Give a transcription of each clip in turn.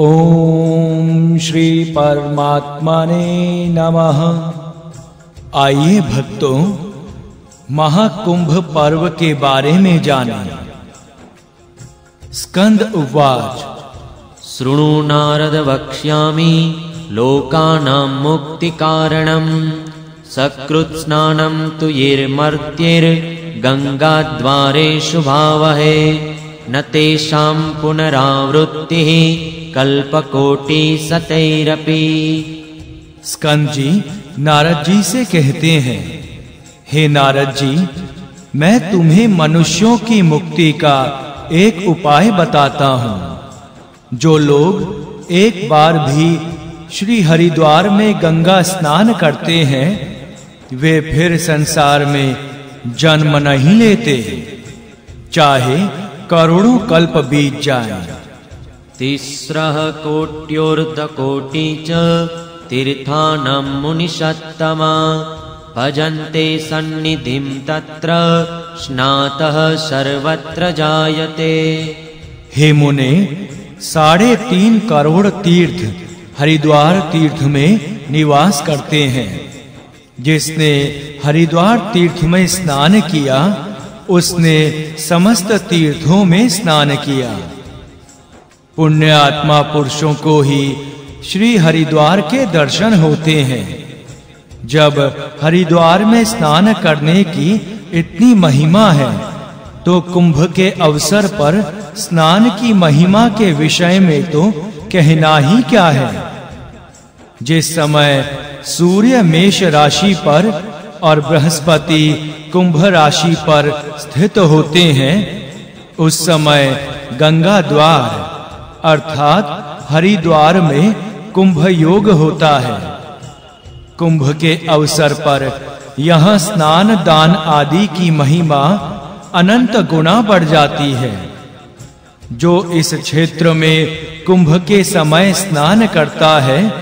ओम श्री परमात्मा ने नमः भक्तों महाकुंभ पर्व के बारे में जानें। स्कंद उवाच शृणु नारद वक्ष्यामि लोकानां मुक्तिकारणं। सकृत्स्नानं तु येर्मर्त्यैर्गङ्गाद्वारे शुभावहे न तेषां पुनरावृत्तिः कल्पकोटि सतैरपि। स्कंद जी, नारद जी से कहते हैं, हे नारद जी, मैं तुम्हें मनुष्यों की मुक्ति का एक उपाय बताता हूँ। जो लोग एक बार भी श्री हरिद्वार में गंगा स्नान करते हैं, वे फिर संसार में जन्म नहीं लेते। चाहे करोड़ों कल्प बीत जाएँ। तिस्रः तीर्थानां मुनिषत्तमा। भजन्ते सन्निधिं तत्र, स्नातः सर्वत्र जायते। हे मुने, साढ़े तीन करोड़ तीर्थ हरिद्वार तीर्थ में निवास करते हैं। जिसने हरिद्वार तीर्थ में स्नान किया, उसने समस्त तीर्थों में स्नान किया। पुण्य आत्मा पुरुषों को ही श्री हरिद्वार के दर्शन होते हैं। जब हरिद्वार में स्नान करने की इतनी महिमा है तो कुंभ के अवसर पर स्नान की महिमा के विषय में तो कहना ही क्या है? जिस समय सूर्य मेष राशि पर और बृहस्पति कुंभ राशि पर स्थित होते हैं, उस समय गंगा द्वार अर्थात हरिद्वार में कुंभ योग होता है। कुंभ के अवसर पर यहाँ स्नान दान आदि की महिमा अनंत गुना बढ़ जाती है। जो इस क्षेत्र में कुंभ के समय स्नान करता है,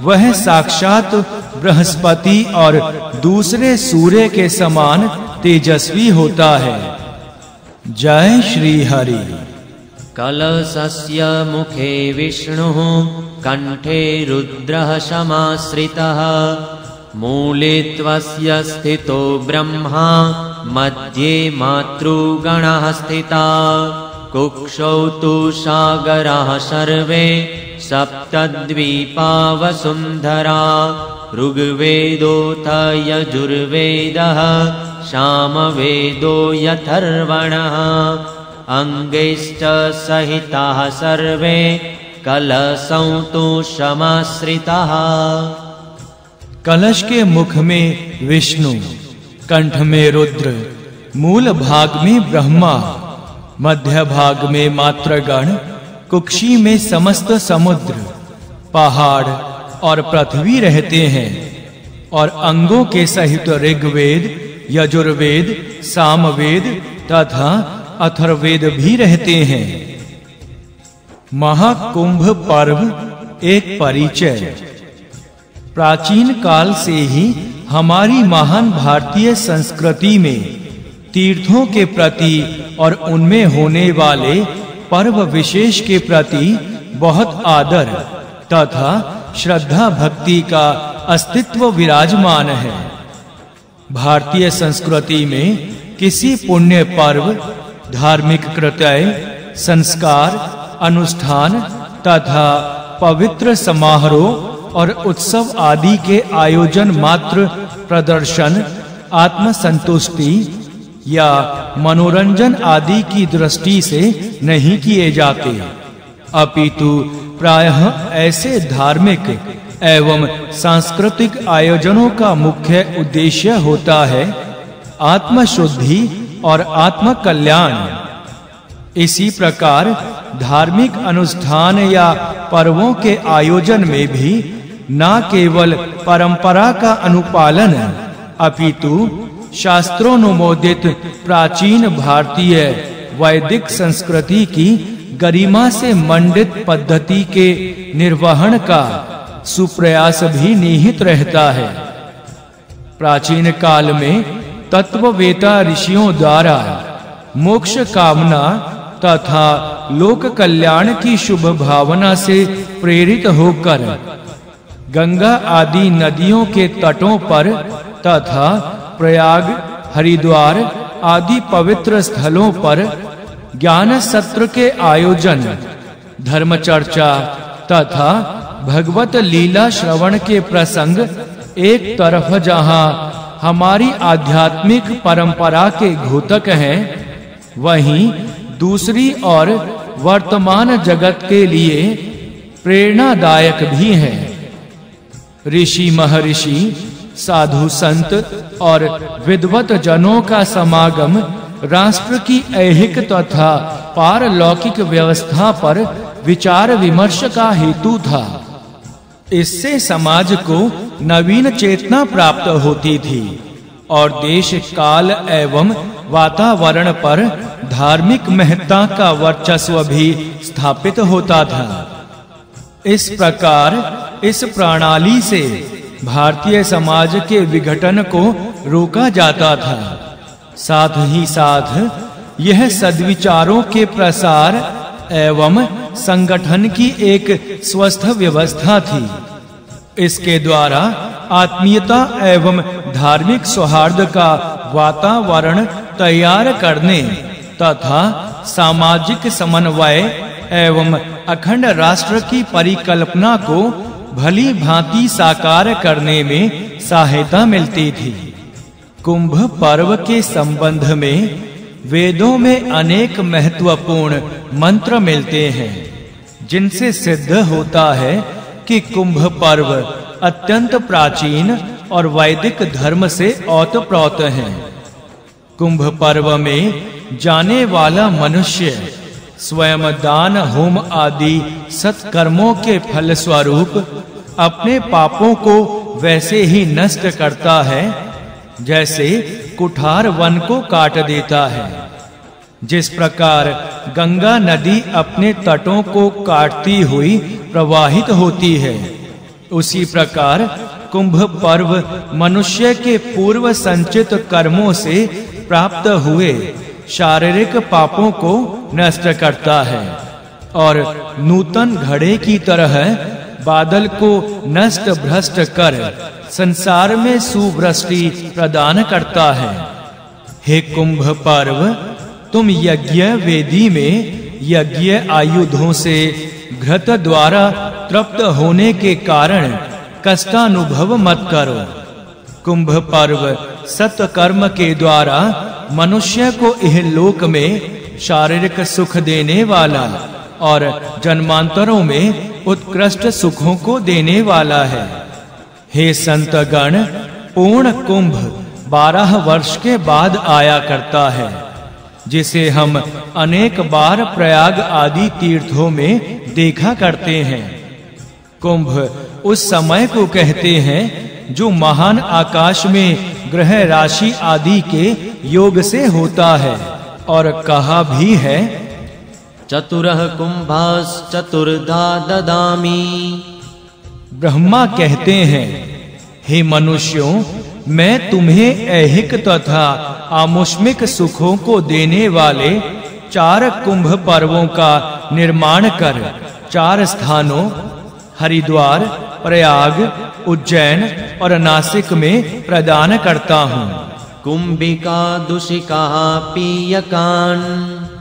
वह साक्षात बृहस्पति और दूसरे सूर्य के समान तेजस्वी होता है। जय श्री हरि। कलशस्य मुखे विष्णुः कण्ठे रुद्रः समाश्रितः मूले त्वस्य स्थितो ब्रह्मा मध्ये मातृगणः स्थिता। कुक्षौ तु सागराः सर्वे सप्तद्वीपा वसुन्धरा ऋग्वेदोऽथ यजुर्वेदः सामवेदो यथर्वणः अङ्गैश्च सहिताः सर्वे कलशौ तु समाश्रिताः कलश के मुख में विष्णु, कंठ में रुद्र, मूल भाग में ब्रह्मा, मध्य भाग में मात्रगण, कुक्षी में समस्त समुद्र, पहाड़ और पृथ्वी रहते हैं और अंगों के सहित ऋग्वेद, यजुर्वेद, सामवेद तथा अथर्वेद भी रहते हैं। महाकुंभ पर्व एक परिचय। प्राचीन काल से ही हमारी महान भारतीय संस्कृति में तीर्थों के प्रति और उनमें होने वाले पर्व विशेष के प्रति बहुत आदर तथा श्रद्धा भक्ति का अस्तित्व विराजमान है। भारतीय संस्कृति में किसी पुण्य पर्व धार्मिक कृत्य, संस्कार, अनुष्ठान तथा पवित्र समारोह और उत्सव आदि के आयोजन मात्र प्रदर्शन, आत्मसंतुष्टि या मनोरंजन आदि की दृष्टि से नहीं किए जाते। अपितु प्रायः ऐसे धार्मिक एवं सांस्कृतिक आयोजनों का मुख्य उद्देश्य होता है आत्मशुद्धि और आत्म कल्याण। इसी प्रकार धार्मिक अनुष्ठान या पर्वों के आयोजन में भी न केवल परंपरा का अनुपालन, अपितु शास्त्रोनुमोदित प्राचीन भारतीय वैदिक संस्कृति की गरिमा से मंडित पद्धति के निर्वहन का सुप्रयास भी निहित रहता है। प्राचीन काल में तत्ववेता ऋषियों द्वारा मोक्ष कामना तथा लोक कल्याण की शुभ भावना से प्रेरित होकर गंगा आदि नदियों के तटों पर तथा प्रयाग, हरिद्वार आदि पवित्र स्थलों पर ज्ञान सत्र के आयोजन धर्म चर्चा तथा भगवत लीला श्रवण के प्रसंग एक तरफ़ जहाँ हमारी आध्यात्मिक परंपरा के घोतक हैं, वहीं दूसरी और वर्तमान जगत के लिए प्रेरणादायक भी हैं। ऋषि महर्षि, साधु संत और विद्वत जनों का समागम राष्ट्र की ऐहिक तथा पारलौकिक व्यवस्था पर विचार विमर्श का हेतु था। इससे समाज को नवीन चेतना प्राप्त होती थी और देश काल एवं वातावरण पर धार्मिक महत्ता का वर्चस्व भी स्थापित होता था। इस प्रकार इस प्रणाली से भारतीय समाज के विघटन को रोका जाता था। साथ ही साथ यह सद्विचारों के प्रसार एवं संगठन की एक स्वस्थ व्यवस्था थी। इसके द्वारा आत्मीयता एवं धार्मिक सौहार्द का वातावरण तैयार करने तथा सामाजिक समन्वय एवं अखंड राष्ट्र की परिकल्पना को भली भांति साकार करने में सहायता मिलती थी। कुंभ पर्व के संबंध में वेदों में अनेक महत्वपूर्ण मंत्र मिलते हैं, जिनसे सिद्ध होता है कि कुंभ पर्व अत्यंत प्राचीन और वैदिक धर्म से ओतप्रोत है। कुंभ पर्व में जाने वाला मनुष्य, स्वयं दान, होम आदि सत्कर्मों के फल स्वरूप अपने पापों को वैसे ही नष्ट करता है, जैसे कुठार वन को काट देता है। जिस प्रकार गंगा नदी अपने तटों को काटती हुई प्रवाहित होती है, उसी प्रकार कुंभ पर्व मनुष्य के पूर्व संचित कर्मों से प्राप्त हुए शारीरिक पापों को नष्ट करता है। और नूतन घड़े की तरह बादल को नष्ट भ्रष्ट कर संसार में सुवृष्टि प्रदान करता है। हे कुंभ पर्व, तुम यज्ञ वेदी में यज्ञ आयुधों से घृत द्वारा तृप्त होने के कारण कष्टानुभव मत करो। कुंभ पर्व सत्य कर्म के द्वारा मनुष्य को यह लोक में शारीरिक सुख देने वाला और जन्मांतरों में उत्कृष्ट सुखों को देने वाला है। हे संतगण, पूर्ण कुंभ बारह वर्ष के बाद आया करता है, जिसे हम अनेक बार प्रयाग आदि तीर्थों में देखा करते हैं। कुंभ उस समय को कहते हैं, जो महान आकाश में ग्रह राशि आदि के योग से होता है, और कहा भी है चतुरः चतुर्धा ददामी। ब्रह्मा कहते हैं हे मनुष्यों मैं तुम्हें ऐहिक तथा आमुष्मिक सुखों को देने वाले चार कुंभ पर्वों का निर्माण कर चार स्थानों हरिद्वार प्रयाग उज्जैन और नासिक में प्रदान करता हूँ। कुंभिका दुषिका पीयकान।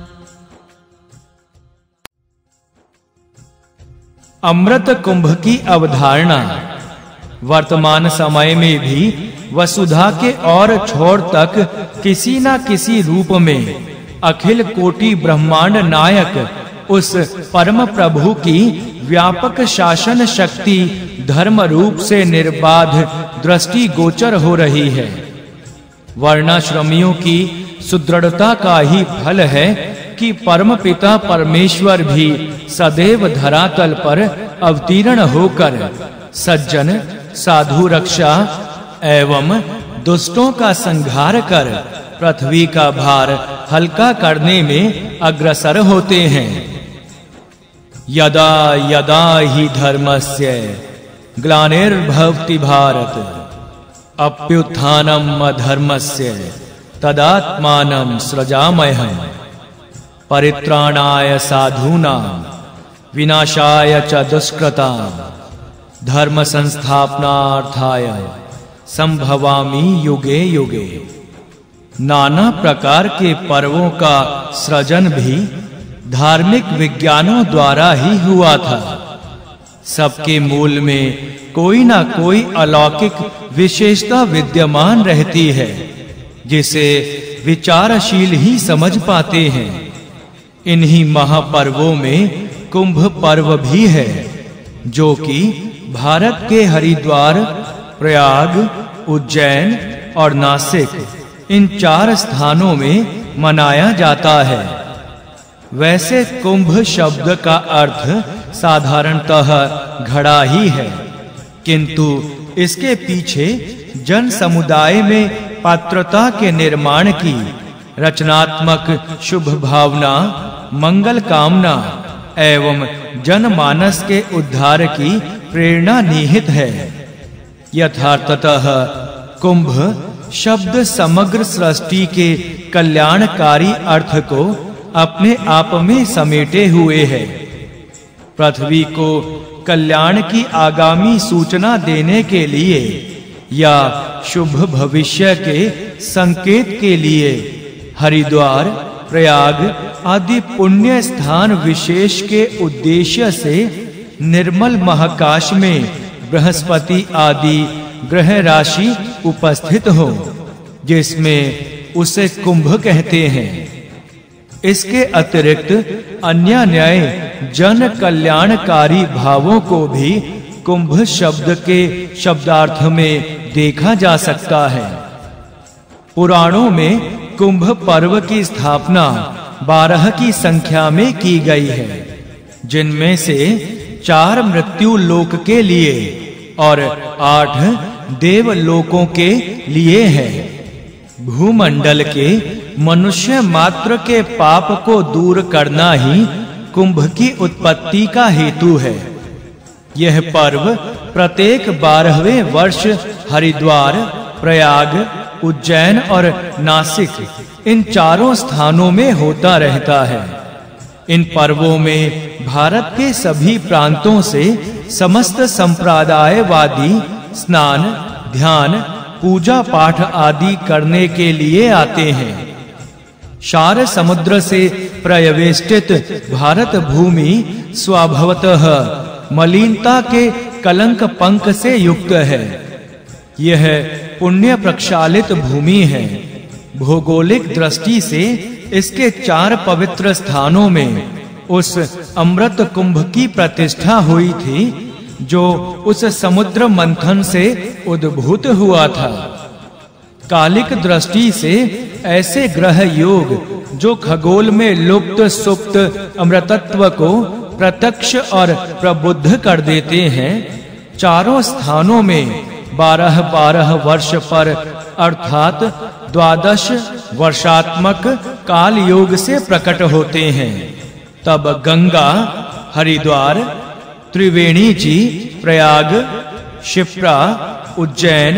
अमृत कुंभ की अवधारणा। वर्तमान समय में भी वसुधा के और छोर तक किसी न किसी रूप में अखिल कोटि ब्रह्मांड नायक उस परम प्रभु की व्यापक शासन शक्ति धर्म रूप से निर्बाध दृष्टि गोचर हो रही है। वर्णाश्रमियों की सुदृढ़ता का ही फल है कि परम पिता परमेश्वर भी सदैव धरातल पर अवतीर्ण होकर सज्जन, साधु रक्षा एवं दुष्टों का संहार कर पृथ्वी का भार हल्का करने में अग्रसर होते हैं। यदा यदा ही धर्मस्य ग्लानिर्भवति भारत, अप्युत्थानम अधर्मस्य तदात्मानं सृजामयम् परित्राणाय साधूनां, विनाशाय च दुष्कृतां धर्म संस्थापनार्थाय संभवामि युगे युगे। नाना प्रकार के पर्वों का सृजन भी धार्मिक विज्ञानों द्वारा ही हुआ था। सबके मूल में कोई ना कोई अलौकिक विशेषता विद्यमान रहती है, जिसे विचारशील ही समझ पाते हैं। इन्हीं महापर्वों में कुंभ पर्व भी है, जो कि भारत के हरिद्वार, प्रयाग, उज्जैन और नासिक, इन चार स्थानों में मनाया जाता है। वैसे कुंभ शब्द का अर्थ साधारणतः घड़ा ही है, किंतु इसके पीछे जन समुदाय में पात्रता के निर्माण की रचनात्मक शुभ भावना मंगल कामना एवं जनमानस के उद्धार की प्रेरणा निहित है। यथार्थतः कुंभ शब्द समग्र सृष्टि के कल्याणकारी अर्थ को अपने आप में समेटे हुए है। पृथ्वी को कल्याण की आगामी सूचना देने के लिए या शुभ भविष्य के संकेत के लिए हरिद्वार प्रयाग आदि पुण्य स्थान विशेष के उद्देश्य से निर्मल महाकाश में बृहस्पति आदि ग्रह राशि उपस्थित हो, जिसमें उसे कुंभ कहते हैं। इसके अतिरिक्त अन्य न्याय जन कल्याणकारी भावों को भी कुंभ शब्द के शब्दार्थ में देखा जा सकता है। पुराणों में कुंभ पर्व की स्थापना बारह की संख्या में की गई है, जिनमें से चार मृत्यु लोक के लिए और आठ देव लोकों के लिए है। भूमंडल के मनुष्य मात्र के पाप को दूर करना ही कुंभ की उत्पत्ति का हेतु है। यह पर्व प्रत्येक बारहवें वर्ष हरिद्वार, प्रयाग उज्जैन और नासिक इन चारों स्थानों में होता रहता है। इन पर्वों में भारत के सभी प्रांतों से समस्त संप्रदायवादी स्नान, ध्यान, पूजा पाठ आदि करने के लिए आते हैं। शार समुद्र से प्रयवेष्टित भारत भूमि स्वभावतः मलिनता के कलंक पंख से युक्त है। यह पुण्य प्रक्षालित भूमि है। भौगोलिक दृष्टि से इसके चार पवित्र स्थानों में उस अमृत कुंभ की प्रतिष्ठा हुई थी, जो उस समुद्र मंथन से उद्भूत हुआ था। कालिक दृष्टि से ऐसे ग्रह योग, जो खगोल में लुप्त सुप्त अमृतत्व को प्रत्यक्ष और प्रबुद्ध कर देते हैं, चारों स्थानों में बारह बारह वर्ष पर, अर्थात द्वादश वर्षात्मक काल योग से प्रकट होते हैं। तब गंगा, हरिद्वार, त्रिवेणी जी, प्रयाग शिप्रा उज्जैन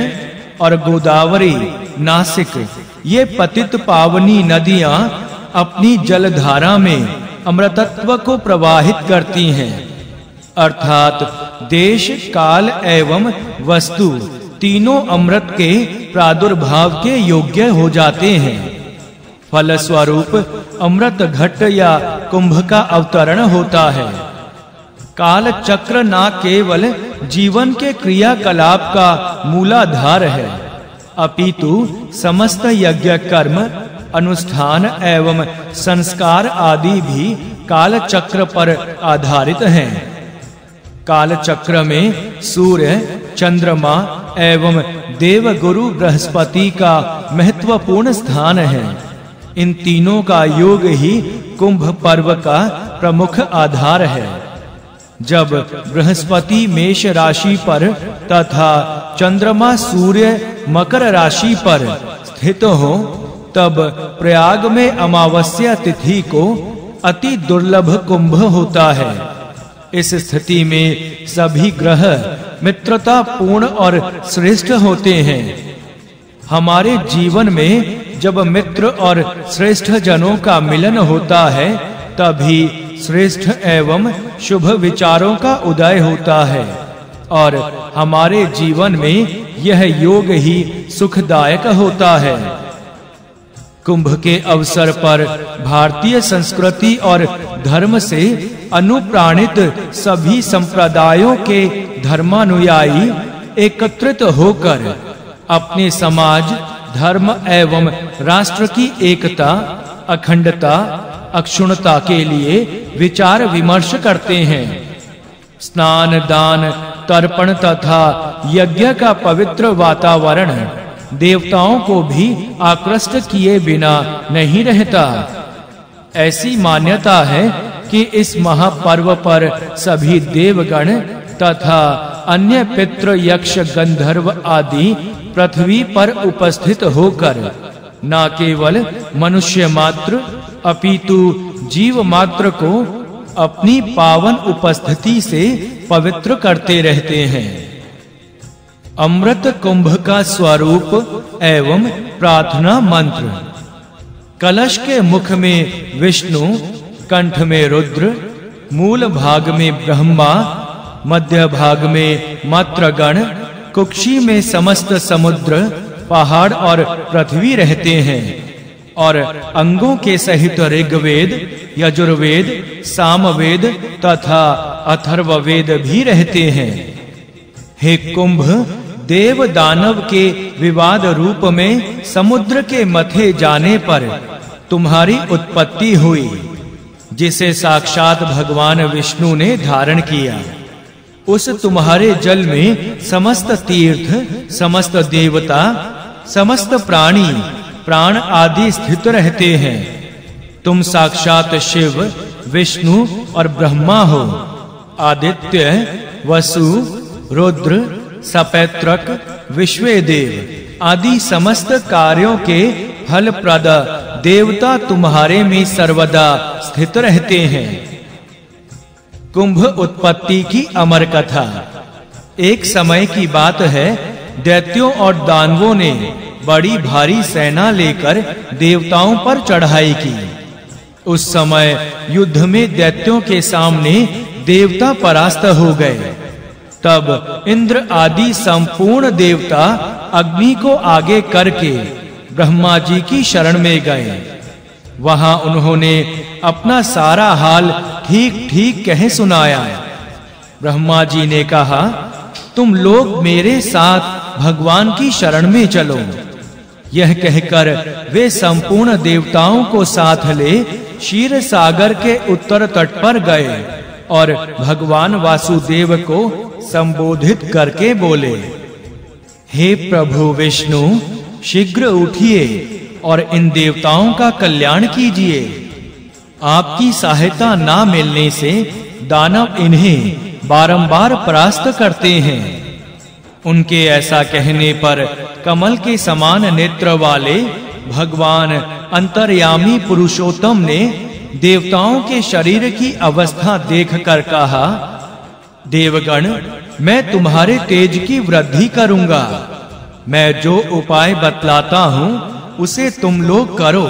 और गोदावरी, नासिक, ये पतित पावनी नदियाँ अपनी जलधारा में अमृतत्व को प्रवाहित करती हैं। अर्थात देश, काल एवं वस्तु तीनों अमृत के प्रादुर्भाव के योग्य हो जाते हैं। फल स्वरूप अमृत घट या कुंभ का अवतरण होता है। काल चक्र ना केवल जीवन के क्रियाकलाप का मूलाधार है, अपितु समस्त यज्ञ कर्म, अनुष्ठान एवं संस्कार आदि भी काल चक्र पर आधारित हैं। काल चक्र में सूर्य, चंद्रमा एवं देव गुरु बृहस्पति का महत्वपूर्ण स्थान है। इन तीनों का योग ही कुंभ पर्व का प्रमुख आधार है। जब बृहस्पति मेष राशि पर तथा चंद्रमा सूर्य मकर राशि पर स्थित हो, तब प्रयाग में अमावस्या तिथि को अति दुर्लभ कुंभ होता है। इस स्थिति में सभी ग्रह मित्रता पूर्ण और श्रेष्ठ होते हैं। हमारे जीवन में जब मित्र और श्रेष्ठ जनों का मिलन होता है, तभी श्रेष्ठ एवं शुभ विचारों का उदय होता है और हमारे जीवन में यह योग ही सुखदायक होता है। कुंभ के अवसर पर भारतीय संस्कृति और धर्म से अनुप्राणित सभी संप्रदायों के धर्मानुयायी एकत्रित होकर अपने समाज, धर्म एवं राष्ट्र की एकता, अखंडता, अक्षुणता के लिए विचार विमर्श करते हैं। स्नान, दान, तर्पण तथा यज्ञ का पवित्र वातावरण देवताओं को भी आकृष्ट किए बिना नहीं रहता। ऐसी मान्यता है कि इस महापर्व पर सभी देवगण तथा अन्य पितृ यक्ष गंधर्व आदि पृथ्वी पर उपस्थित होकर, न केवल मनुष्य मात्र, अपितु जीव मात्र को अपनी पावन उपस्थिति से पवित्र करते रहते हैं। अमृत कुंभ का स्वरूप एवं प्रार्थना मंत्र। कलश के मुख में विष्णु कंठ में रुद्र, मूल भाग में ब्रह्मा, मध्य भाग में मात्रगण, कुक्षी में समस्त समुद्र, पहाड़ और पृथ्वी रहते हैं। और अंगों के सहित ऋग्वेद, यजुर्वेद, सामवेद तथा अथर्ववेद भी रहते हैं। हे कुंभ, देव दानव के विवाद रूप में समुद्र के मथे जाने पर तुम्हारी उत्पत्ति हुई। जिसे साक्षात भगवान विष्णु ने धारण किया। उस तुम्हारे जल में समस्त तीर्थ, समस्त देवता, समस्त प्राणी, प्राण आदि स्थित रहते हैं। तुम साक्षात शिव, विष्णु और ब्रह्मा हो। आदित्य, वसु, रुद्र, सपैत्रक, विश्वेदेव आदि समस्त कार्यों के फल फलप्रद देवता तुम्हारे में सर्वदा स्थित रहते हैं। कुंभ उत्पत्ति की अमर कथा। एक समय की बात है, दैत्यों और दानवों ने बड़ी भारी सेना लेकर देवताओं पर चढ़ाई की। उस समय युद्ध में दैत्यों के सामने देवता परास्त हो गए। तब इंद्र आदि संपूर्ण देवता अग्नि को आगे करके ब्रह्मा जी की शरण में गए। वहाँ उन्होंने अपना सारा हाल ठीक-ठीक कह सुनाया। ब्रह्मा जी ने कहा, तुम लोग मेरे साथ भगवान की शरण में चलो। यह कहकर वे संपूर्ण देवताओं को साथ ले क्षीर सागर के उत्तर तट पर गए और भगवान वासुदेव को संबोधित करके बोले, हे प्रभु विष्णु शीघ्र उठिए और इन देवताओं का कल्याण कीजिए। आपकी सहायता ना मिलने से दानव इन्हें बारंबार परास्त करते हैं। उनके ऐसा कहने पर कमल के समान नेत्र वाले भगवान अंतर्यामी पुरुषोत्तम ने देवताओं के शरीर की अवस्था देखकर कहा, देवगण, मैं तुम्हारे तेज की वृद्धि करूँगा। मैं जो उपाय बतलाता हूँ, उसे तुम लोग करो।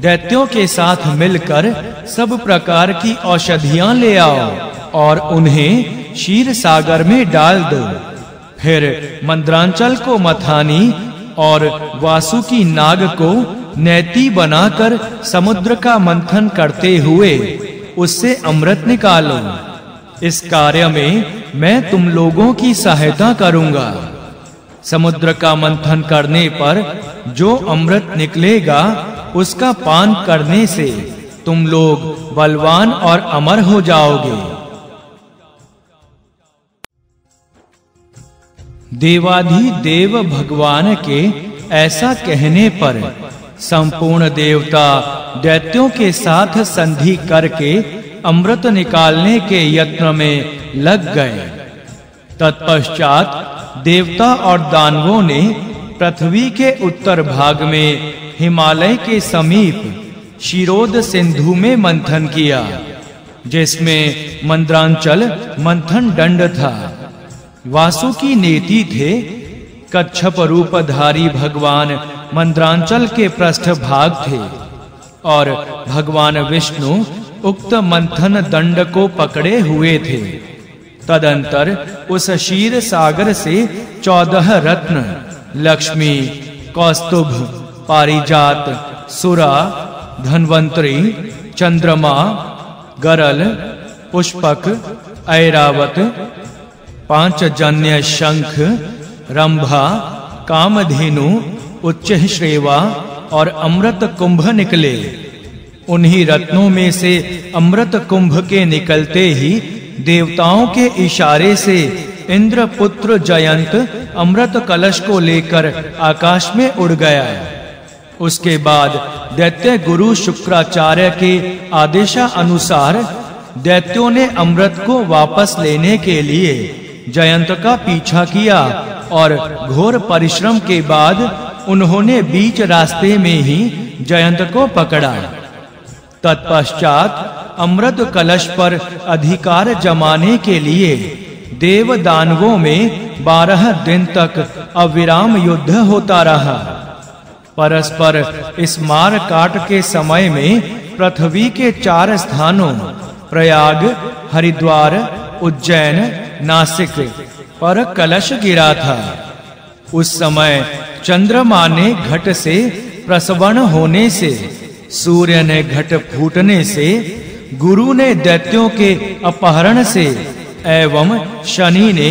दैत्यों के साथ मिलकर सब प्रकार की औषधियाँ ले आओ और उन्हें शीर सागर में डाल दो। फिर मंद्रांचल को मथानी और वासुकी नाग को नैती बनाकर समुद्र का मंथन करते हुए उससे अमृत निकालो। इस कार्य में मैं तुम लोगों की सहायता करूँगा। समुद्र का मंथन करने पर जो अमृत निकलेगा, उसका पान करने से तुम लोग बलवान और अमर हो जाओगे। देवाधि देव भगवान के ऐसा कहने पर संपूर्ण देवता दैत्यों के साथ संधि करके अमृत निकालने के यत्न में लग गए। तत्पश्चात देवता और दानवों ने पृथ्वी के उत्तर भाग में हिमालय के समीप शिरोद सिंधु में मंथन किया, जिसमें मंद्रांचल मंथन दंड था। वासुकी नेति थे, कच्छप रूपधारी भगवान मंद्रांचल के पृष्ठ भाग थे, और भगवान विष्णु उक्त मंथन दंड को पकड़े हुए थे। तदंतर उस शीर सागर से चौदह रत्न, लक्ष्मी, कौस्तुभ, पारिजात, सुरा, धनवंतरी, चंद्रमा, गरल, पुष्पक, ऐरावत पाँच जन्य शंख, रंभा, कामधेनु, उच्च श्रेवा और अमृत कुंभ निकले। उन्हीं रत्नों में से अमृत कुंभ के निकलते ही देवताओं के इशारे से इंद्र पुत्र जयंत अमृत कलश को लेकर आकाश में उड़ गया। है उसके बाद दैत्य गुरु शुक्राचार्य के आदेशा अनुसार दैत्यों ने अमृत को वापस लेने के लिए जयंत का पीछा किया और घोर परिश्रम के बाद उन्होंने बीच रास्ते में ही जयंत को पकड़ा। तत्पश्चात अमृत कलश पर अधिकार जमाने के लिए देव दानवों में बारह दिन तक अविराम युद्ध होता रहा। परस्पर इस मार काट के समय में पृथ्वी के चार स्थानों, प्रयाग, हरिद्वार, उज्जैन, नासिक पर कलश गिरा था। उस समय चंद्रमा ने घट से प्रसवण होने से, सूर्य ने घट फूटने से गुरु ने दैत्यों के अपहरण से एवं शनि ने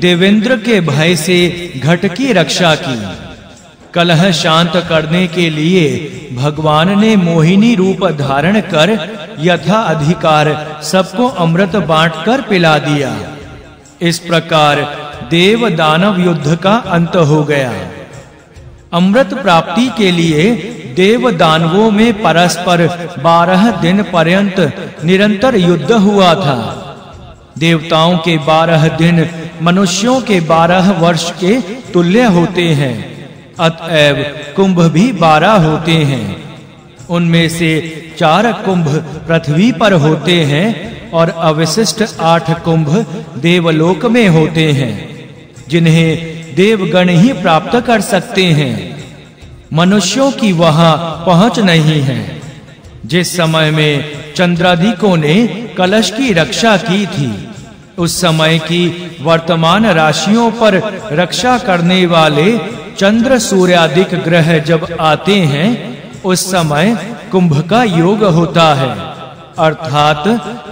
देवेंद्र के भय से घट की रक्षा की। कलह शांत करने के लिए भगवान ने मोहिनी रूप धारण कर यथा अधिकार सबको अमृत बांटकर पिला दिया। इस प्रकार देव दानव युद्ध का अंत हो गया। अमृत प्राप्ति के लिए देव दानवों में परस्पर बारह दिन पर्यंत निरंतर युद्ध हुआ था। देवताओं के बारह दिन मनुष्यों के बारह वर्ष के तुल्य होते हैं, अतएव कुंभ भी बारह होते हैं। उनमें से चार कुंभ पृथ्वी पर होते हैं और अविशिष्ट आठ कुंभ देवलोक में होते हैं, जिन्हें देवगण ही प्राप्त कर सकते हैं। मनुष्यों की वहाँ पहुँच नहीं है। जिस समय में चंद्राधिकों ने कलश की रक्षा की थी, उस समय की वर्तमान राशियों पर रक्षा करने वाले चंद्र सूर्यादिक ग्रह जब आते हैं, उस समय कुंभ का योग होता है। अर्थात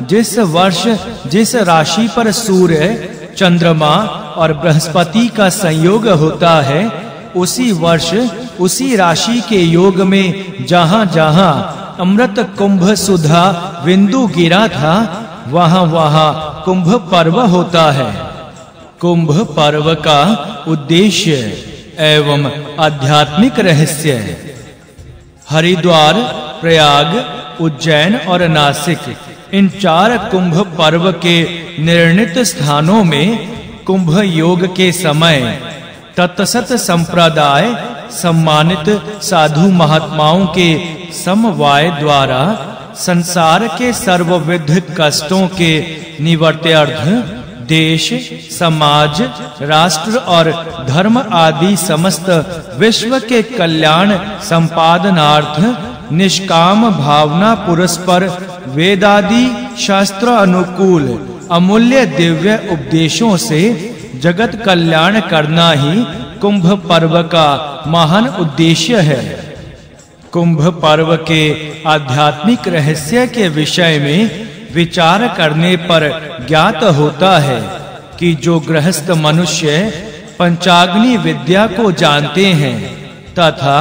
जिस वर्ष, जिस राशि पर सूर्य, चंद्रमा और बृहस्पति का संयोग होता है उसी वर्ष, उसी राशि के योग में जहां-जहां अमृत कुंभ सुधा बिंदु गिरा था वहां-वहां कुंभ पर्व होता है। कुंभ पर्व का उद्देश्य एवं आध्यात्मिक रहस्य। हरिद्वार, प्रयाग, उज्जैन और नासिक, इन चार कुंभ पर्व के निर्णित स्थानों में कुंभ योग के समय तत्सत संप्रदाय सम्मानित साधु महात्माओं के समवाय द्वारा संसार के सर्वविध कष्टों के निवर्त्यार्थ देश, समाज, राष्ट्र और धर्म आदि समस्त विश्व के कल्याण संपादनार्थ निष्काम भावना पुरस्पर वेदादि शास्त्र अनुकूल अमूल्य दिव्य उपदेशों से जगत कल्याण करना ही कुंभ पर्व का महान उद्देश्य है। कुंभ पर्व के आध्यात्मिक रहस्य के विषय में विचार करने पर ज्ञात होता है कि जो गृहस्थ मनुष्य पंचाग्नि विद्या को जानते हैं तथा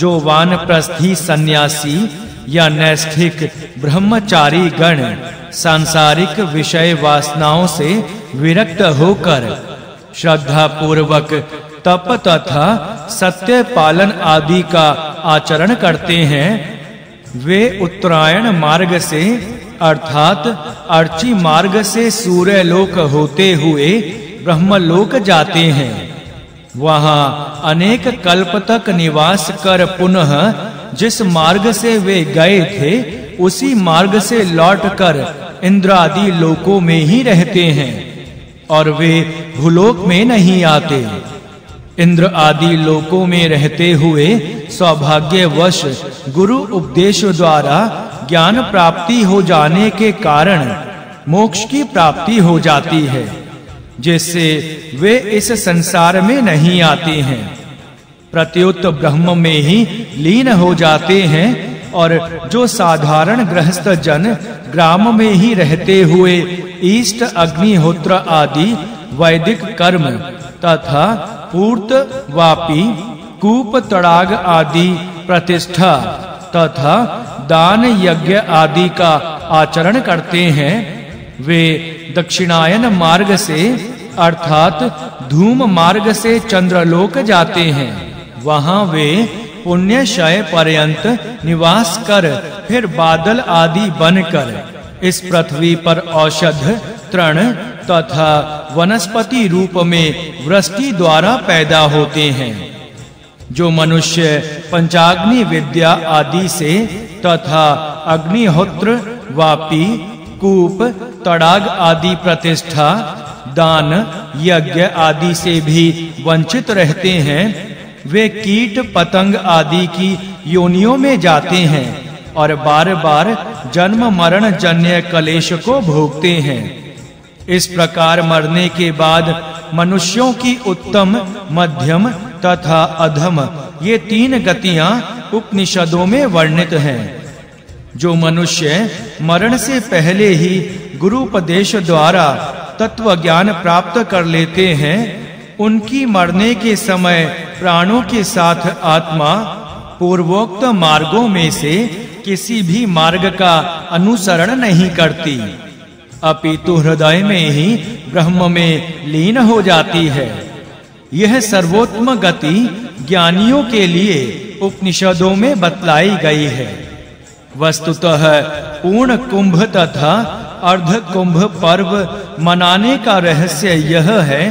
जो वानप्रस्थी सन्यासी या नैष्ठिक ब्रह्मचारी गण सांसारिक विषय वासनाओं से विरक्त होकर श्रद्धा पूर्वक तप तथा सत्य पालन आदि का आचरण करते हैं। वे उत्तरायण मार्ग से, अर्थात अर्ची मार्ग से सूर्य लोक होते हुए ब्रह्मलोक जाते हैं। वहाँ अनेक कल्प तक निवास कर पुनः जिस मार्ग से वे गए थे, उसी मार्ग से लौटकर इंद्र आदि लोकों में ही रहते हैं। और वे भूलोक में नहीं आते। इंद्र आदि लोकों में रहते हुए सौभाग्यवश गुरु उपदेश द्वारा ज्ञान प्राप्ति हो जाने के कारण मोक्ष की प्राप्ति हो जाती है, जिससे वे इस संसार में नहीं आते हैं। प्रत्युत ब्रह्म में ही लीन हो जाते हैं और जो साधारण गृहस्थ जन ग्राम में ही रहते हुए ईष्ट अग्निहोत्र आदि वैदिक कर्म तथा पूर्त, वापी, कूप, तड़ाग आदि प्रतिष्ठा तथा दान यज्ञ आदि का आचरण करते हैं, वे दक्षिणायन मार्ग से अर्थात धूम मार्ग से चंद्रलोक जाते हैं। वहाँ वे पुण्यशय पर्यंत निवास कर, फिर बादल आदि बनकर, इस पृथ्वी पर औषध, तृण तथा वनस्पति रूप में वृष्टि द्वारा पैदा होते हैं। जो मनुष्य पंचाग्नि विद्या आदि से तथा अग्निहोत्र, वापी, कूप, तड़ाग आदि प्रतिष्ठा, दान, यज्ञ आदि से भी वंचित रहते हैं वे कीट, पतंग आदि की योनियों में जाते हैं और बार-बार जन्म मरण जन्य कलेश को भोगते हैं। इस प्रकार मरने के बाद मनुष्यों की उत्तम, मध्यम तथा अधम ये तीन गतियाँ उपनिषदों में वर्णित हैं। जो मनुष्य मरण से पहले ही गुरु उपदेश द्वारा तत्व ज्ञान प्राप्त कर लेते हैं, उनकी मरने के समय प्राणों के साथ आत्मा पूर्वोक्त मार्गों में से किसी भी मार्ग का अनुसरण नहीं करती। अपितु हृदय में ही ब्रह्म में लीन हो जाती है। यह सर्वोत्तम गति ज्ञानियों के लिए उपनिषदों में बतलाई गई है। वस्तुतः पूर्ण कुंभ तथा अर्ध कुंभ पर्व मनाने का रहस्य यह है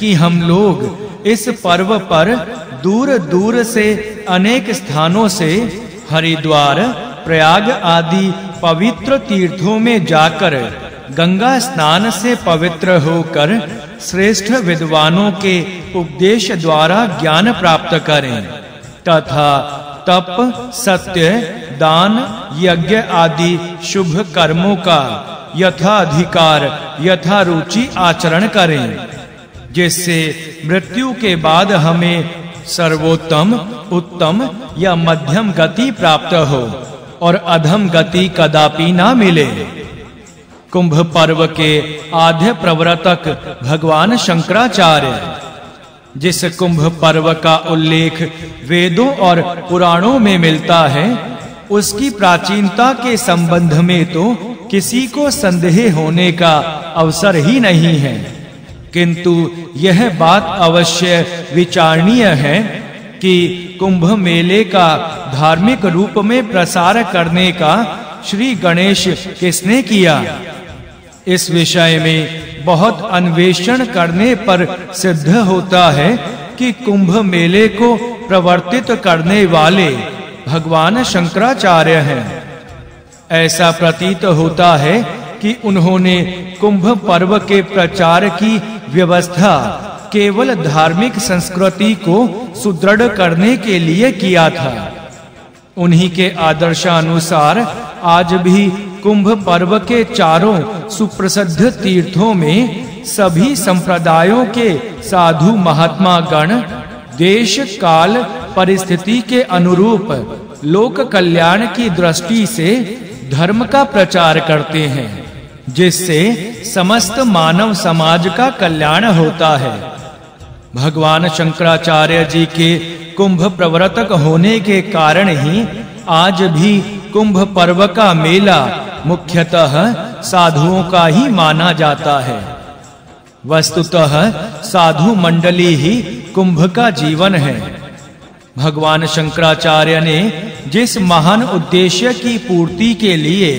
कि हम लोग इस पर्व पर दूर-दूर से, अनेक स्थानों से, हरिद्वार, प्रयाग आदि पवित्र तीर्थों में जाकर गंगा स्नान से पवित्र होकर श्रेष्ठ विद्वानों के उपदेश द्वारा ज्ञान प्राप्त करें। तथा तप, सत्य, दान, यज्ञ आदि शुभ कर्मों का यथा अधिकार यथा रुचि आचरण करें। जिससे मृत्यु के बाद हमें सर्वोत्तम, उत्तम या मध्यम गति प्राप्त हो और अधम गति कदापि ना मिले। कुंभ पर्व के आद्य प्रवर्तक भगवान शंकराचार्य, जिस कुंभ पर्व का उल्लेख वेदों और पुराणों में मिलता है, उसकी प्राचीनता के संबंध में तो किसी को संदेह होने का अवसर ही नहीं है। किंतु यह बात अवश्य विचारणीय है कि कुंभ मेले का धार्मिक रूप में प्रसार करने का श्री गणेश किसने किया? इस विषय में बहुत अन्वेषण करने पर सिद्ध होता है कि कुंभ मेले को प्रवर्तित करने वाले भगवान शंकराचार्य हैं। ऐसा प्रतीत होता है कि उन्होंने कुंभ पर्व के प्रचार की व्यवस्था केवल धार्मिक संस्कृति को सुदृढ़ करने के लिए किया था। उन्हीं के आदर्शानुसार आज भी कुंभ पर्व के चारों सुप्रसिद्ध तीर्थों में सभी संप्रदायों के साधु महात्मा गण देश काल परिस्थिति के अनुरूप लोक कल्याण की दृष्टि से धर्म का प्रचार करते हैं। जिससे समस्त मानव समाज का कल्याण होता है। भगवान शंकराचार्य जी के कुंभ प्रवर्तक होने के कारण ही आज भी कुंभ पर्व का मेला मुख्यतः साधुओं का ही माना जाता है। वस्तुतः साधु मंडली ही कुंभ का जीवन है। भगवान शंकराचार्य ने जिस महान उद्देश्य की पूर्ति के लिए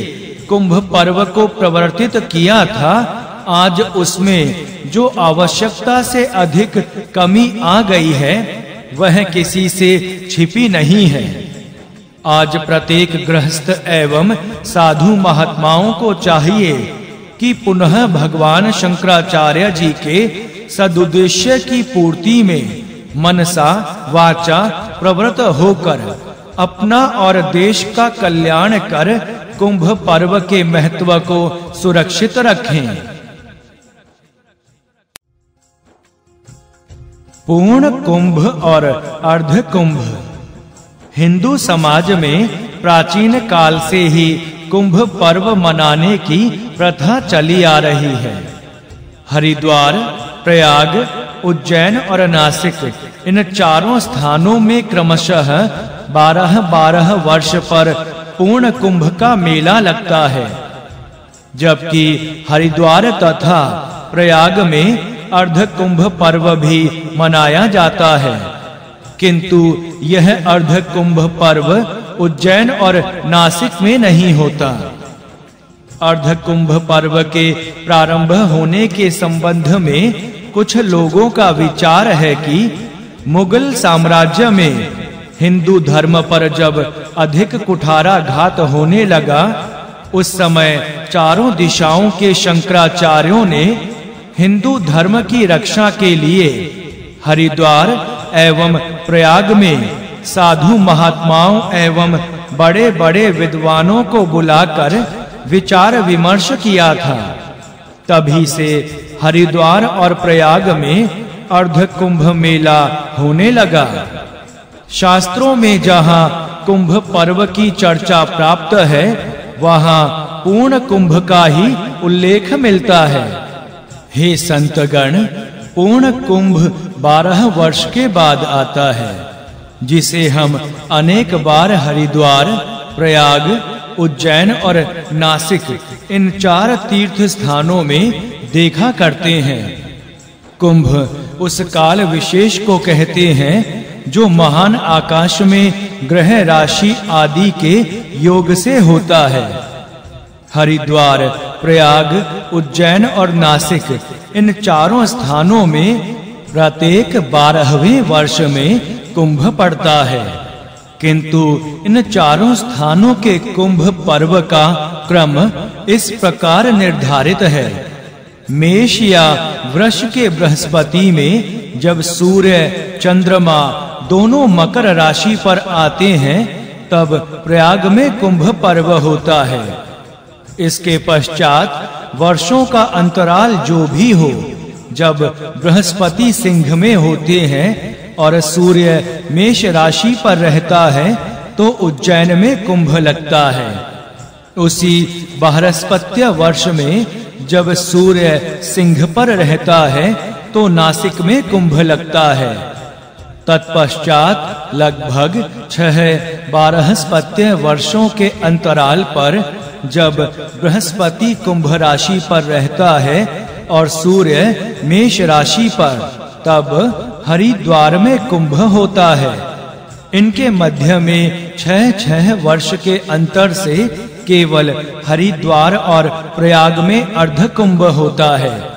कुंभ पर्व को प्रवर्तित किया था, आज उसमें जो आवश्यकता से अधिक कमी आ गई है, वह किसी से छिपी नहीं है। आज प्रत्येक गृहस्थ एवं साधु महात्माओं को चाहिए कि पुनः भगवान शंकराचार्य जी के सदुद्देश्य की पूर्ति में मनसा, वाचा प्रवृत्त होकर अपना और देश का कल्याण कर कुंभ पर्व के महत्व को सुरक्षित रखें। पूर्ण कुंभ और अर्ध कुंभ। हिंदू समाज में प्राचीन काल से ही कुंभ पर्व मनाने की प्रथा चली आ रही है। हरिद्वार, प्रयाग, उज्जैन और नासिक, इन चारों स्थानों में क्रमशः 12-12 वर्ष पर पूर्ण कुंभ का मेला लगता है, जबकि हरिद्वार तथा प्रयाग में अर्ध कुंभ पर्व भी मनाया जाता है। किंतु यह अर्ध कुंभ पर्व उज्जैन और नासिक में नहीं होता। अर्ध कुंभ पर्व के प्रारंभ होने के संबंध में कुछ लोगों का विचार है कि मुगल साम्राज्य में हिंदू धर्म पर जब अधिक कुठारा घात होने लगा, उस समय चारों दिशाओं के शंकराचार्यों ने हिंदू धर्म की रक्षा के लिए हरिद्वार एवं प्रयाग में साधु महात्माओं एवं बड़े-बड़े विद्वानों को बुलाकर विचार विमर्श किया था। तभी से हरिद्वार और प्रयाग में अर्ध कुंभ मेला होने लगा। शास्त्रों में जहाँ कुंभ पर्व की चर्चा प्राप्त है, वहाँ पूर्ण कुंभ का ही उल्लेख मिलता है। हे संतगण, पूर्ण कुंभ बारह वर्ष के बाद आता है, जिसे हम अनेक बार हरिद्वार, प्रयाग, उज्जैन और नासिक इन चार तीर्थ स्थानों में देखा करते हैं। कुंभ उस काल विशेष को कहते हैं जो महान आकाश में ग्रह राशि आदि के योग से होता है। हरिद्वार, प्रयाग, उज्जैन और नासिक, इन चारों स्थानों में प्रत्येक बारहवें वर्ष में कुंभ पड़ता है। किंतु इन चारों स्थानों के कुंभ पर्व का क्रम इस प्रकार निर्धारित है। मेष या वृष के बृहस्पति में जब सूर्य, चंद्रमा दोनों मकर राशि पर आते हैं, तब प्रयाग में कुंभ पर्व होता है। इसके पश्चात वर्षों का अंतराल जो भी हो, जब बृहस्पति सिंह में होते हैं और सूर्य मेष राशि पर रहता है तो उज्जैन में कुंभ लगता है। उसी बृहस्पत्य वर्ष में जब सूर्य सिंह पर रहता है तो नासिक में कुंभ लगता है। तत्पश्चात लगभग छह बारहस्पत्य वर्षों के अंतराल पर, जब बृहस्पति कुंभ राशि पर रहता है और सूर्य मेष राशि पर, तब हरिद्वार में कुंभ होता है। इनके मध्य में छह छह वर्ष के अंतर से केवल हरिद्वार और प्रयाग में अर्ध कुंभ होता है।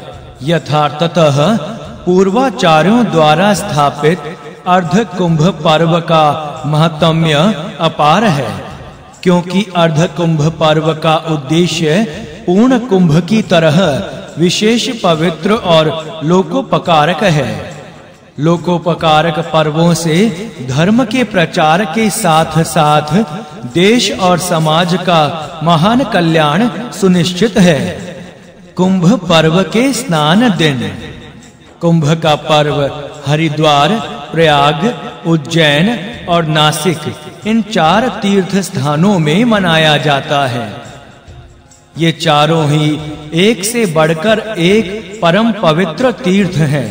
यथार्थतः पूर्वाचार्यों द्वारा स्थापित अर्ध कुंभ पर्व का महत्म्य अपार है, क्योंकि अर्ध कुंभ पर्व का उद्देश्य पूर्ण कुंभ की तरह विशेष पवित्र और लोकोपकारक है। लोकोपकारक पर्वों से धर्म के प्रचार के साथ-साथ देश और समाज का महान कल्याण सुनिश्चित है। कुंभ पर्व के स्नान दिन। कुंभ का पर्व हरिद्वार प्रयाग, उज्जैन और नासिक, इन चार तीर्थ स्थानों में मनाया जाता है। ये चारों ही एक से बढ़कर एक परम पवित्र तीर्थ हैं।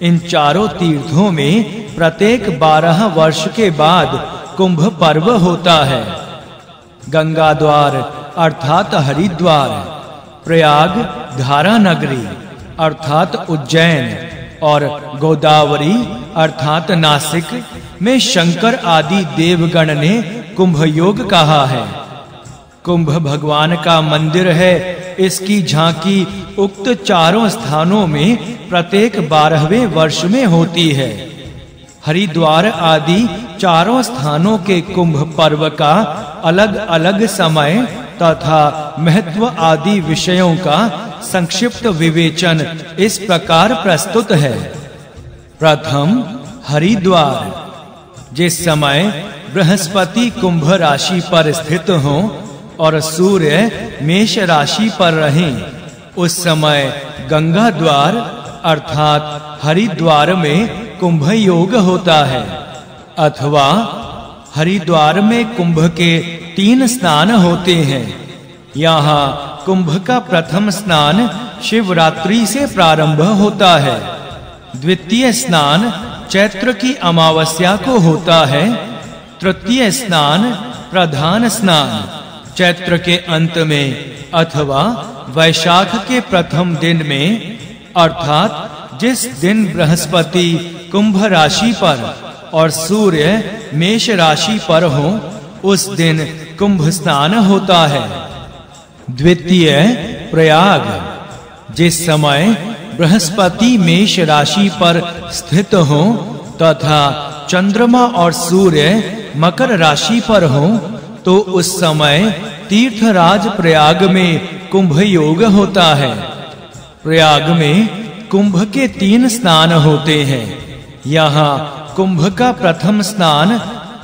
इन चारों तीर्थों में प्रत्येक बारह वर्ष के बाद कुंभ पर्व होता है। गंगा द्वार अर्थात हरिद्वार, प्रयाग धारा नगरी अर्थात उज्जैन और गोदावरी अर्थात नासिक में शंकर आदि देवगण ने कुंभ योग कहा है। कुंभ भगवान का मंदिर है। इसकी झांकी उक्त चारों स्थानों में प्रत्येक बारहवें वर्ष में होती है। हरिद्वार आदि चारों स्थानों के कुंभ पर्व का अलग-अलग समय तथा महत्व आदि विषयों का संक्षिप्त विवेचन इस प्रकार प्रस्तुत है। प्रथम, हरिद्वार, जिस समय बृहस्पति कुंभ राशि पर स्थित हो और सूर्य मेष राशि पर रहें, उस समय गंगा द्वार अर्थात हरिद्वार में कुंभ योग होता है, अथवा हरिद्वार में कुंभ के तीन स्नान होते हैं। यहाँ कुंभ का प्रथम स्नान शिवरात्रि से प्रारंभ होता है। द्वितीय स्नान चैत्र की अमावस्या को होता है। तृतीय स्नान प्रधान स्नान। चैत्र के अंत में अथवा वैशाख के प्रथम दिन में, अर्थात जिस दिन बृहस्पति कुंभ राशि पर और सूर्य मेष राशि पर हो उस दिन कुंभ स्नान होता है। द्वितीय प्रयाग, जिस समय बृहस्पति मेष राशि पर स्थित हो तथा चंद्रमा और सूर्य मकर राशि पर हो तो उस समय तीर्थराज प्रयाग में कुंभ योग होता है। प्रयाग में कुंभ के तीन स्नान होते हैं। यहाँ कुंभ का प्रथम स्नान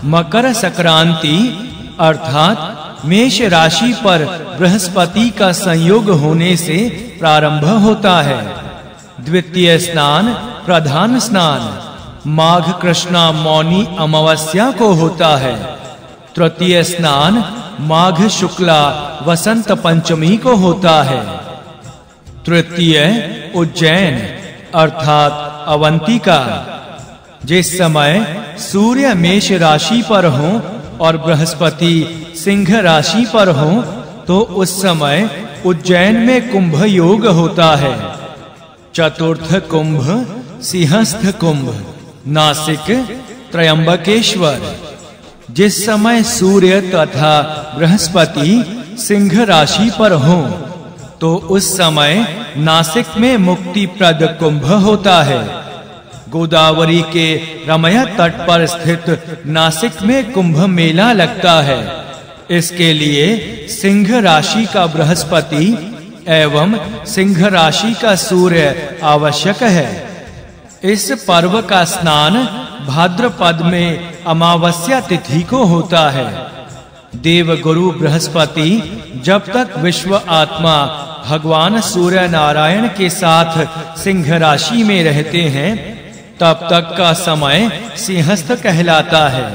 मकर संक्रांति अर्थात मेष राशि पर बृहस्पति का संयोग होने से प्रारंभ होता है। द्वितीय स्नान, प्रधान स्नान। माघ कृष्णा मौनी अमावस्या को होता है। तृतीय स्नान, माघ शुक्ला वसंत पंचमी को होता है। तृतीय उज्जैन, अर्थात अवंतिका। जिस समय सूर्य मेष राशि पर हो और बृहस्पति सिंह राशि पर हो तो उस समय उज्जैन में कुंभ योग होता है। चतुर्थ कुंभ, सिंहस्थ कुंभ, नासिक, त्रयंबकेश्वर। जिस समय सूर्य तथा बृहस्पति सिंह राशि पर हो तो उस समय नासिक में मुक्ति प्रद कुंभ होता है। गोदावरी के रमया तट पर स्थित नासिक में कुंभ मेला लगता है। इसके लिए सिंह राशि का बृहस्पति एवं सिंह राशि का सूर्य आवश्यक है। इस पर्व का स्नान भाद्रपद में अमावस्या तिथि को होता है। देव गुरु बृहस्पति जब तक विश्व आत्मा भगवान सूर्य नारायण के साथ सिंह राशि में रहते हैं तब तक का समय सिंहस्थ कहलाता है।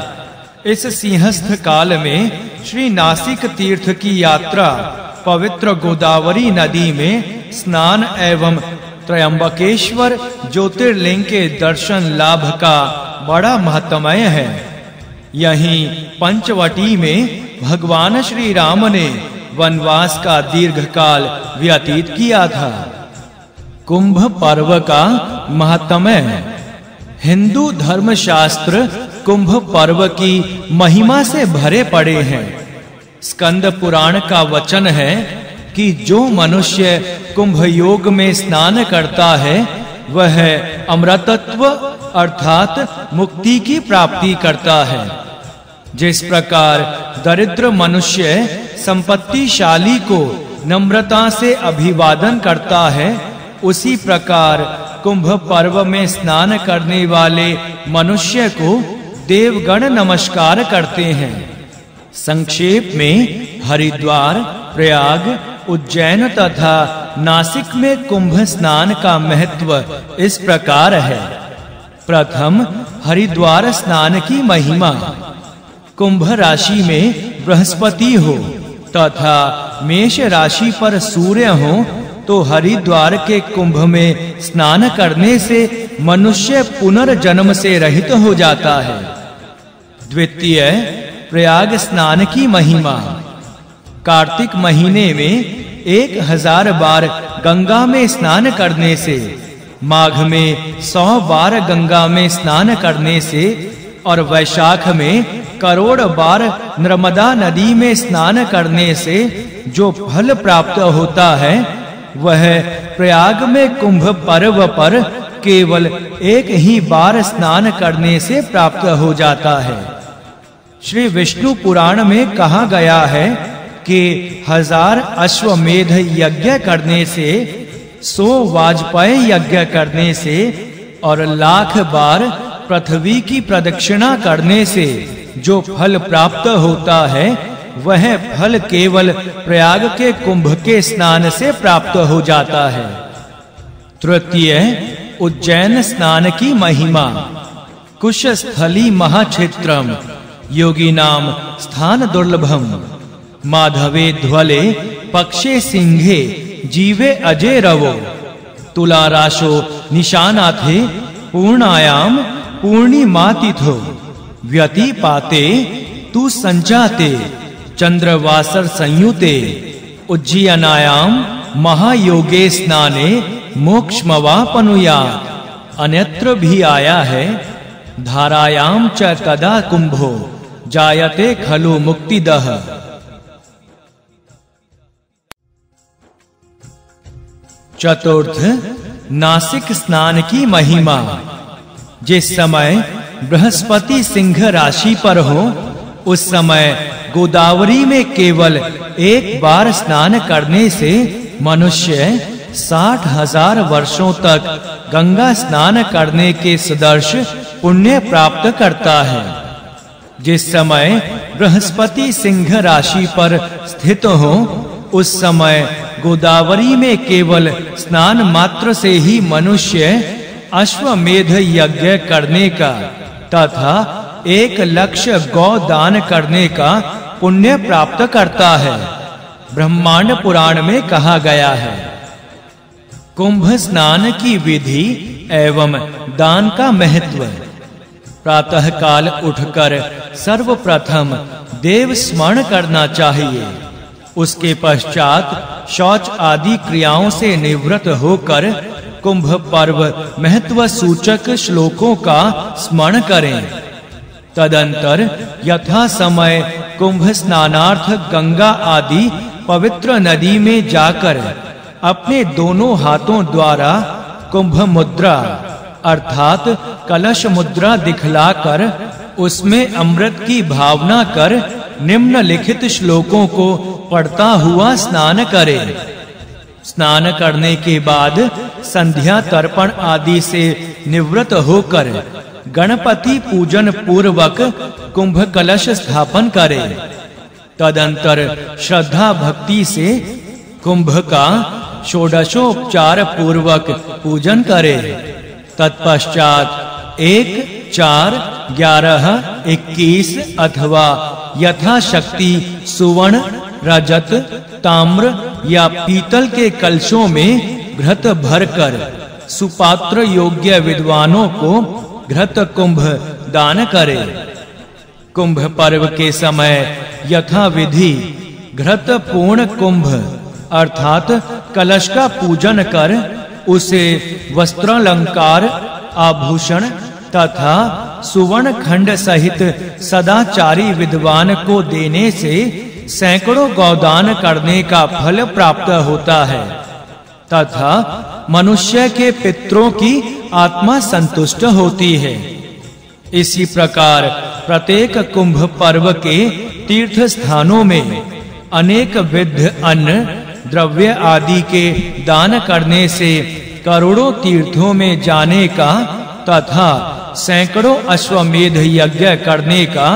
इस सिंहस्थ काल में श्री नासिक तीर्थ की यात्रा पवित्र गोदावरी नदी में स्नान एवं त्रयंबकेश्वर ज्योतिर्लिंग के दर्शन लाभ का बड़ा महत्वमय है। यहीं पंचवटी में भगवान श्री राम ने वनवास का दीर्घ काल व्यतीत किया था। कुंभ पर्व का महत्वमय हिंदू धर्म शास्त्र कुंभ पर्व की महिमा से भरे पड़े हैं। स्कंद पुराण का वचन है कि जो मनुष्य कुंभ योग में स्नान करता है, वह अमृतत्व अर्थात मुक्ति की प्राप्ति करता है। जिस प्रकार दरिद्र मनुष्य संपत्तिशाली को नम्रता से अभिवादन करता है, उसी प्रकार कुंभ पर्व में स्नान करने वाले मनुष्य को देवगण नमस्कार करते हैं। संक्षेप में, हरिद्वार, प्रयाग, उज्जैन तथा नासिक में कुंभ स्नान का महत्व इस प्रकार है। प्रथम, हरिद्वार स्नान की महिमा। कुंभ राशि में बृहस्पति हो तथा मेष राशि पर सूर्य हो तो हरिद्वार के कुंभ में स्नान करने से मनुष्य पुनर्जन्म से रहित हो जाता है। द्वितीय, प्रयाग स्नान की महिमा। कार्तिक महीने में एक हज़ार बार गंगा में स्नान करने से, माघ में सौ बार गंगा में स्नान करने से और वैशाख में करोड़ बार नर्मदा नदी में स्नान करने से जो फल प्राप्त होता है वह प्रयाग में कुंभ पर्व पर केवल एक ही बार स्नान करने से प्राप्त हो जाता है। श्री विष्णु पुराण में कहा गया है कि हज़ार अश्वमेध यज्ञ करने से, सौ वाजपेय यज्ञ करने से और लाख बार पृथ्वी की प्रदक्षिणा करने से जो फल प्राप्त होता है वह फल केवल प्रयाग के कुंभ के स्नान से प्राप्त हो जाता है। तृतीय, उज्जैन स्नान की महिमा। कुश स्थली महाक्षेत्रम, योगी नाम स्थान दुर्लभम। माधवे ध्वले, पक्षे सिंहे, जीवे अजय रवो। तुला राशो निशानाथे, पूर्णायाम, पूर्णिमातिथो। व्यति पाते तु संजाते चंद्रवासर संयुते उज्जयनायाम महायोगे स्नाने मोक्षमवापनुया अन्यत्र भी आया है धारायाम च कदा कुंभो जायते खलु मुक्तिदह चतुर्थ, नासिक स्नान की महिमा। जिस समय बृहस्पति सिंह राशि पर हो, उस समय गोदावरी में केवल एक बार स्नान करने से मनुष्य साठ हज़ार वर्षों तक गंगा स्नान करने के सदर्श पुण्य प्राप्त करता है। जिस समय बृहस्पति सिंह राशि पर स्थित हो, उस समय गोदावरी में केवल स्नान मात्र से ही मनुष्य अश्वमेध यज्ञ करने का तथा एक लक्ष्य गौ दान करने का पुण्य प्राप्त करता है। ब्रह्मांड पुराण में कहा गया है। कुंभ स्नान की विधि एवं दान का महत्व। प्रातः काल उठकर सर्वप्रथम देव स्मरण करना चाहिए। उसके पश्चात शौच आदि क्रियाओं से निवृत्त होकर कुंभ पर्व महत्व सूचक श्लोकों का स्मरण करें। तदंतर यथा समय कुंभ स्नानार्थ गंगा आदि पवित्र नदी में जाकर अपने दोनों हाथों द्वारा कुंभ मुद्रा, अर्थात कलश मुद्रा दिखलाकर उसमें अमृत की भावना कर निम्नलिखित श्लोकों को पढ़ता हुआ स्नान करे। स्नान करने के बाद संध्या तर्पण आदि से निवृत्त होकर गणपति पूजन पूर्वक कुंभ कलश स्थापन करे। तदंतर श्रद्धा भक्ति से कुंभ का षोडशोपचार पूर्वक पूजन करे। तत्पश्चात एक, चार, ग्यारह, इक्कीस अथवा यथाशक्ति सुवर्ण, रजत, ताम्र या पीतल के कलशों में घृत भरकर सुपात्र योग्य विद्वानों को घृत कुंभ दान करे। कुंभ पर्व के समय यथा विधि घृत पूर्ण कुंभ, अर्थात कलश का पूजन कर, उसे वस्त्रालंकार, आभूषण तथा सुवर्ण खंड सहित सदाचारी विद्वान को देने से सैकड़ों गौदान करने का फल प्राप्त होता है। तथा मनुष्य के पितरों की आत्मा संतुष्ट होती है। इसी प्रकार प्रत्येक कुंभ पर्व के तीर्थ स्थानों में अनेक विध अन्न, द्रव्य आदि के दान करने से करोड़ों तीर्थों में जाने का तथा सैकड़ों अश्वमेध यज्ञ करने का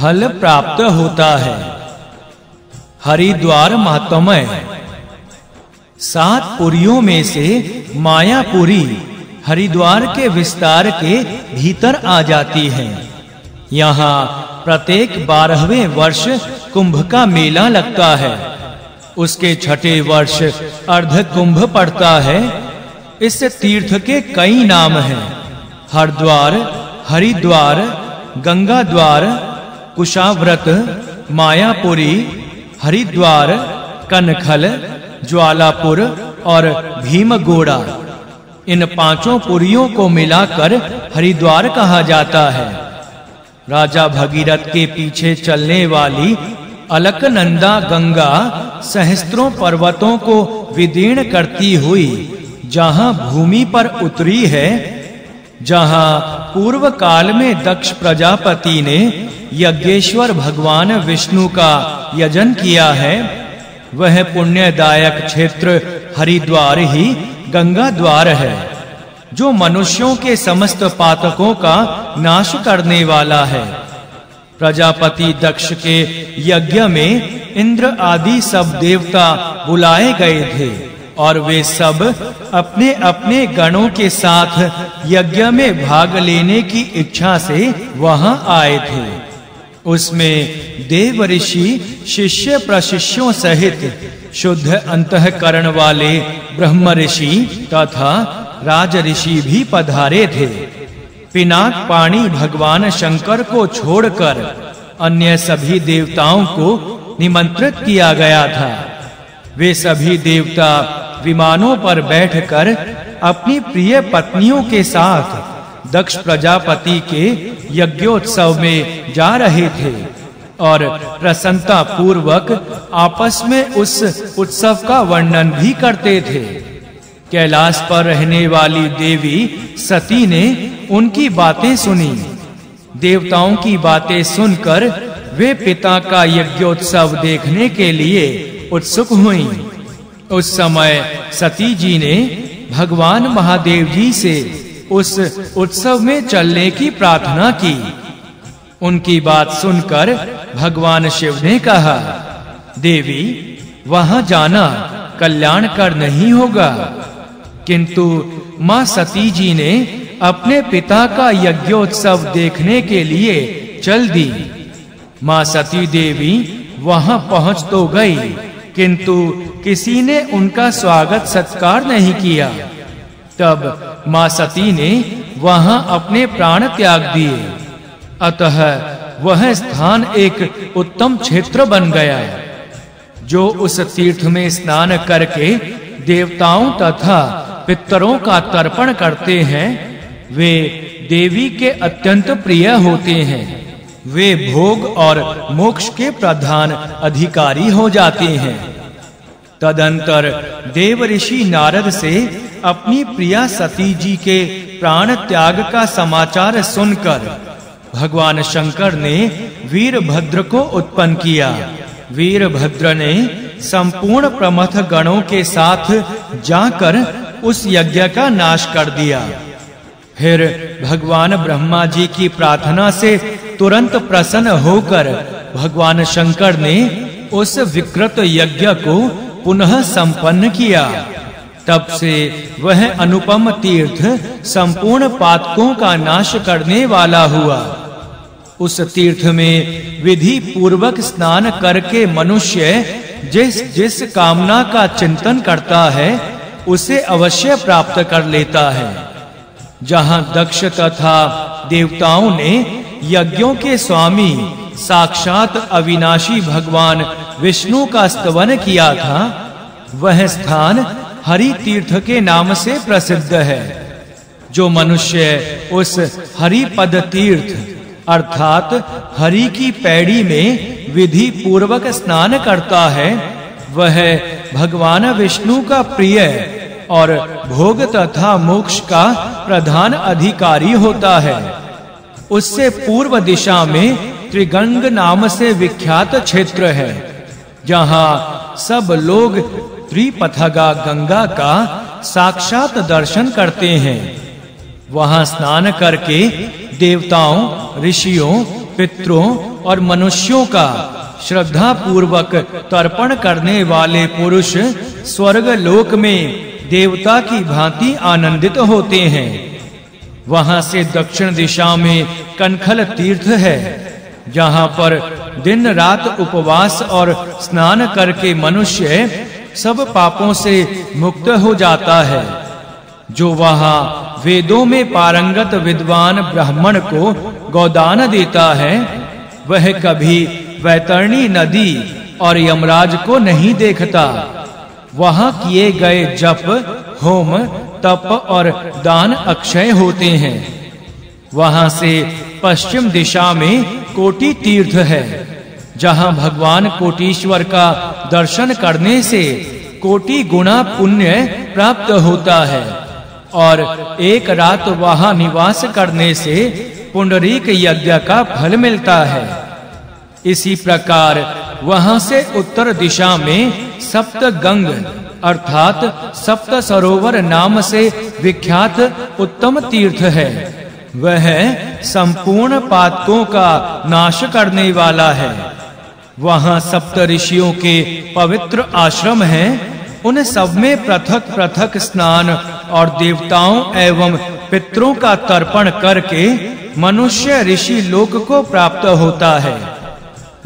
फल प्राप्त होता है। हरिद्वार महात्मय सात पुरियों में से मायापुरी हरिद्वार के विस्तार के भीतर आ जाती है। यहाँ प्रत्येक बारहवें वर्ष कुंभ का मेला लगता है। उसके छठे वर्ष अर्ध कुंभ पड़ता है। इस तीर्थ के कई नाम हैं। हरद्वार, हरिद्वार गंगा द्वार कुशाव्रत, मायापुरी, हरिद्वार, कनखल ज्वालापुर और भीमगोड़ा। इन पाँचों पुरियों को मिलाकर हरिद्वार कहा जाता है। राजा भगीरथ के पीछे चलने वाली अलकनंदा गंगा सहस्त्रों पर्वतों को विदीर्ण करती हुई, जहाँ भूमि पर उतरी है, जहाँ पूर्व काल में दक्ष प्रजापति ने यज्ञेश्वर भगवान विष्णु का यजन किया है वह पुण्यदायक क्षेत्र हरिद्वार ही गंगा द्वार है, जो मनुष्यों के समस्त पातकों का नाश करने वाला है। प्रजापति दक्ष के यज्ञ में इंद्र आदि सब देवता बुलाए गए थे, और वे सब अपने अपने गणों के साथ यज्ञ में भाग लेने की इच्छा से वहाँ आए थे। उसमें देव ऋषि शिष्य प्रशिष्यों सहित शुद्ध अंतःकरण वाले ब्रह्म ऋषि तथा राज ऋषि भी पधारे थे। पिनाक पाणी भगवान शंकर को छोड़कर अन्य सभी देवताओं को निमंत्रित किया गया था। वे सभी देवता विमानों पर बैठकर अपनी प्रिय पत्नियों के साथ दक्ष प्रजापति के यज्ञोत्सव में जा रहे थे और प्रसन्नता पूर्वक आपस में उस उत्सव का वर्णन भी करते थे। कैलाश पर रहने वाली देवी सती ने उनकी बातें सुनी। देवताओं की बातें सुनकर वे पिता का यज्ञोत्सव देखने के लिए उत्सुक हुई। उस समय सती जी ने भगवान महादेव जी से उस उत्सव में चलने की प्रार्थना की। उनकी बात सुनकर भगवान शिव ने कहा, देवी, वहाँ जाना कल्याण कर नहीं होगा। किंतु माँ सती जी ने अपने पिता का यज्ञोत्सव देखने के लिए चल दी। माँ सती देवी वहाँ पहुँच तो गई, किंतु किसी ने उनका स्वागत सत्कार नहीं किया। तब माँ सती ने वहाँ अपने प्राण त्याग दिए। अतः वह स्थान एक उत्तम क्षेत्र बन गया। जो उस तीर्थ में स्नान करके देवताओं तथा पितरों का तर्पण करते हैं, वे देवी के अत्यंत प्रिय होते हैं। वे भोग और मोक्ष के प्रधान अधिकारी हो जाते हैं। तदंतर देव ऋषि नारद से अपनी प्रिया सती जी के प्राण त्याग का समाचार सुनकर भगवान शंकर ने वीरभद्र को उत्पन्न किया। वीरभद्र ने संपूर्ण प्रमथ गणों के साथ जाकर उस यज्ञ का नाश कर दिया। फिर भगवान ब्रह्मा जी की प्रार्थना से तुरंत प्रसन्न होकर भगवान शंकर ने उस विकृत यज्ञ को पुनः संपन्न किया। तब से वह अनुपम तीर्थ संपूर्ण पातकों का नाश करने वाला हुआ। उस तीर्थ में विधि पूर्वक स्नान करके मनुष्य जिस जिस कामना का चिंतन करता है, उसे अवश्य प्राप्त कर लेता है। जहाँ दक्ष तथा देवताओं ने यज्ञों के स्वामी साक्षात अविनाशी भगवान विष्णु का स्तवन किया था, वह स्थान हरि तीर्थ के नाम से प्रसिद्ध है, जो मनुष्य उस हरि पद तीर्थ, अर्थात हरि की पैड़ी में विधि पूर्वक स्नान करता है, वह भगवान विष्णु का प्रिय और भोग तथा मोक्ष का प्रधान अधिकारी होता है। उससे पूर्व दिशा में त्रिगंग नाम से विख्यात क्षेत्र है, जहाँ सब लोग त्रिपथगा गंगा का साक्षात दर्शन करते हैं। वहाँ स्नान करके देवताओं, ऋषियों, पितरों और मनुष्यों का श्रद्धा पूर्वक तर्पण करने वाले पुरुष स्वर्ग लोक में देवता की भांति आनंदित होते हैं। वहाँ से दक्षिण दिशा में कनखल तीर्थ है, जहाँ पर दिन रात उपवास और स्नान करके मनुष्य सब पापों से मुक्त हो जाता है। जो वहाँ वेदों में पारंगत विद्वान ब्राह्मण को गोदान देता है, वह कभी वैतरणी नदी और यमराज को नहीं देखता। वहाँ किए गए जप, होम, तप और दान अक्षय होते हैं। वहाँ से पश्चिम दिशा में कोटि तीर्थ है। जहाँ भगवान कोटीश्वर का दर्शन करने से कोटि गुना पुण्य प्राप्त होता है और एक रात वहाँ निवास करने से पुंडरीक यज्ञ का फल मिलता है। इसी प्रकार वहाँ से उत्तर दिशा में सप्त गंग अर्थात सप्त सरोवर नाम से विख्यात उत्तम तीर्थ है। वह संपूर्ण पातकों का नाश करने वाला है। वहाँ सप्त ऋषियों के पवित्र आश्रम हैं। उन सब में पृथक-पृथक स्नान और देवताओं एवं पितरों का तर्पण करके मनुष्य ऋषि लोक को प्राप्त होता है।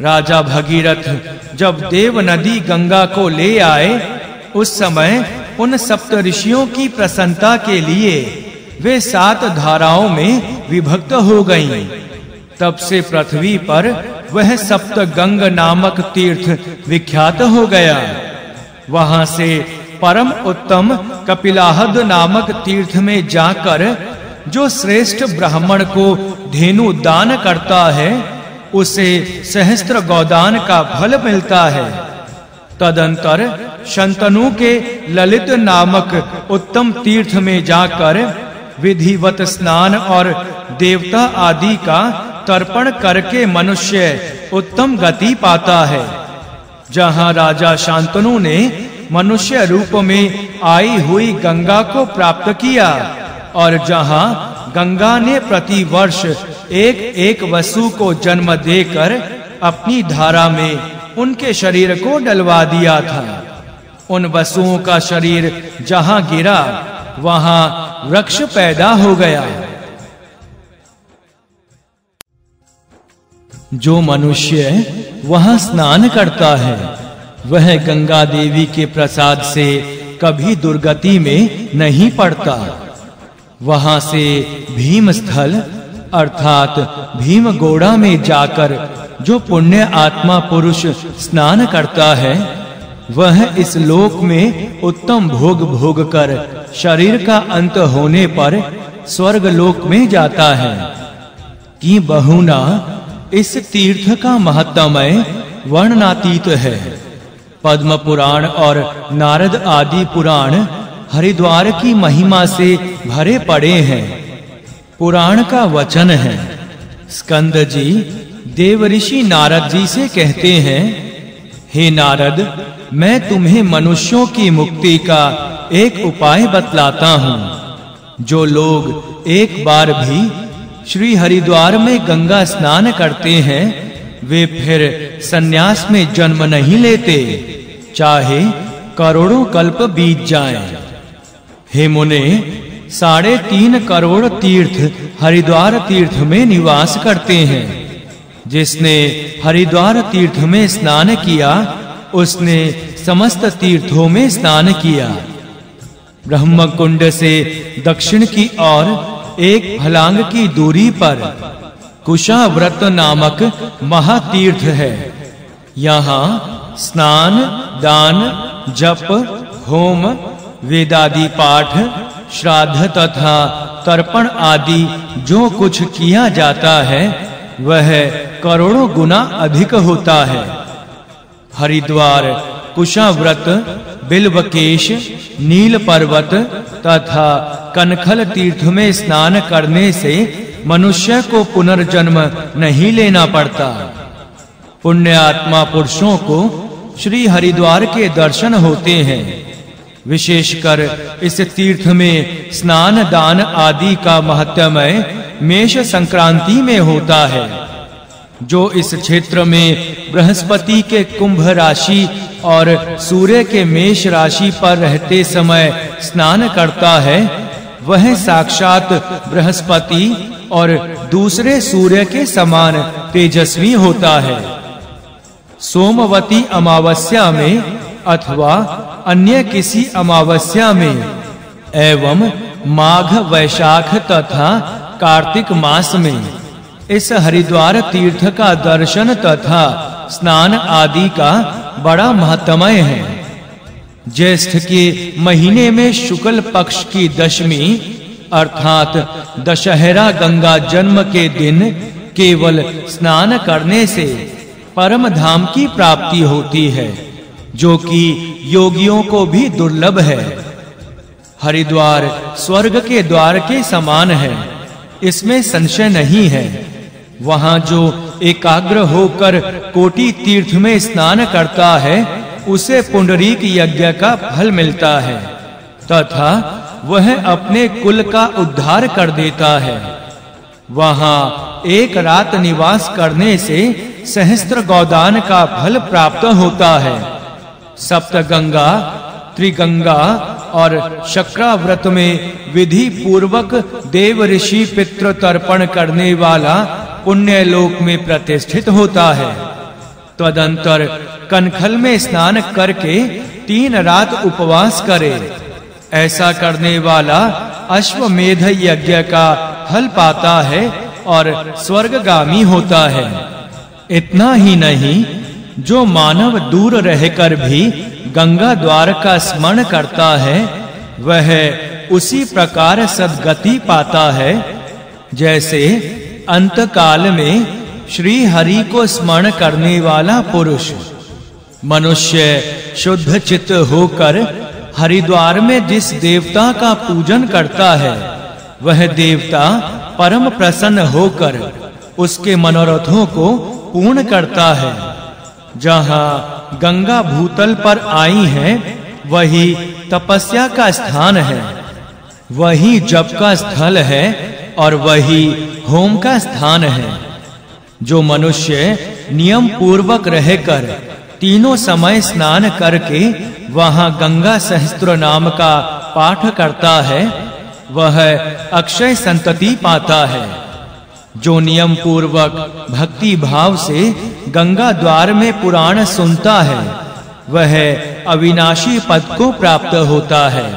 राजा भगीरथ जब देव नदी गंगा को ले आए, उस समय उन सप्त ऋषियों की प्रसन्नता के लिए वे सात धाराओं में विभक्त हो गईं। तब से पृथ्वी पर वह सप्त गंग नामक तीर्थ विख्यात हो गया। वहाँ से परम उत्तम कपिलाहद नामक तीर्थ में जाकर, जो श्रेष्ठ ब्राह्मण को धेनु दान करता है, उसे सहस्त्र गौदान का फल मिलता है। तदंतर शंतनु के ललित नामक उत्तम तीर्थ में जाकर विधिवत स्नान और देवता आदि का तर्पण करके मनुष्य उत्तम गति पाता है। जहाँ राजा शांतनु ने मनुष्य रूप में आई हुई गंगा को प्राप्त किया और जहाँ गंगा ने प्रति वर्ष एक एक वसु को जन्म देकर अपनी धारा में उनके शरीर को डलवा दिया था। उन वसुओं का शरीर जहाँ गिरा, वहाँ वृक्ष पैदा हो गया। जो मनुष्य वहाँ स्नान करता है, वह गंगा देवी के प्रसाद से कभी दुर्गति में नहीं पड़ता। वहाँ से भीम स्थल अर्थात भीम गोड़ा में जाकर जो पुण्य आत्मा पुरुष स्नान करता है, वह इस लोक में उत्तम भोग भोग कर शरीर का अंत होने पर स्वर्ग लोक में जाता है। कि बहुना इस तीर्थ का महत्वमय वर्णनातीत है। पद्म पुराण और नारद आदि पुराण हरिद्वार की महिमा से भरे पड़े हैं। पुराण का वचन है, स्कंद जी देवऋषि नारद जी से कहते हैं, हे नारद, मैं तुम्हें मनुष्यों की मुक्ति का एक उपाय बतलाता हूँ। जो लोग एक बार भी श्री हरिद्वार में गंगा स्नान करते हैं, वे फिर सन्यास में जन्म नहीं लेते, चाहे करोड़ों कल्प बीत जाएँ। हे मुने, साढ़े तीन करोड़ तीर्थ हरिद्वार तीर्थ में निवास करते हैं। जिसने हरिद्वार तीर्थ में स्नान किया, उसने समस्त तीर्थों में स्नान किया। ब्रह्म कुंड से दक्षिण की ओर एक फलांग की दूरी पर कुशाव्रत नामक महातीर्थ है। यहाँ स्नान, दान, जप, होम, वेदादि पाठ, श्राद्ध तथा तर्पण आदि जो कुछ किया जाता है, वह करोड़ों गुना अधिक होता है। हरिद्वार, कुशाव्रत बिल्वकेश नील पर्वत तथा कनखल तीर्थ में स्नान करने से मनुष्य को पुनर्जन्म नहीं लेना पड़ता। पुण्य आत्मा पुरुषों को श्री हरिद्वार के दर्शन होते हैं। विशेषकर इस तीर्थ में स्नान दान आदि का महत्वमय मेष संक्रांति में होता है। जो इस क्षेत्र में बृहस्पति के कुंभ राशि और सूर्य के मेष राशि पर रहते समय स्नान करता है, वह साक्षात बृहस्पति और दूसरे सूर्य के समान तेजस्वी होता है। सोमवती अमावस्या में अथवा अन्य किसी अमावस्या में एवं माघ वैशाख तथा कार्तिक मास में इस हरिद्वार तीर्थ का दर्शन तथा स्नान आदि का बड़ा महत्वमय है। ज्येष्ठ के महीने में शुक्ल पक्ष की दशमी, अर्थात दशहरा गंगा जन्म के दिन, केवल स्नान करने से परम धाम की प्राप्ति होती है, जो कि योगियों को भी दुर्लभ है। हरिद्वार स्वर्ग के द्वार के समान है, इसमें संशय नहीं है। वहाँ जो एकाग्र होकर कोटि तीर्थ में स्नान करता है, उसे पुंडरीक यज्ञ का फल मिलता है, तथा वह अपने कुल का उद्धार कर देता है। वहाँ एक रात निवास करने से सहस्त्र गौदान का फल प्राप्त होता है। सप्तगंगा, त्रिगंगा और शक्राव्रत में विधि पूर्वक देव ऋषि पितृ तर्पण करने वाला पुण्य लोक में प्रतिष्ठित होता है। तदंतर कनखल में स्नान करके तीन रात उपवास करे। ऐसा करने वाला अश्वमेध यज्ञ का फल पाता है और स्वर्गगामी होता है। इतना ही नहीं, जो मानव दूर रहकर भी गंगा द्वार का स्मरण करता है, वह उसी प्रकार सदगति पाता है। जैसे अंत काल में श्री हरि को स्मरण करने वाला पुरुष। मनुष्य शुद्ध चित्त होकर हरिद्वार में जिस देवता का पूजन करता है, वह देवता परम प्रसन्न होकर उसके मनोरथों को पूर्ण करता है। जहाँ गंगा भूतल पर आई है, वही तपस्या का स्थान है। वही जप का स्थल है और वही होम का स्थान है, जो मनुष्य नियम पूर्वक रहकर तीनों समय स्नान करके वहाँ गंगा सहस्त्र नाम का पाठ करता है, वह अक्षय संतति पाता है, जो नियम पूर्वक भक्ति भाव से गंगा द्वार में पुराण सुनता है, वह अविनाशी पद को प्राप्त होता है,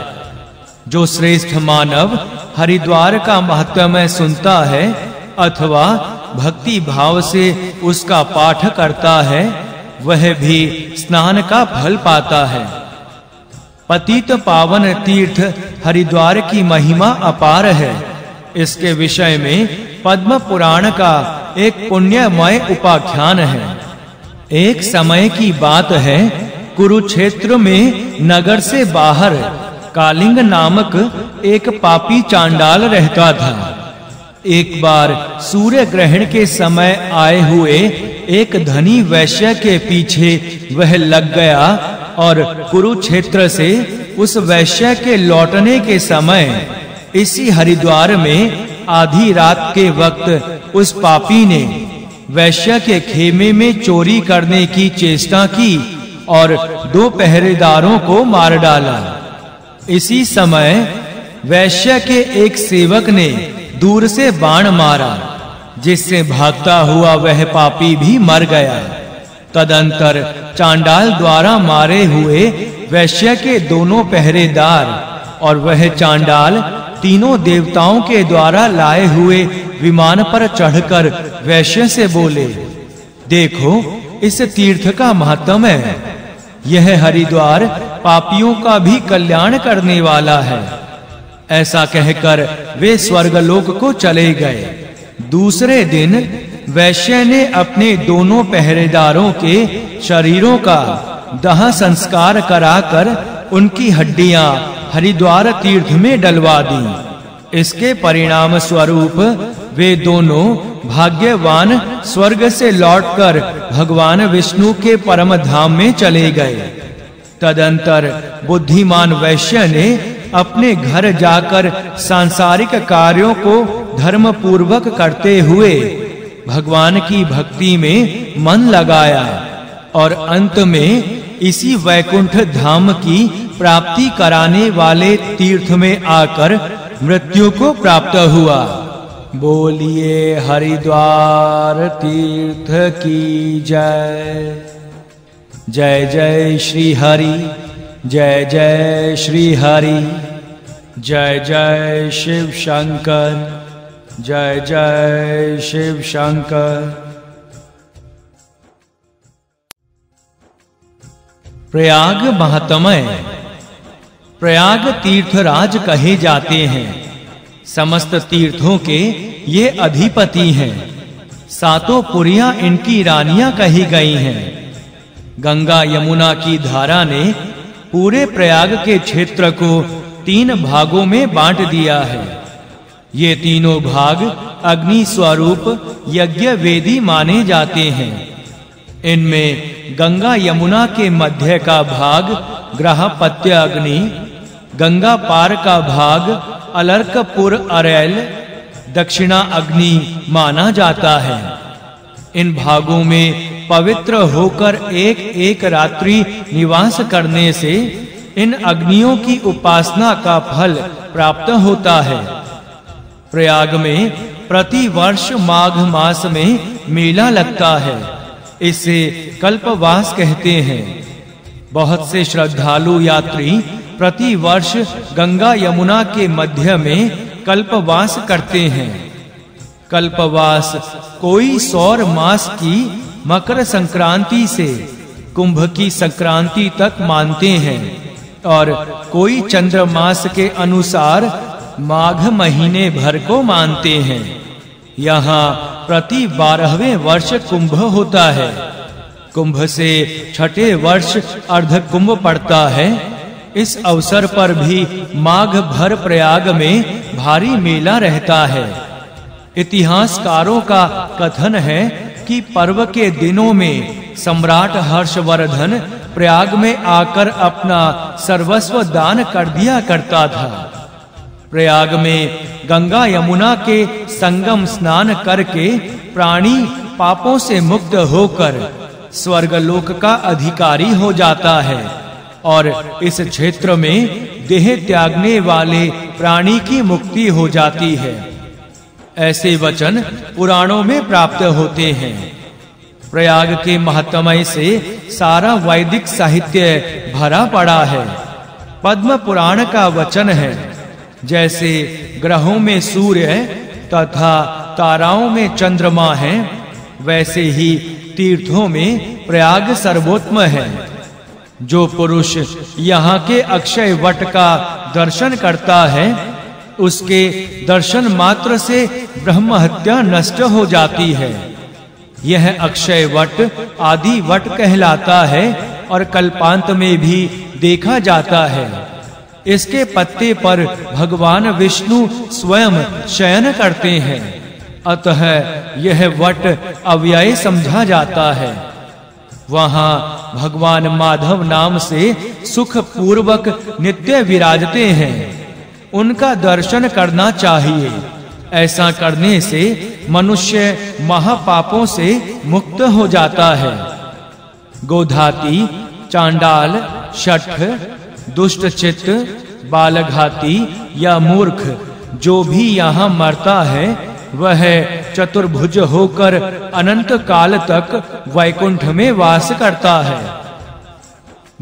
जो श्रेष्ठ मानव हरिद्वार का महत्व सुनता है, अथवा भक्ति भाव से उसका पाठ करता है, वह भी स्नान का फल पाता है। पतित पावन तीर्थ हरिद्वार की महिमा अपार है। इसके विषय में पद्म पुराण का एक पुण्यमय उपाख्यान है। एक समय की बात है, कुरुक्षेत्र में नगर से बाहर। कालिंग नामक एक पापी चांडाल रहता था। एक बार सूर्य ग्रहण के समय आए हुए एक धनी वैश्य के पीछे वह लग गया और कुरुक्षेत्र से उस वैश्य के लौटने के समय इसी हरिद्वार में आधी रात के वक्त उस पापी ने वैश्य के खेमे में चोरी करने की चेष्टा की और दो पहरेदारों को मार डाला। इसी समय वैश्य के एक सेवक ने दूर से बाण मारा, जिससे भागता हुआ वह पापी भी मर गया। तदंतर चांडाल द्वारा मारे हुए वैश्य के दोनों पहरेदार और वह चांडाल तीनों देवताओं के द्वारा लाए हुए विमान पर चढ़कर वैश्य से बोले, देखो, इस तीर्थ का महत्व है। यह हरिद्वार पापियों का भी कल्याण करने वाला है। ऐसा कहकर वे स्वर्गलोक को चले गए। दूसरे दिन वैश्य ने अपने दोनों पहरेदारों के शरीरों का दह संस्कार कराकर उनकी हड्डियाँ हरिद्वार तीर्थ में डलवा दी। इसके परिणाम स्वरूप वे दोनों भाग्यवान स्वर्ग से लौटकर भगवान विष्णु के परम धाम में चले गए। तदंतर बुद्धिमान वैश्य ने अपने घर जाकर सांसारिक कार्यों को धर्म पूर्वक करते हुए भगवान की भक्ति में मन लगाया और अंत में इसी वैकुंठ धाम की प्राप्ति कराने वाले तीर्थ में आकर मृत्यु को प्राप्त हुआ। बोलिए हरिद्वार तीर्थ की जय। जय जय श्री हरि, जय जय श्री हरि, जय जय शिव शंकर, जय जय शिव शंकर। प्रयाग महात्मय, प्रयाग तीर्थराज कहे जाते हैं। समस्त तीर्थों के ये अधिपति हैं। सातों पुरियाँ इनकी रानियाँ कही गई हैं। गंगा यमुना की धारा ने पूरे प्रयाग के क्षेत्र को तीन भागों में बांट दिया है। ये तीनों भाग अग्नि स्वरूप यज्ञ वेदी माने जाते हैं। इनमें गंगा यमुना के मध्य का भाग ग्रहपत्य अग्नि, गंगा पार का भाग अलर्कपुर अरैल, दक्षिणा अग्नि माना जाता है। इन भागों में पवित्र होकर एक एक रात्रि निवास करने से इन अग्नियों की उपासना का फल प्राप्त होता है। प्रयाग में प्रति वर्ष माघ मास में मेला लगता है, इसे कल्पवास कहते हैं। बहुत से श्रद्धालु यात्री प्रति वर्ष गंगा यमुना के मध्य में कल्पवास करते हैं। कल्पवास कोई सौर मास की मकर संक्रांति से कुंभ की संक्रांति तक मानते हैं और कोई चंद्र मास के अनुसार माघ महीने भर को मानते हैं। यहाँ प्रति बारहवें वर्ष कुंभ होता है। कुंभ से छठे वर्ष अर्ध कुंभ पड़ता है। इस अवसर पर भी माघ भर प्रयाग में भारी मेला रहता है। इतिहासकारों का कथन है कि पर्व के दिनों में सम्राट हर्षवर्धन प्रयाग में आकर अपना सर्वस्व दान कर दिया करता था। प्रयाग में गंगा यमुना के संगम स्नान करके प्राणी पापों से मुक्त होकर स्वर्गलोक का अधिकारी हो जाता है और इस क्षेत्र में देह त्यागने वाले प्राणी की मुक्ति हो जाती है। ऐसे वचन पुराणों में प्राप्त होते हैं। प्रयाग के महत्वमय से सारा वैदिक साहित्य भरा पड़ा है। पद्म पुराण का वचन है, जैसे ग्रहों में सूर्य तथा ताराओं में चंद्रमा है, वैसे ही तीर्थों में प्रयाग सर्वोत्तम है। जो पुरुष यहाँ के अक्षय वट का दर्शन करता है उसके दर्शन मात्र से ब्रह्म हत्या नष्ट हो जाती है। यह अक्षय वट, आदि वट कहलाता है और कल्पांत में भी देखा जाता है। इसके पत्ते पर भगवान विष्णु स्वयं शयन करते हैं। अतः यह वट अव्यय समझा जाता है। वहाँ भगवान माधव नाम से सुख पूर्वक नित्य विराजते हैं। उनका दर्शन करना चाहिए। ऐसा करने से मनुष्य महापापों से मुक्त हो जाता है। गोधाती, चांडाल, शठ, दुष्ट चित्त, बालघाती या मूर्ख जो भी यहाँ मरता है, वह चतुर्भुज होकर अनंत काल तक वैकुंठ में वास करता है।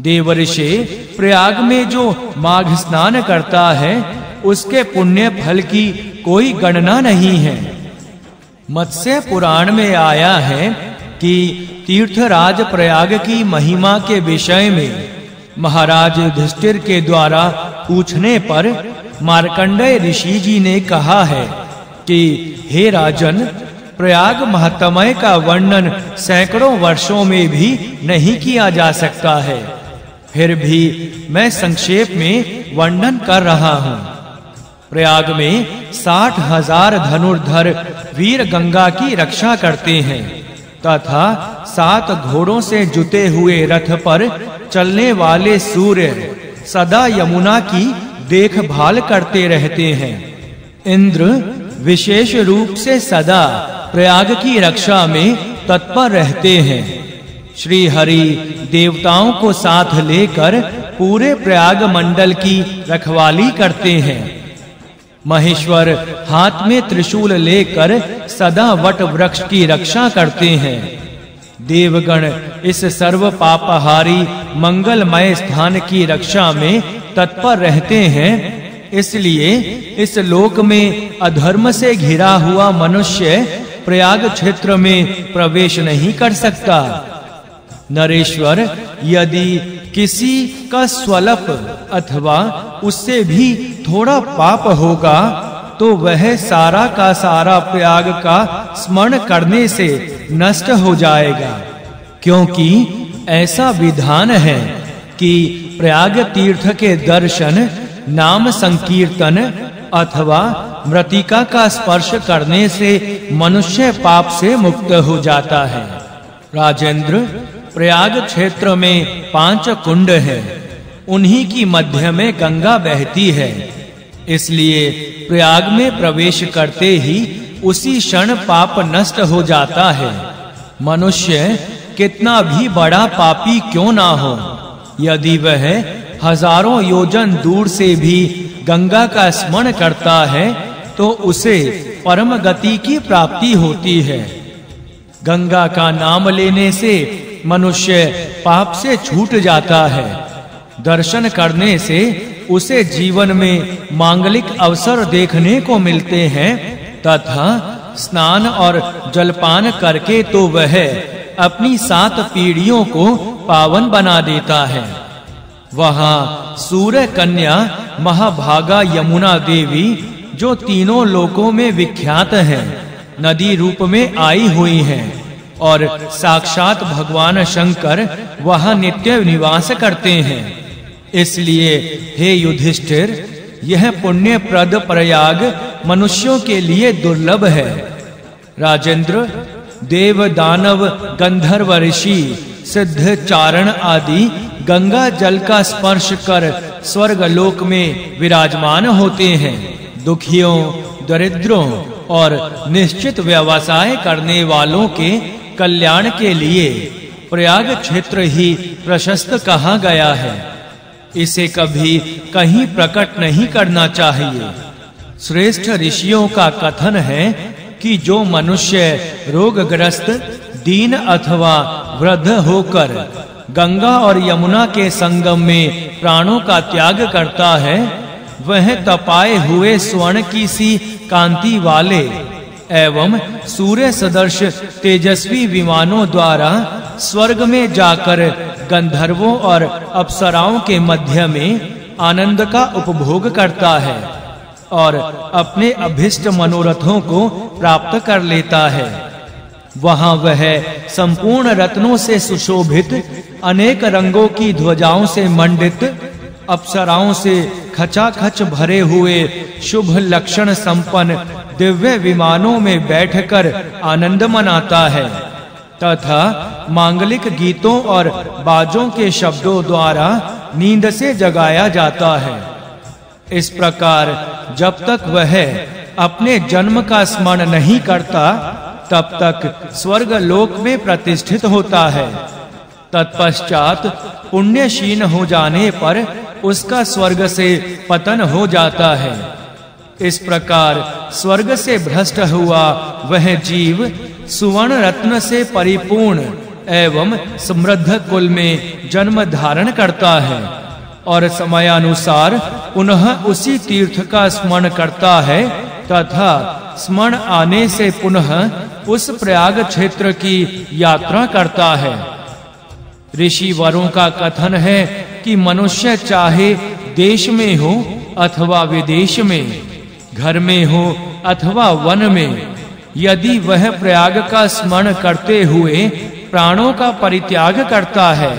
देवर्षि, प्रयाग में जो माघ स्नान करता है, उसके पुण्य फल की कोई गणना नहीं है। मत्स्य पुराण में आया है कि तीर्थराज प्रयाग की महिमा के विषय में महाराज युधिष्ठिर के द्वारा पूछने पर मार्कंडेय ऋषि जी ने कहा है कि, हे राजन, प्रयाग महात्मय का वर्णन सैकड़ों वर्षों में भी नहीं किया जा सकता है। फिर भी मैं संक्षेप में वर्णन कर रहा हूँ। प्रयाग में साठ हज़ार धनुर्धर वीर गंगा की रक्षा करते हैं, तथा सात घोड़ों से जुते हुए रथ पर चलने वाले सूर्य सदा यमुना की देखभाल करते रहते हैं। इंद्र विशेष रूप से सदा प्रयाग की रक्षा में तत्पर रहते हैं। श्री हरि देवताओं को साथ लेकर पूरे प्रयाग मंडल की रखवाली करते हैं। महेश्वर हाथ में त्रिशूल लेकर सदा वट वृक्ष की रक्षा करते हैं। देवगण इस सर्व पापहारी, मंगलमय स्थान की रक्षा में तत्पर रहते हैं। इसलिए इस लोक में अधर्म से घिरा हुआ मनुष्य प्रयाग क्षेत्र में प्रवेश नहीं कर सकता। नरेश्वर, यदि किसी का स्वल्प अथवा उससे भी थोड़ा पाप होगा तो वह सारा का सारा प्रयाग का स्मरण करने से नष्ट हो जाएगा। क्योंकि ऐसा विधान है कि प्रयाग तीर्थ के दर्शन, नाम संकीर्तन अथवा मृतिका का स्पर्श करने से मनुष्य पाप से मुक्त हो जाता है। राजेंद्र प्रयाग क्षेत्र में पाँच कुंड हैं। उन्हीं की मध्य में गंगा बहती है। इसलिए प्रयाग में प्रवेश करते ही उसी क्षण पाप नष्ट हो जाता है। मनुष्य कितना भी बड़ा पापी क्यों ना हो। यदि वह हज़ारों योजन दूर से भी गंगा का स्मरण करता है तो उसे परम गति की प्राप्ति होती है। गंगा का नाम लेने से मनुष्य पाप से छूट जाता है। दर्शन करने से उसे जीवन में मांगलिक अवसर देखने को मिलते हैं। तथा स्नान और जलपान करके तो वह अपनी सात पीढ़ियों को पावन बना देता है। वहाँ सूर्य कन्या महाभागा यमुना देवी, जो तीनों लोकों में विख्यात है, नदी रूप में आई हुई हैं। और साक्षात भगवान शंकर वहाँ नित्य निवास करते हैं। इसलिए हे युधिष्ठिर, यह पुण्य प्रद प्रयाग मनुष्यों के लिए दुर्लभ है। राजेंद्र, देव दानव गंधर्व ऋषि, सिद्ध चारण आदि गंगा जल का स्पर्श कर स्वर्ग लोक में विराजमान होते हैं। दुखियों, दरिद्रों और निश्चित व्यवसाय करने वालों के कल्याण के लिए प्रयाग क्षेत्र ही प्रशस्त कहा गया है। इसे कभी कहीं प्रकट नहीं करना चाहिए। श्रेष्ठ ऋषियों का कथन है कि जो मनुष्य रोगग्रस्त, दीन अथवा वृद्ध होकर गंगा और यमुना के संगम में प्राणों का त्याग करता है, वह तपाए हुए स्वर्ण की सी कांति वाले एवं सूर्य सदर्श तेजस्वी विमानों द्वारा स्वर्ग में जाकर गंधर्वों और अप्सराओं के मध्य में आनंद का उपभोग करता है और अपने अभिष्ट मनोरथों को प्राप्त कर लेता है। वहाँ वह संपूर्ण रत्नों से सुशोभित, अनेक रंगों की ध्वजाओं से मंडित, अप्सराओं से खचाखच भरे हुए शुभ लक्षण संपन्न दिव्य विमानों में बैठकर आनंद मनाता है। तथा मांगलिक गीतों और बाजों के शब्दों द्वारा नींद से जगाया जाता है। इस प्रकार जब तक वह अपने जन्म का स्मरण नहीं करता, तब तक स्वर्ग लोक में प्रतिष्ठित होता है। तत्पश्चात पुण्यशीन हो जाने पर उसका स्वर्ग से पतन हो जाता है। इस प्रकार स्वर्ग से भ्रष्ट हुआ, वह जीव सुवर्ण रत्न से परिपूर्ण एवं समृद्ध कुल में जन्म धारण करता है और समयानुसार पुनः उसी तीर्थ का स्मरण करता है तथा स्मरण आने से पुनः उस प्रयाग क्षेत्र की यात्रा करता है। ऋषि वरों का कथन है कि मनुष्य चाहे देश में हो अथवा विदेश में घर में हो अथवा वन में, यदि वह प्रयाग का स्मरण करते हुए प्राणों का परित्याग करता है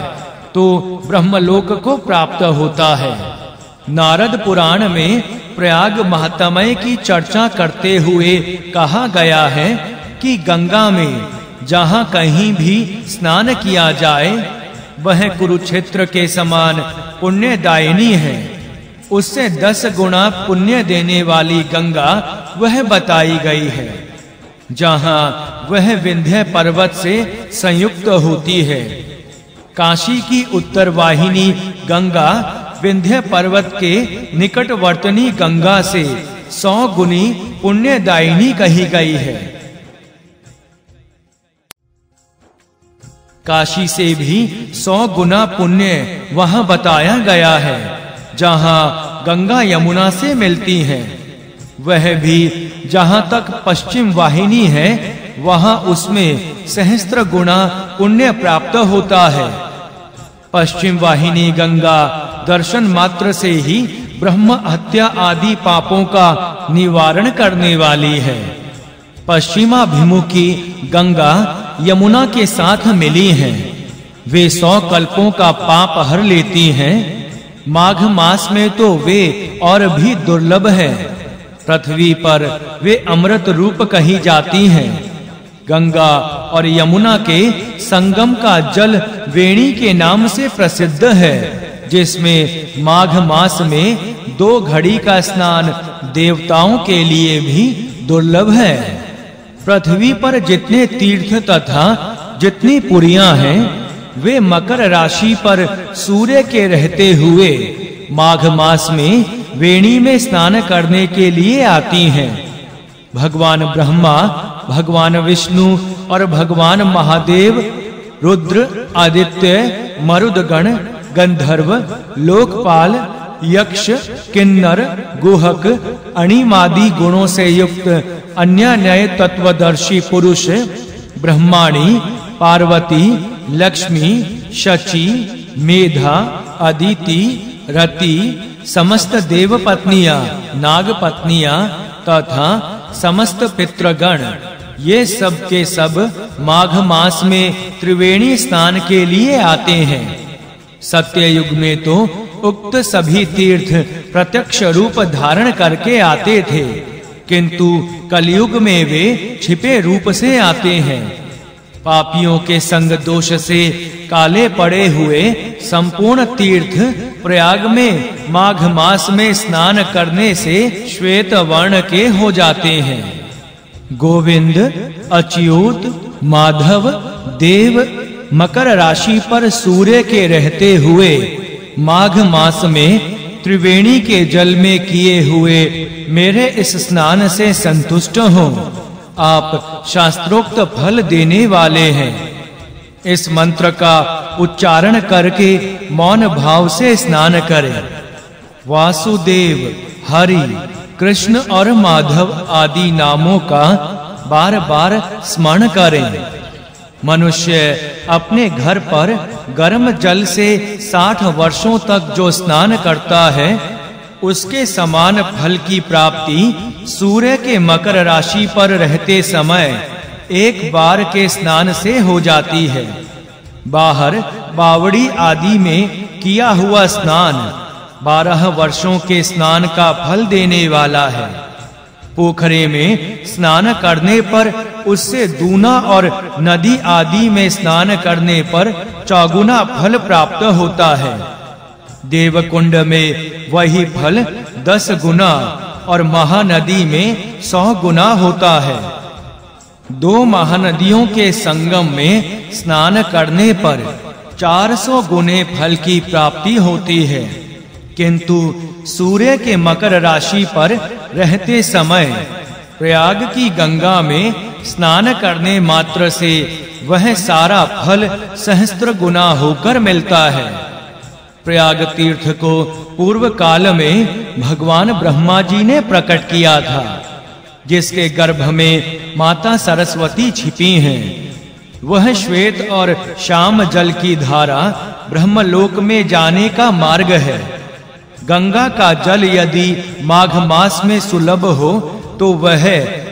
तो ब्रह्मलोक को प्राप्त होता है। नारद पुराण में प्रयाग महात्मय की चर्चा करते हुए कहा गया है कि गंगा में जहाँ कहीं भी स्नान किया जाए, वह कुरुक्षेत्र के समान पुण्यदायिनी है। उससे दस गुना पुण्य देने वाली गंगा वह बताई गई है, जहाँ वह विंध्य पर्वत से संयुक्त होती है। काशी की उत्तर वाहिनी गंगा विंध्य पर्वत के निकटवर्तनी गंगा से सौ गुनी पुण्यदायिनी कही गई है। काशी से भी सौ गुना पुण्य वहाँ बताया गया है। जहाँ गंगा यमुना से मिलती हैं, वह भी जहाँ तक पश्चिम वाहिनी है, वहाँ उसमें सहस्त्र गुना पुण्य प्राप्त होता है। पश्चिम वाहिनी गंगा दर्शन मात्र से ही ब्रह्म हत्या आदि पापों का निवारण करने वाली है। पश्चिमाभिमुखी गंगा यमुना के साथ मिली हैं। वे सौ कल्पों का पाप हर लेती हैं माघ मास में तो वे और भी दुर्लभ है। पृथ्वी पर वे अमृत रूप कही जाती हैं। गंगा और यमुना के संगम का जल वेणी के नाम से प्रसिद्ध है, जिसमें माघ मास में दो घड़ी का स्नान देवताओं के लिए भी दुर्लभ है। पृथ्वी पर जितने तीर्थ तथा जितनी पुरियाँ हैं वे मकर राशि पर सूर्य के रहते हुए माघ मास में वेणी में स्नान करने के लिए आती हैं। भगवान ब्रह्मा, भगवान विष्णु और भगवान महादेव, रुद्र, आदित्य, मरुदगण, गंधर्व, लोकपाल, यक्ष, किन्नर, गुहक, अणिमादि गुणों से युक्त अन्य नए तत्वदर्शी पुरुष, ब्रह्माणी, पार्वती लक्ष्मी, शची, मेधा, अदिति, रति, समस्त देव पत्नियाँ नाग पत्नियाँ तथा समस्त पितृगण। ये सब के सब माघ मास में त्रिवेणी स्नान के लिए आते हैं। सत्य युग में तो उक्त सभी तीर्थ प्रत्यक्ष रूप धारण करके आते थे, किंतु कलयुग में वे छिपे रूप से आते हैं। पापियों के संग दोष से काले पड़े हुए संपूर्ण तीर्थ प्रयाग में माघ मास में स्नान करने से श्वेत वर्ण के हो जाते हैं। गोविंद, अच्युत, माधव, देव मकर राशि पर सूर्य के रहते हुए माघ मास में त्रिवेणी के जल में किए हुए मेरे इस स्नान से संतुष्ट हो। आप शास्त्रोक्त फल देने वाले हैं। इस मंत्र का उच्चारण करके मौन भाव से स्नान करें। वासुदेव, हरि, कृष्ण और माधव आदि नामों का बार-बार स्मरण करें। मनुष्य अपने घर पर गर्म जल से साठ वर्षों तक जो स्नान करता है उसके समान फल की प्राप्ति सूर्य के मकर राशि पर रहते समय एक बार के स्नान से हो जाती है। बाहर बावड़ी आदि में किया हुआ स्नान बारह वर्षों के स्नान का फल देने वाला है। पोखरे में स्नान करने पर उससे दूना और नदी आदि में स्नान करने पर चौगुना फल प्राप्त होता है। देवकुंड में वही फल दस गुना और महानदी में सौ गुना होता है। दो महानदियों के संगम में स्नान करने पर 400 गुने फल की प्राप्ति होती है। किंतु सूर्य के मकर राशि पर रहते समय प्रयाग की गंगा में स्नान करने मात्र से वह सारा फल सहस्त्र गुना होकर मिलता है। प्रयाग तीर्थ को पूर्व काल में भगवान ब्रह्मा जी ने प्रकट किया था, जिसके गर्भ में माता सरस्वती छिपी हैं। वह श्वेत और श्याम जल की धारा ब्रह्मलोक में जाने का मार्ग है। गंगा का जल यदि माघ मास में सुलभ हो तो वह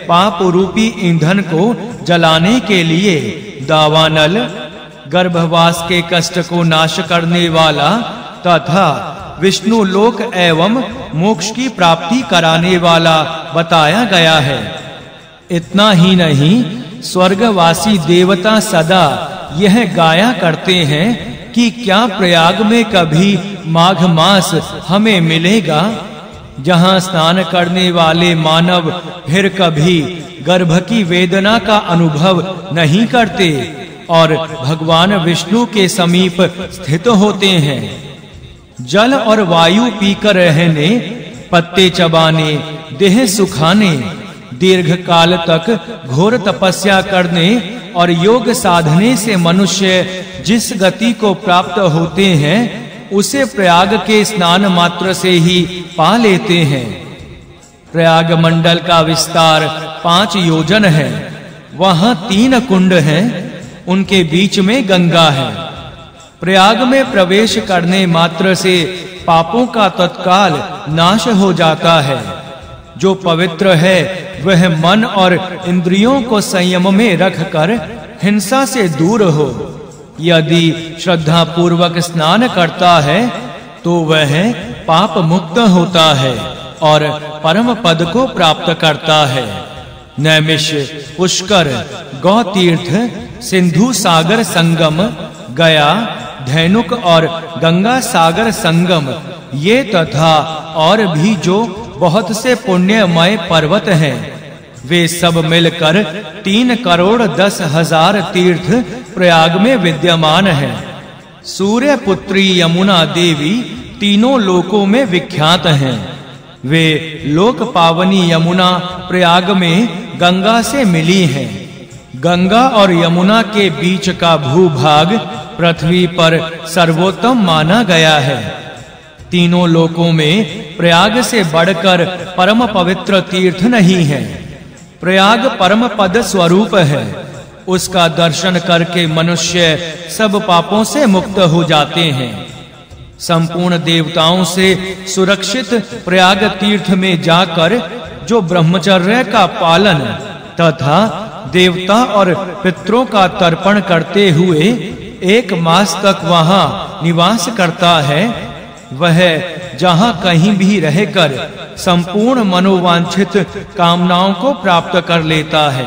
पाप रूपी ईंधन को जलाने के लिए दावानल, गर्भवास के कष्ट को नाश करने वाला तथा विष्णु लोक एवं मोक्ष की प्राप्ति कराने वाला बताया गया है। इतना ही नहीं, स्वर्गवासी देवता सदा यह गाया करते हैं कि क्या प्रयाग में कभी माघ मास हमें मिलेगा? जहाँ स्नान करने वाले मानव फिर कभी गर्भ की वेदना का अनुभव नहीं करते और भगवान विष्णु के समीप स्थित होते हैं। जल और वायु पीकर रहने, पत्ते चबाने, देह सुखाने दीर्घ काल तक घोर तपस्या करने और योग साधने से मनुष्य जिस गति को प्राप्त होते हैं, उसे प्रयाग के स्नान मात्र से ही पा लेते हैं। प्रयाग मंडल का विस्तार पाँच योजन है। वहाँ तीन कुंड हैं, उनके बीच में गंगा है। प्रयाग में प्रवेश करने मात्र से पापों का तत्काल नाश हो जाता है। जो पवित्र है, वह मन और इंद्रियों को संयम में रखकर हिंसा से दूर हो। यदि श्रद्धा पूर्वक स्नान करता है तो वह पाप मुक्त होता है और परम पद को प्राप्त करता है। नैमिष, पुष्कर गौ तीर्थ सिंधु सागर संगम, गया धैनुक और गंगा सागर संगम, ये तथा और भी जो बहुत से पुण्यमय पर्वत हैं, वे सब मिलकर तीन करोड़ दस हज़ार तीर्थ प्रयाग में विद्यमान हैं। सूर्य पुत्री यमुना देवी तीनों लोकों में विख्यात हैं। वे लोक पावनी यमुना प्रयाग में गंगा से मिली हैं। गंगा और यमुना के बीच का भूभाग पृथ्वी पर सर्वोत्तम माना गया है। तीनों लोकों में प्रयाग से बढ़कर परम पवित्र तीर्थ नहीं है। प्रयाग परम पद स्वरूप है। उसका दर्शन करके मनुष्य सब पापों से मुक्त हो जाते हैं। संपूर्ण देवताओं से सुरक्षित प्रयाग तीर्थ में जाकर जो ब्रह्मचर्य का पालन तथा देवता और पितरों का तर्पण करते हुए एक मास तक वहाँ निवास करता है। वह जहाँ कहीं भी रहकर संपूर्ण मनोवांछित कामनाओं को प्राप्त कर लेता है।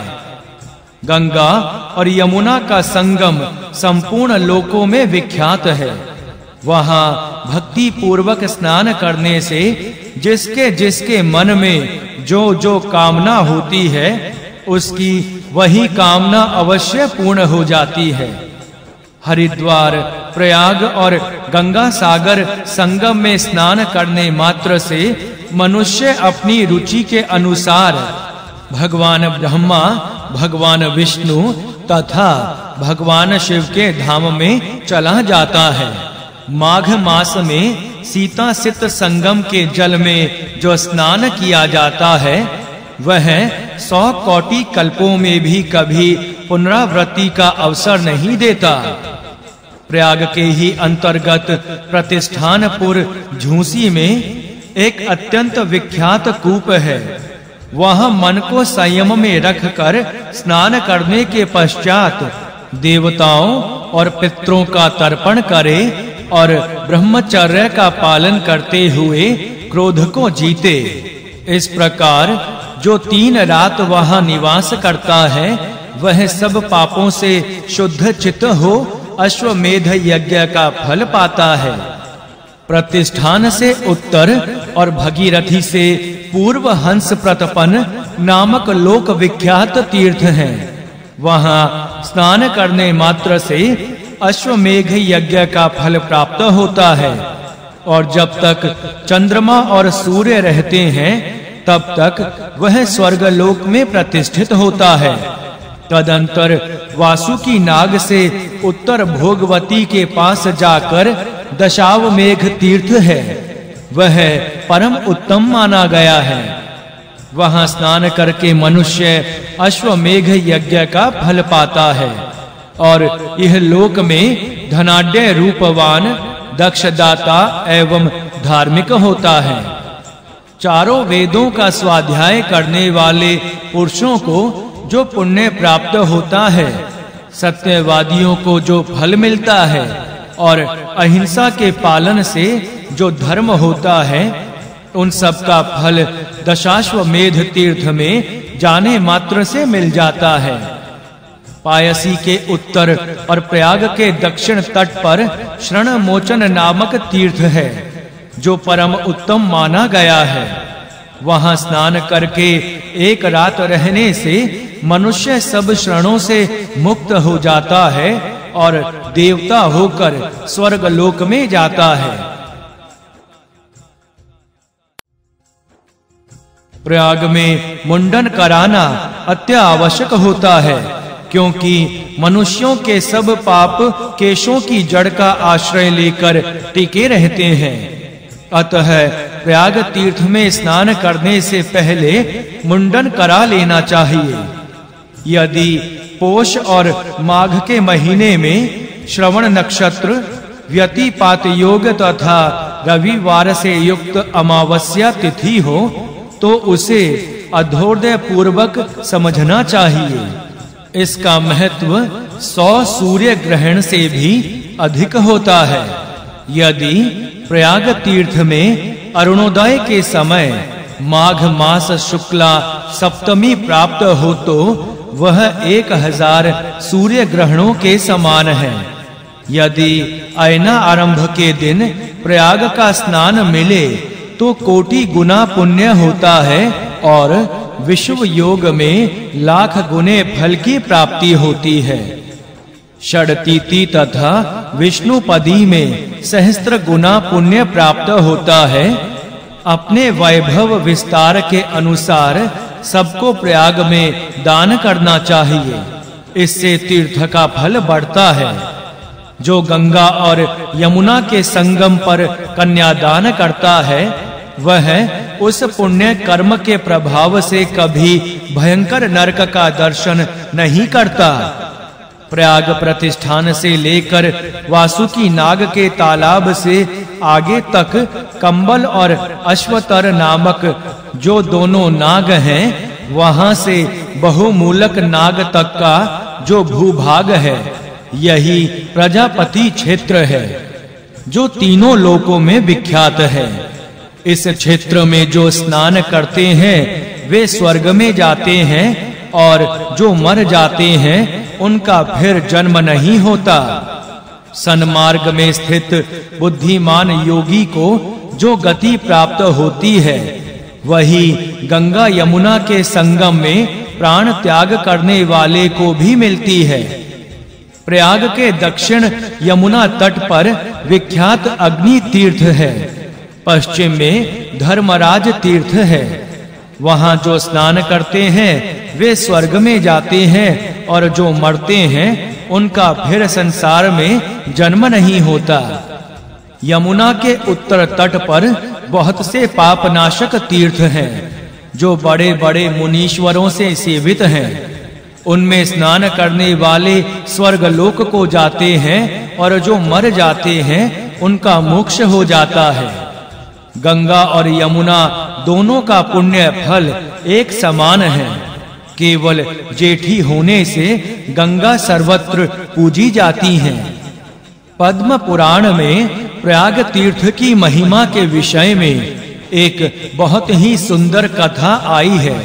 गंगा और यमुना का संगम संपूर्ण लोकों में विख्यात है। वहाँ भक्ति पूर्वक स्नान करने से जिसके जिसके मन में जो जो कामना होती है, उसकी वही कामना अवश्य पूर्ण हो जाती है। हरिद्वार, प्रयाग और गंगा सागर संगम में स्नान करने मात्र से मनुष्य अपनी रुचि के अनुसार भगवान ब्रह्मा, भगवान विष्णु तथा भगवान शिव के धाम में चला जाता है। माघ मास में सीता सित संगम के जल में जो स्नान किया जाता है, वह सौ कोटि कल्पों में भी कभी पुनरावृत्ति का अवसर नहीं देता। प्रयाग के ही अंतर्गत प्रतिष्ठानपुर, झूसी में एक अत्यंत विख्यात कूप है। वहाँ मन को संयम में रखकर स्नान करने के पश्चात देवताओं और पितरों का तर्पण करे और ब्रह्मचर्य का पालन करते हुए क्रोध को जीते। इस प्रकार जो तीन रात वहाँ निवास करता है, वह सब पापों से शुद्ध चित्त हो, अश्वमेध यज्ञ का फल पाता है। प्रतिष्ठान से उत्तर और भगीरथी से पूर्व हंस प्रतपन नामक लोक विख्यात तीर्थ हैं। वहाँ स्नान करने मात्र से अश्वमेघ यज्ञ का फल प्राप्त होता है। और जब तक चंद्रमा और सूर्य रहते हैं तब तक वह स्वर्ग लोक में प्रतिष्ठित होता है। तदंतर वासुकी नाग से उत्तर भोगवती के पास जाकर दशावमेघ तीर्थ है। वह परम उत्तम माना गया है। वहाँ स्नान करके मनुष्य अश्वमेघ यज्ञ का फल पाता है और यह लोक में धनाढ्य रूपवान, दक्षदाता एवं धार्मिक होता है। चारों वेदों का स्वाध्याय करने वाले पुरुषों को जो पुण्य प्राप्त होता है, सत्यवादियों को जो फल मिलता है और अहिंसा के पालन से जो धर्म होता है, उन सब का फल दशाश्वमेध तीर्थ में जाने मात्र से मिल जाता है। पायसी के उत्तर और प्रयाग के दक्षिण तट पर शरण मोचन नामक तीर्थ है। जो परम उत्तम माना गया है। वहाँ स्नान करके एक रात रहने से मनुष्य सब शरणों से मुक्त हो जाता है और देवता होकर स्वर्ग लोक में जाता है। प्रयाग में मुंडन कराना अत्यावश्यक होता है, क्योंकि मनुष्यों के सब पाप केशों की जड़ का आश्रय लेकर टिके रहते हैं। अतः प्रयाग तीर्थ में स्नान करने से पहले मुंडन करा लेना चाहिए। यदि पोष और माघ के महीने में श्रवण नक्षत्र, व्यतिपात योग तथा रविवार से युक्त अमावस्या तिथि हो तो उसे अधोदय पूर्वक समझना चाहिए। इसका महत्व सौ सूर्य ग्रहण से भी अधिक होता है। यदि प्रयाग तीर्थ में अरुणोदय के समय माघ मास शुक्ला सप्तमी प्राप्त हो तो वह एक हज़ार सूर्य ग्रहणों के समान है। यदि अयना आरंभ के दिन प्रयाग का स्नान मिले तो कोटि गुना पुण्य होता है और विश्व योग में लाख गुने फल की प्राप्ति होती है। षडतीति तथा विष्णुपदी में सहस्त्र गुना पुण्य प्राप्त होता है। अपने वैभव विस्तार के अनुसार सबको प्रयाग में दान करना चाहिए। इससे तीर्थ का फल बढ़ता है। जो गंगा और यमुना के संगम पर कन्यादान करता है, वह उस पुण्य कर्म के प्रभाव से कभी भयंकर नरक का दर्शन नहीं करता। प्रयाग प्रतिष्ठान से लेकर वासुकी नाग के तालाब से आगे तक कंबल और अश्वतर नामक जो दोनों नाग हैं, वहाँ से बहुमूलक नाग तक का जो भूभाग है, यही प्रजापति क्षेत्र है, जो तीनों लोकों में विख्यात है। इस क्षेत्र में जो स्नान करते हैं, वे स्वर्ग में जाते हैं और जो मर जाते हैं, उनका फिर जन्म नहीं होता। सन्मार्ग में स्थित बुद्धिमान योगी को जो गति प्राप्त होती है, वही गंगा यमुना के संगम में प्राण त्याग करने वाले को भी मिलती है। प्रयाग के दक्षिण यमुना तट पर विख्यात अग्नि तीर्थ है। पश्चिम में धर्मराज तीर्थ है। वहाँ जो स्नान करते हैं वे स्वर्ग में जाते हैं और जो मरते हैं, उनका फिर संसार में जन्म नहीं होता। यमुना के उत्तर तट पर बहुत से पापनाशक तीर्थ हैं, जो बड़े-बड़े मुनीश्वरों से सेवित हैं। उनमें स्नान करने वाले स्वर्ग लोक को जाते हैं और जो मर जाते हैं, उनका मोक्ष हो जाता है। गंगा और यमुना दोनों का पुण्य फल एक समान है। केवल जेठी होने से गंगा सर्वत्र पूजी जाती हैं। पद्म पुराण में प्रयाग तीर्थ की महिमा के विषय में एक बहुत ही सुंदर कथा आई है,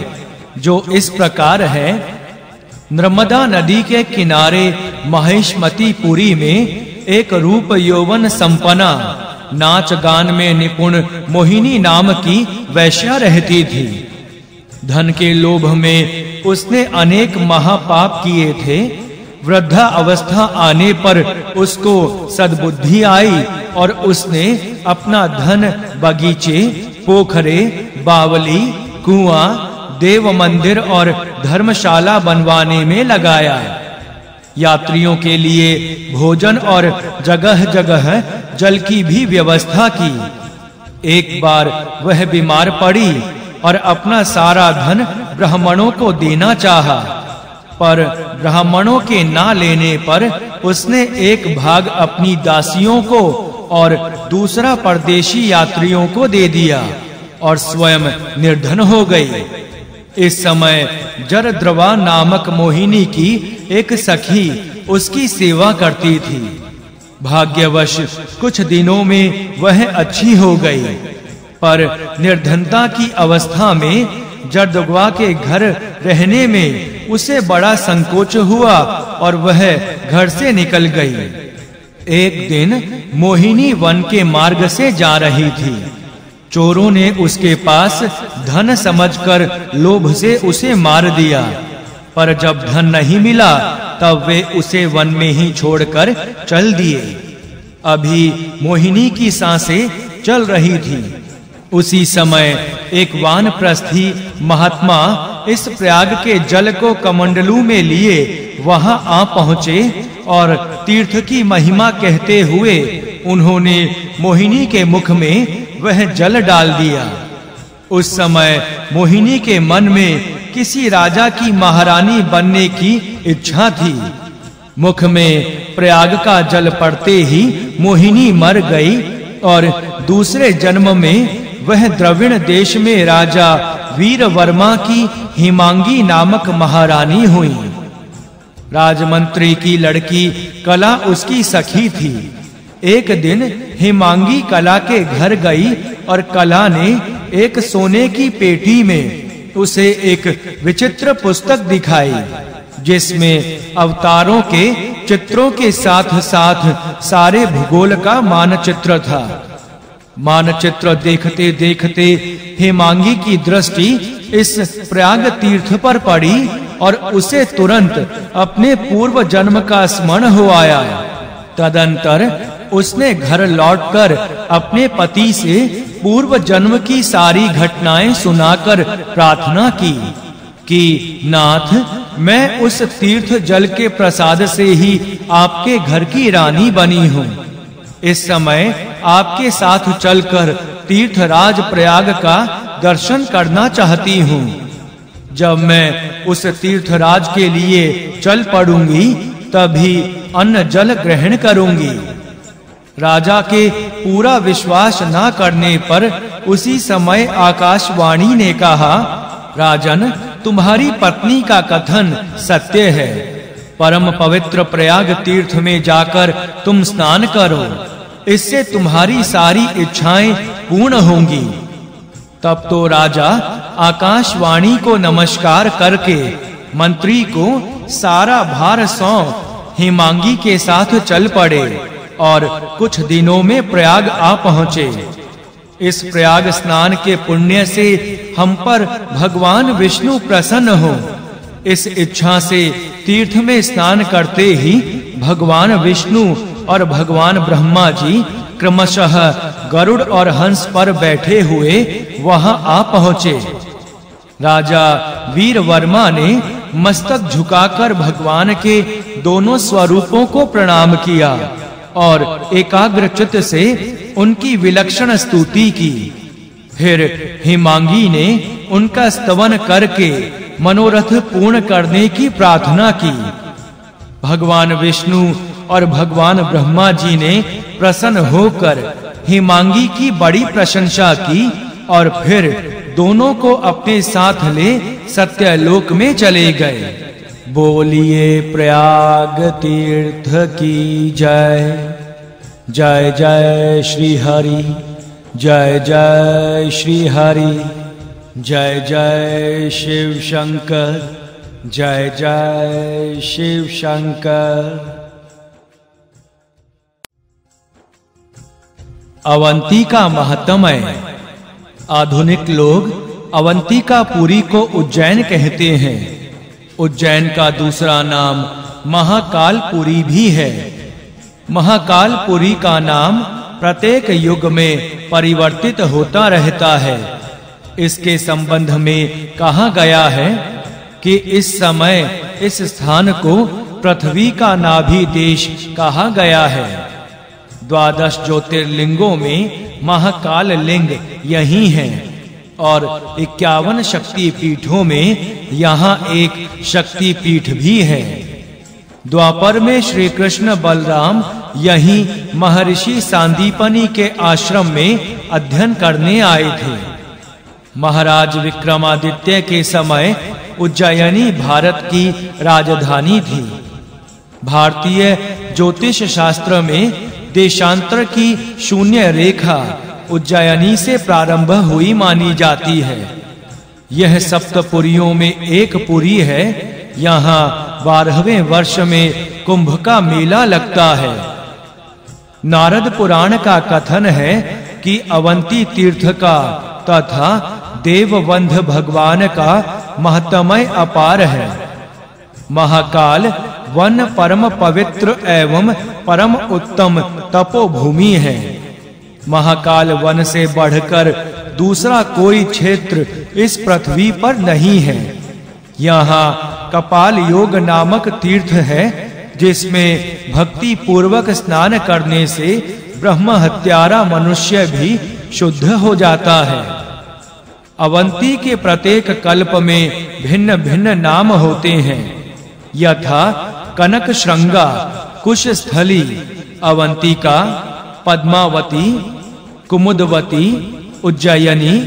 जो इस प्रकार है। नर्मदा नदी के किनारे महेशमतीपुरी में एक रूप यौवन संपन्ना नाच गान में निपुण मोहिनी नाम की वैश्या रहती थी। धन के लोभ में उसने अनेक महापाप किए थे। वृद्धा अवस्था आने पर उसको सद्बुद्धि आई और उसने अपना धन, बगीचे, पोखरे, बावली, कुआँ देव मंदिर और धर्मशाला बनवाने में लगाया। यात्रियों के लिए भोजन और जगह-जगह जल की भी व्यवस्था की। एक बार वह बीमार पड़ी और अपना सारा धन ब्राह्मणों को देना चाहा। पर ब्राह्मणों के ना लेने पर उसने एक भाग अपनी दासियों को और दूसरा परदेशी यात्रियों को दे दिया और स्वयं निर्धन हो गई। इस समय जरद्रवा नामक मोहिनी की एक सखी उसकी सेवा करती थी। भाग्यवश कुछ दिनों में वह अच्छी हो गई। पर निर्धनता की अवस्था में जरदुगवा के घर रहने में उसे बड़ा संकोच हुआ और वह घर से निकल गई। एक दिन मोहिनी वन के मार्ग से जा रही थी। चोरों ने उसके पास धन समझकर लोभ से उसे मार दिया। पर जब धन नहीं मिला, तब वे उसे वन में ही छोड़कर चल दिए। अभी मोहिनी की साँसें चल रही थी। उसी समय एक वानप्रस्थी महात्मा इस प्रयाग के जल को कमंडलू में लिए वहाँ आ पहुँचे और तीर्थ की महिमा कहते हुए उन्होंने मोहिनी के मुख में वह जल डाल दिया। उस समय मोहिनी के मन में किसी राजा की महारानी बनने की इच्छा थी। मुख में प्रयाग का जल पड़ते ही मोहिनी मर गई और दूसरे जन्म में वह द्रविण देश में राजा वीरवर्मा की हिमांगी नामक महारानी हुई। राजमंत्री की लड़की कला उसकी सखी थी। एक दिन हिमांगी कला के घर गई और कला ने एक सोने की पेटी में उसे एक विचित्र पुस्तक दिखाई, जिसमें अवतारों के चित्रों के साथ-साथ सारे भूगोल का मानचित्र था। मानचित्र देखते देखते हेमांगी की दृष्टि इस प्रयाग तीर्थ पर पड़ी और उसे तुरंत अपने पूर्व जन्म का स्मरण हो आया। तदंतर उसने घर लौटकर अपने पति से पूर्व जन्म की सारी घटनाएँ सुनाकर प्रार्थना की कि, नाथ, मैं उस तीर्थ जल के प्रसाद से ही आपके घर की रानी बनी हूँ। इस समय आपके साथ चलकर तीर्थराज प्रयाग का दर्शन करना चाहती हूँ। जब मैं उस तीर्थराज के लिए चल पड़ूँगी, तभी अन्न जल ग्रहण करूँगी। राजा के पूरा विश्वास ना करने पर उसी समय आकाशवाणी ने कहा, राजन, तुम्हारी पत्नी का कथन सत्य है। परम पवित्र प्रयाग तीर्थ में जाकर तुम स्नान करो। इससे तुम्हारी सारी इच्छाएँ पूर्ण होंगी। तब तो राजा आकाशवाणी को नमस्कार करके मंत्री को सारा भार सौंप हिमांगी के साथ चल पड़े और कुछ दिनों में प्रयाग आ पहुँचे। इस प्रयाग स्नान के पुण्य से हम पर भगवान विष्णु प्रसन्न हो। इस इच्छा से तीर्थ में स्नान करते ही भगवान विष्णु और भगवान ब्रह्मा जी क्रमशः गरुड़ और हंस पर बैठे हुए वहाँ आ पहुँचे। राजा वीर वर्मा ने मस्तक झुकाकर भगवान के दोनों स्वरूपों को प्रणाम किया और एकाग्र चित्त से उनकी विलक्षण स्तुति की। फिर हिमांगी ने उनका स्तवन करके मनोरथ पूर्ण करने की प्रार्थना की। भगवान विष्णु और भगवान ब्रह्मा जी ने प्रसन्न होकर हिमांगी की बड़ी प्रशंसा की और फिर दोनों को अपने साथ ले सत्यलोक में चले गए। बोलिए प्रयाग तीर्थ की जय। जय जय श्री हरि जय जय श्री हरि जय जय शिव शंकर जय जय शिव शंकर अवंती का महत्मय आधुनिक लोग अवंतिका पुरी को उज्जैन कहते हैं। उज्जैन का दूसरा नाम महाकालपुरी भी है। महाकालपुरी का नाम प्रत्येक युग में परिवर्तित होता रहता है। इसके संबंध में कहा गया है कि इस समय इस स्थान को पृथ्वी का नाभि देश कहा गया है। द्वादश ज्योतिर्लिंगों में महाकाल लिंग यही है और 51 शक्ति पीठों में यहाँ एक शक्ति पीठ भी है। द्वापर में श्री कृष्ण बलराम यही महर्षि सांदीपनी के आश्रम में अध्ययन करने आए थे। महाराज विक्रमादित्य के समय उज्जैनी भारत की राजधानी थी। भारतीय ज्योतिष शास्त्र में देशांतर की शून्य रेखा उज्जैनी से प्रारंभ हुई मानी जाती है। यह सप्तपुरियों में एक पुरी है। यहाँ बारहवें वर्ष में कुंभ का मेला लगता है। नारद पुराण का कथन है कि अवंती तीर्थ का तथा देववंध भगवान का महत्मय अपार है। महाकाल वन परम पवित्र एवं परम उत्तम तपोभूमि है। महाकाल वन से बढ़कर दूसरा कोई क्षेत्र इस पृथ्वी पर नहीं है। यहाँ कपाल योग नामक तीर्थ है, जिसमें भक्ति पूर्वक स्नान करने से ब्रह्म हत्यारा मनुष्य भी शुद्ध हो जाता है। अवंती के प्रत्येक कल्प में भिन्न-भिन्न नाम होते हैं। यथा कनक श्रृंगा कुश स्थली अवंतिका पद्मावती, कुमुदवती, उज्जयनी,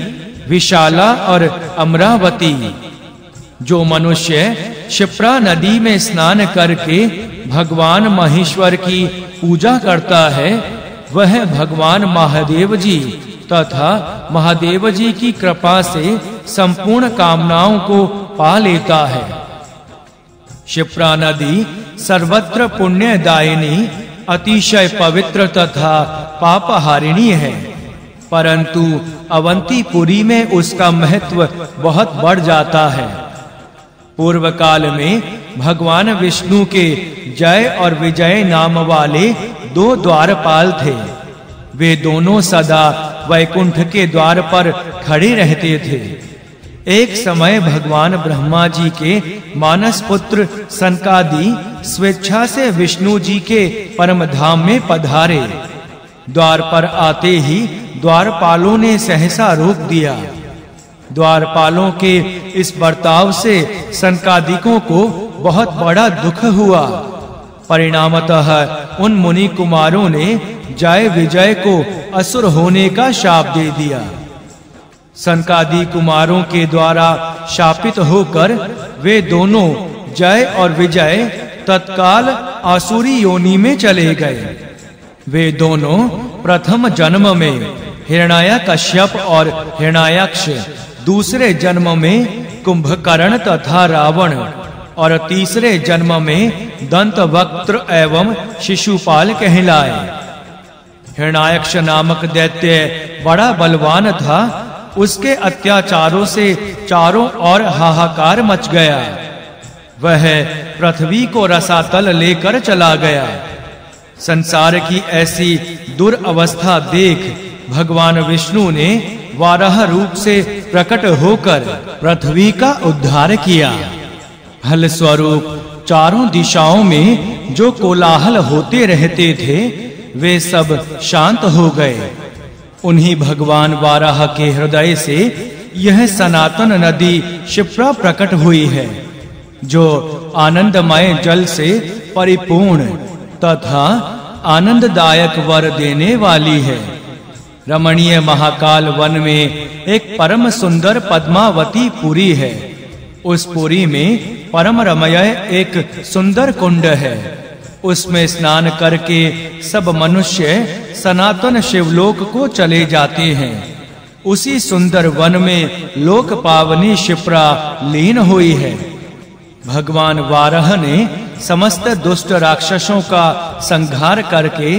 विशाला और अमरावती। जो मनुष्य शिप्रा नदी में स्नान करके भगवान महेश्वर की पूजा करता है, वह भगवान महादेव जी तथा महादेव जी की कृपा से संपूर्ण कामनाओं को पा लेता है। शिप्रा नदी सर्वत्र पुण्यदायिनी, अतिशय पवित्र तथा पापहारिणी है। परंतु अवंतीपुरी में उसका महत्व बहुत बढ़ जाता है। पूर्व काल में भगवान विष्णु के जय और विजय नाम वाले दो द्वारपाल थे। वे दोनों सदा वैकुंठ के द्वार पर खड़े रहते थे। एक समय भगवान ब्रह्मा जी के मानस पुत्र सनकादि स्वेच्छा से विष्णु जी के परम धाम में पधारे। द्वार पर आते ही द्वारपालों ने सहसा रोक दिया। द्वारपालों के इस बर्ताव से संकादिकों को बहुत बड़ा दुख हुआ। परिणामतः उन मुनि कुमारों ने जय विजय को असुर होने का शाप दे दिया। संकादी कुमारों के द्वारा शापित होकर वे दोनों जय और विजय तत्काल आसुरी योनि में चले गए। वे दोनों प्रथम जन्म में हिरणाया कश्यप और हिरणायक्ष, दूसरे जन्म में कुंभकर्ण तथा रावण और तीसरे जन्म में दंत वक्त्र एवं शिशुपाल कहलाए। हिरणायक्ष नामक दैत्य बड़ा बलवान था उसके अत्याचारों से चारों ओर हाहाकार मच गया। वह पृथ्वी को रसातल लेकर चला गया। संसार की ऐसी दुर्अवस्था देख भगवान विष्णु ने वाराह रूप से प्रकट होकर पृथ्वी का उद्धार किया। फल स्वरूप चारों दिशाओं में जो कोलाहल होते रहते थे, वे सब शांत हो गए। उन्हीं भगवान वाराह के हृदय से यह सनातन नदी शिप्रा प्रकट हुई है, जो आनंदमय जल से परिपूर्ण तथा आनंददायक वर देने वाली है। रमणीय महाकाल वन में एक परम सुंदर पद्मावती पुरी है। उस पुरी में परम रमय एक सुंदर कुंड है। उसमें स्नान करके सब मनुष्य सनातन शिवलोक को चले जाते हैं। उसी सुंदर वन में लोक पावनी शिप्रा लीन हुई है। भगवान वारह ने समस्त दुष्ट राक्षसों का संहार करके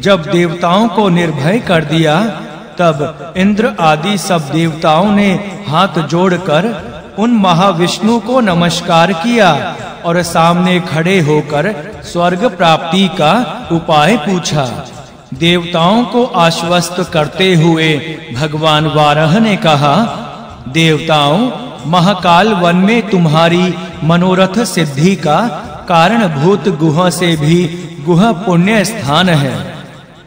जब देवताओं को निर्भय कर दिया, तब इंद्र आदि सब देवताओं ने हाथ जोड़कर उन महाविष्णु को नमस्कार किया और सामने खड़े होकर स्वर्ग प्राप्ति का उपाय पूछा। देवताओं को आश्वस्त करते हुए भगवान वारह ने कहा, देवताओं, महाकाल वन में तुम्हारी मनोरथ सिद्धि का कारण भूत गुहा से भी गुहा पुण्य स्थान है।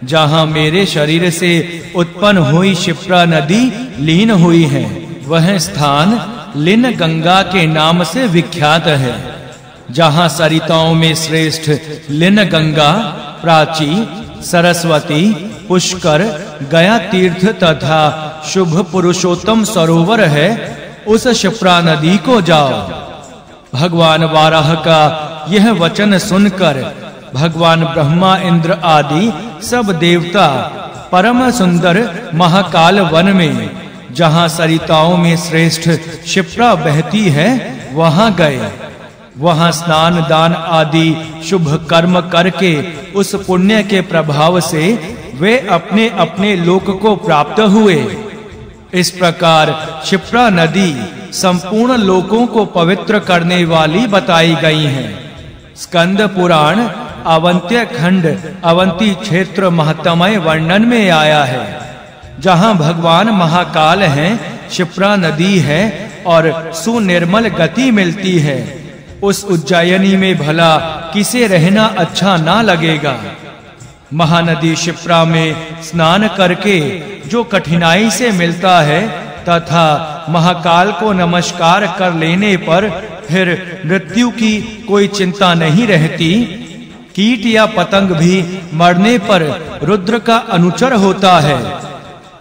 जहाँ मेरे शरीर से उत्पन्न हुई शिप्रा नदी लीन हुई है, वह स्थान लिन गंगा के नाम से विख्यात है। जहाँ सरिताओं में श्रेष्ठ लिन गंगा, प्राची सरस्वती, पुष्कर गया तीर्थ तथा शुभ पुरुषोत्तम सरोवर है, उस शिप्रा नदी को जाओ। भगवान वाराह का यह वचन सुनकर भगवान ब्रह्मा इंद्र आदि सब देवता परम सुंदर महाकाल वन में, जहाँ सरिताओं में श्रेष्ठ शिप्रा बहती है, वहाँ गए। वहाँ स्नान, दान आदि शुभ कर्म करके उस पुण्य के प्रभाव से वे अपने अपने लोक को प्राप्त हुए। इस प्रकार क्षिप्रा नदी संपूर्ण लोकों को पवित्र करने वाली बताई गई है। स्कंद पुराण, अवंत्य खंड, अवंती क्षेत्र महत्मय वर्णन में आया है, जहाँ भगवान महाकाल हैं, क्षिप्रा नदी है और सुनिर्मल गति मिलती है। उस उज्जैनी में भला किसे रहना अच्छा ना लगेगा। महानदी शिप्रा में स्नान करके जो कठिनाई से मिलता है तथा महाकाल को नमस्कार कर लेने पर फिर मृत्यु की कोई चिंता नहीं रहती, कीट या पतंग भी मरने पर रुद्र का अनुचर होता है।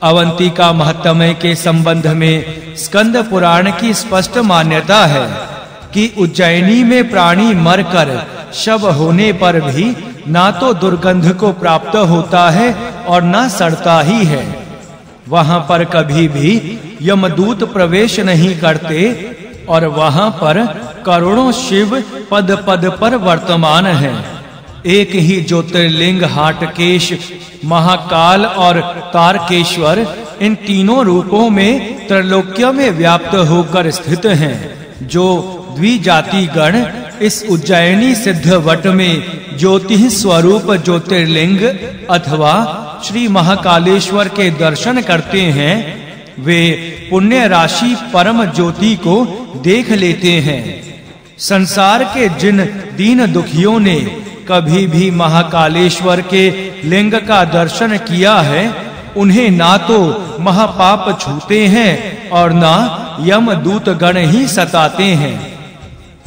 अवंतिका महत्मय के संबंध में स्कंद पुराण की स्पष्ट मान्यता है। कि उज्जैनी में प्राणी मरकर शव होने पर भी ना तो दुर्गंध को प्राप्त होता है और ना सड़ता ही है। वहाँ पर कभी भी यमदूत प्रवेश नहीं करते और वहाँ पर करोड़ों शिव पद पद पर वर्तमान हैं। एक ही ज्योतिर्लिंग हाटकेश, महाकाल और तारकेश्वर इन तीनों रूपों में त्रैलोक्य में व्याप्त होकर स्थित हैं, जो द्विजाति गण इस उज्जैनी सिद्ध वट में ज्योति स्वरूप ज्योतिर्लिंग अथवा श्री महाकालेश्वर के दर्शन करते हैं, वे पुण्य राशि परम ज्योति को देख लेते हैं। संसार के जिन दीन दुखियों ने कभी भी महाकालेश्वर के लिंग का दर्शन किया है, उन्हें ना तो महापाप छूते हैं और ना यम दूत गण ही सताते हैं।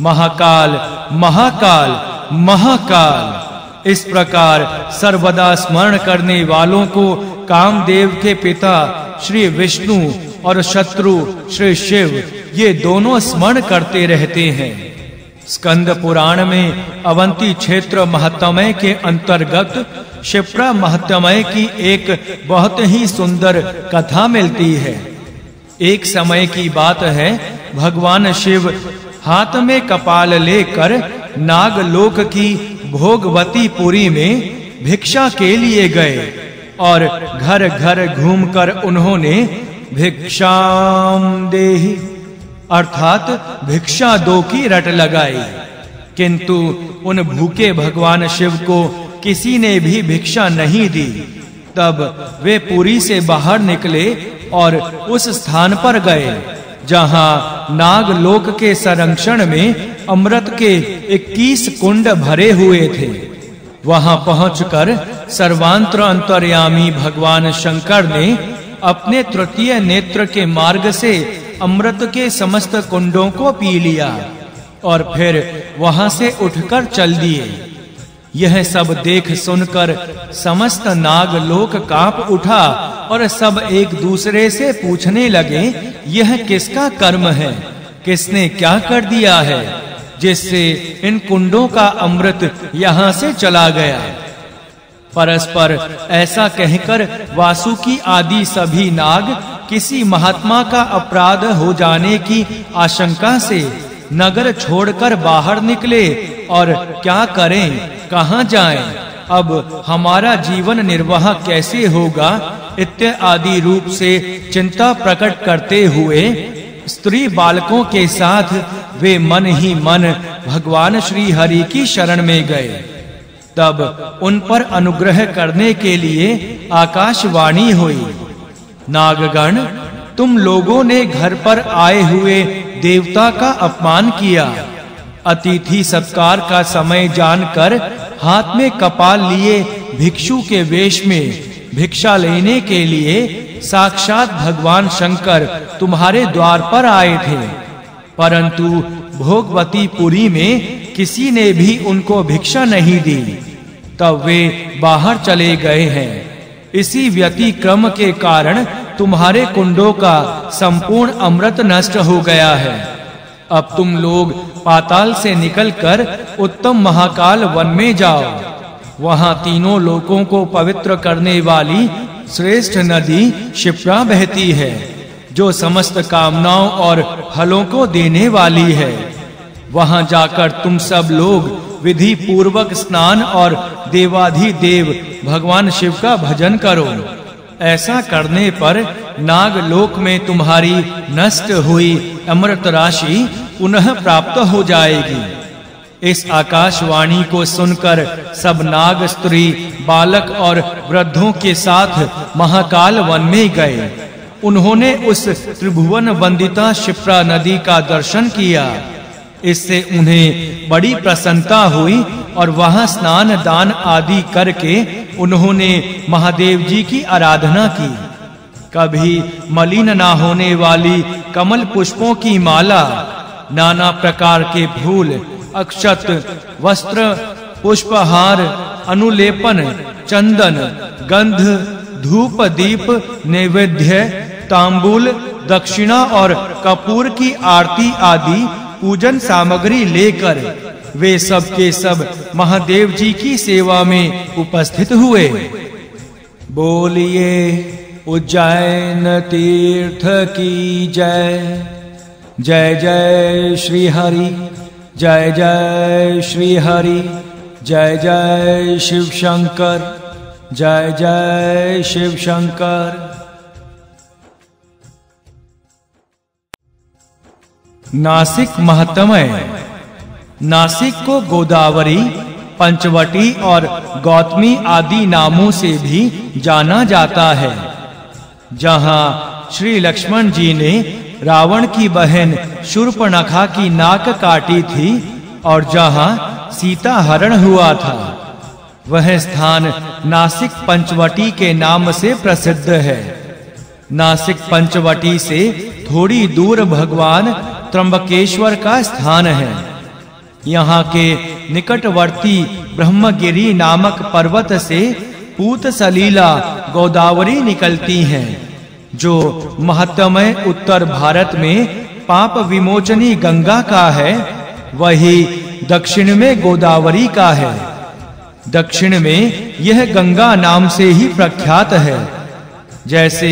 महाकाल महाकाल महाकाल। इस प्रकार सर्वदा स्मरण करने वालों को कामदेव के पिता, श्री विष्णु और शत्रु, श्री शिव, ये दोनों स्मरण करते रहते हैं। स्कंद पुराण में अवंती क्षेत्र महात्मय के अंतर्गत शिप्रा महात्मय की एक बहुत ही सुंदर कथा मिलती है। एक समय की बात है, भगवान शिव हाथ में कपाल लेकर नागलोक की भोगवती पुरी में भिक्षा के लिए गए और घर घर घूमकर उन्होंने भिक्षाम देहि। अर्थात भिक्षा दो की रट लगाई। किंतु उन भूखे भगवान शिव को किसी ने भी भिक्षा नहीं दी। तब वे पुरी से बाहर निकले और उस स्थान पर गए। जहाँ नागलोक के संरक्षण में अमृत के 21 कुंड भरे हुए थे। वहाँ पहुंचकर सर्वांतर अंतर्यामी भगवान शंकर ने अपने तृतीय नेत्र के मार्ग से अमृत के समस्त कुंडों को पी लिया और फिर वहाँ से उठकर चल दिए। यह सब देख सुनकर समस्त नाग लोक काँप उठा और सब एक दूसरे से पूछने लगे, यह किसका कर्म है? किसने क्या कर दिया है? जिससे इन कुंडों का अमृत यहाँ से चला गया। परस्पर ऐसा कहकर वासुकी आदि सभी नाग किसी महात्मा का अपराध हो जाने की आशंका से नगर छोड़कर बाहर निकले और क्या करें, कहाँ जाएँ? अब हमारा जीवन निर्वाह कैसे होगा? इत्यादि रूप से चिंता प्रकट करते हुए स्त्री बालकों के साथ वे मन ही मन भगवान श्री हरि की शरण में गए। तब उन पर अनुग्रह करने के लिए आकाशवाणी हुई। नागगण, तुम लोगों ने घर पर आए हुए देवता का अपमान किया। अतिथि सत्कार का समय जानकर हाथ में कपाल लिए भिक्षु के वेश में भिक्षा लेने के लिए साक्षात भगवान शंकर तुम्हारे द्वार पर आए थे। परंतु भोगवती पुरी में किसी ने भी उनको भिक्षा नहीं दी। तब वे बाहर चले गए हैं। इसी व्यतिक्रम के कारण तुम्हारे कुंडों का संपूर्ण अमृत नष्ट हो गया है। अब तुम लोग पाताल से निकलकर उत्तम महाकाल वन में जाओ। वहाँ तीनों लोकों को पवित्र करने वाली श्रेष्ठ नदी शिप्रा बहती है, जो समस्त कामनाओं और फलों को देने वाली है। वहाँ जाकर तुम सब लोग विधि पूर्वक स्नान और देवाधि देव भगवान शिव का भजन करो। ऐसा करने पर नागलोक में तुम्हारी नष्ट हुई अमृत राशि पुनः प्राप्त हो जाएगी। इस आकाशवाणी को सुनकर सब नाग स्त्री, बालक और वृद्धों के साथ महाकाल वन में गए। उन्होंने उस त्रिभुवन वंदिता शिप्रा नदी का दर्शन किया। इससे उन्हें बड़ी प्रसन्नता हुई और वहाँ स्नान दान आदि करके उन्होंने महादेव जी की आराधना की। कभी मलिन ना होने वाली कमल पुष्पों की माला, नाना प्रकार के फूल, अक्षत, वस्त्र, पुष्पहार, अनुलेपन, चंदन, गंध, धूप, दीप, नैवेद्य, तांबूल, दक्षिणा और कपूर की आरती आदि पूजन सामग्री लेकर वे सब के सब महादेव जी की सेवा में उपस्थित हुए। बोलिए, उज्जैन तीर्थ की जय। जय जय श्री हरि जय जय श्री हरि जय जय शिव शंकर जय जय शिव शंकर नासिक महत्मय। नासिक को गोदावरी, पंचवटी और गौतमी आदि नामों से भी जाना जाता है। जहाँ श्री लक्ष्मण जी ने रावण की बहन शूर्पणखा की नाक काटी थी और जहाँ सीता हरण हुआ था, वह स्थान नासिक पंचवटी के नाम से प्रसिद्ध है। नासिक पंचवटी से थोड़ी दूर भगवान त्र्यंबकेश्वर का स्थान है। यहाँ के निकटवर्ती ब्रह्मगिरी नामक पर्वत से पूत सलीला गोदावरी निकलती हैं, जो महत्वमय उत्तर भारत में पाप विमोचनी गंगा का है, वही दक्षिण में गोदावरी का है। दक्षिण में यह गंगा नाम से ही प्रख्यात है। जैसे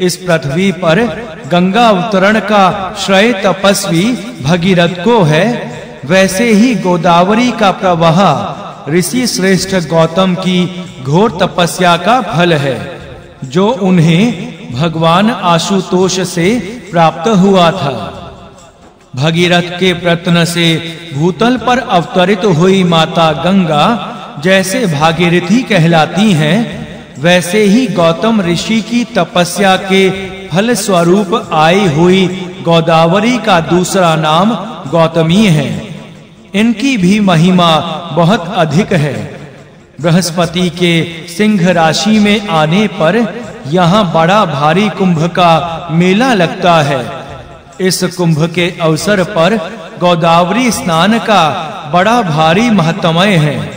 इस पृथ्वी पर गंगा अवतरण का श्रेय तपस्वी भगीरथ को है वैसे ही गोदावरी का प्रवाह ऋषि श्रेष्ठ गौतम की घोर तपस्या का फल है, जो उन्हें भगवान आशुतोष से प्राप्त हुआ था। भगीरथ के प्रयत्न से भूतल पर अवतरित हुई माता गंगा जैसे भागीरथी कहलाती हैं, वैसे ही गौतम ऋषि की तपस्या के फल स्वरूप आई हुई गोदावरी का दूसरा नाम गौतमी है। इनकी भी महिमा बहुत अधिक है। बृहस्पति के सिंह राशि में आने पर यहाँ बड़ा भारी कुंभ का मेला लगता है। इस कुंभ के अवसर पर गोदावरी स्नान का बड़ा भारी महत्वमय है।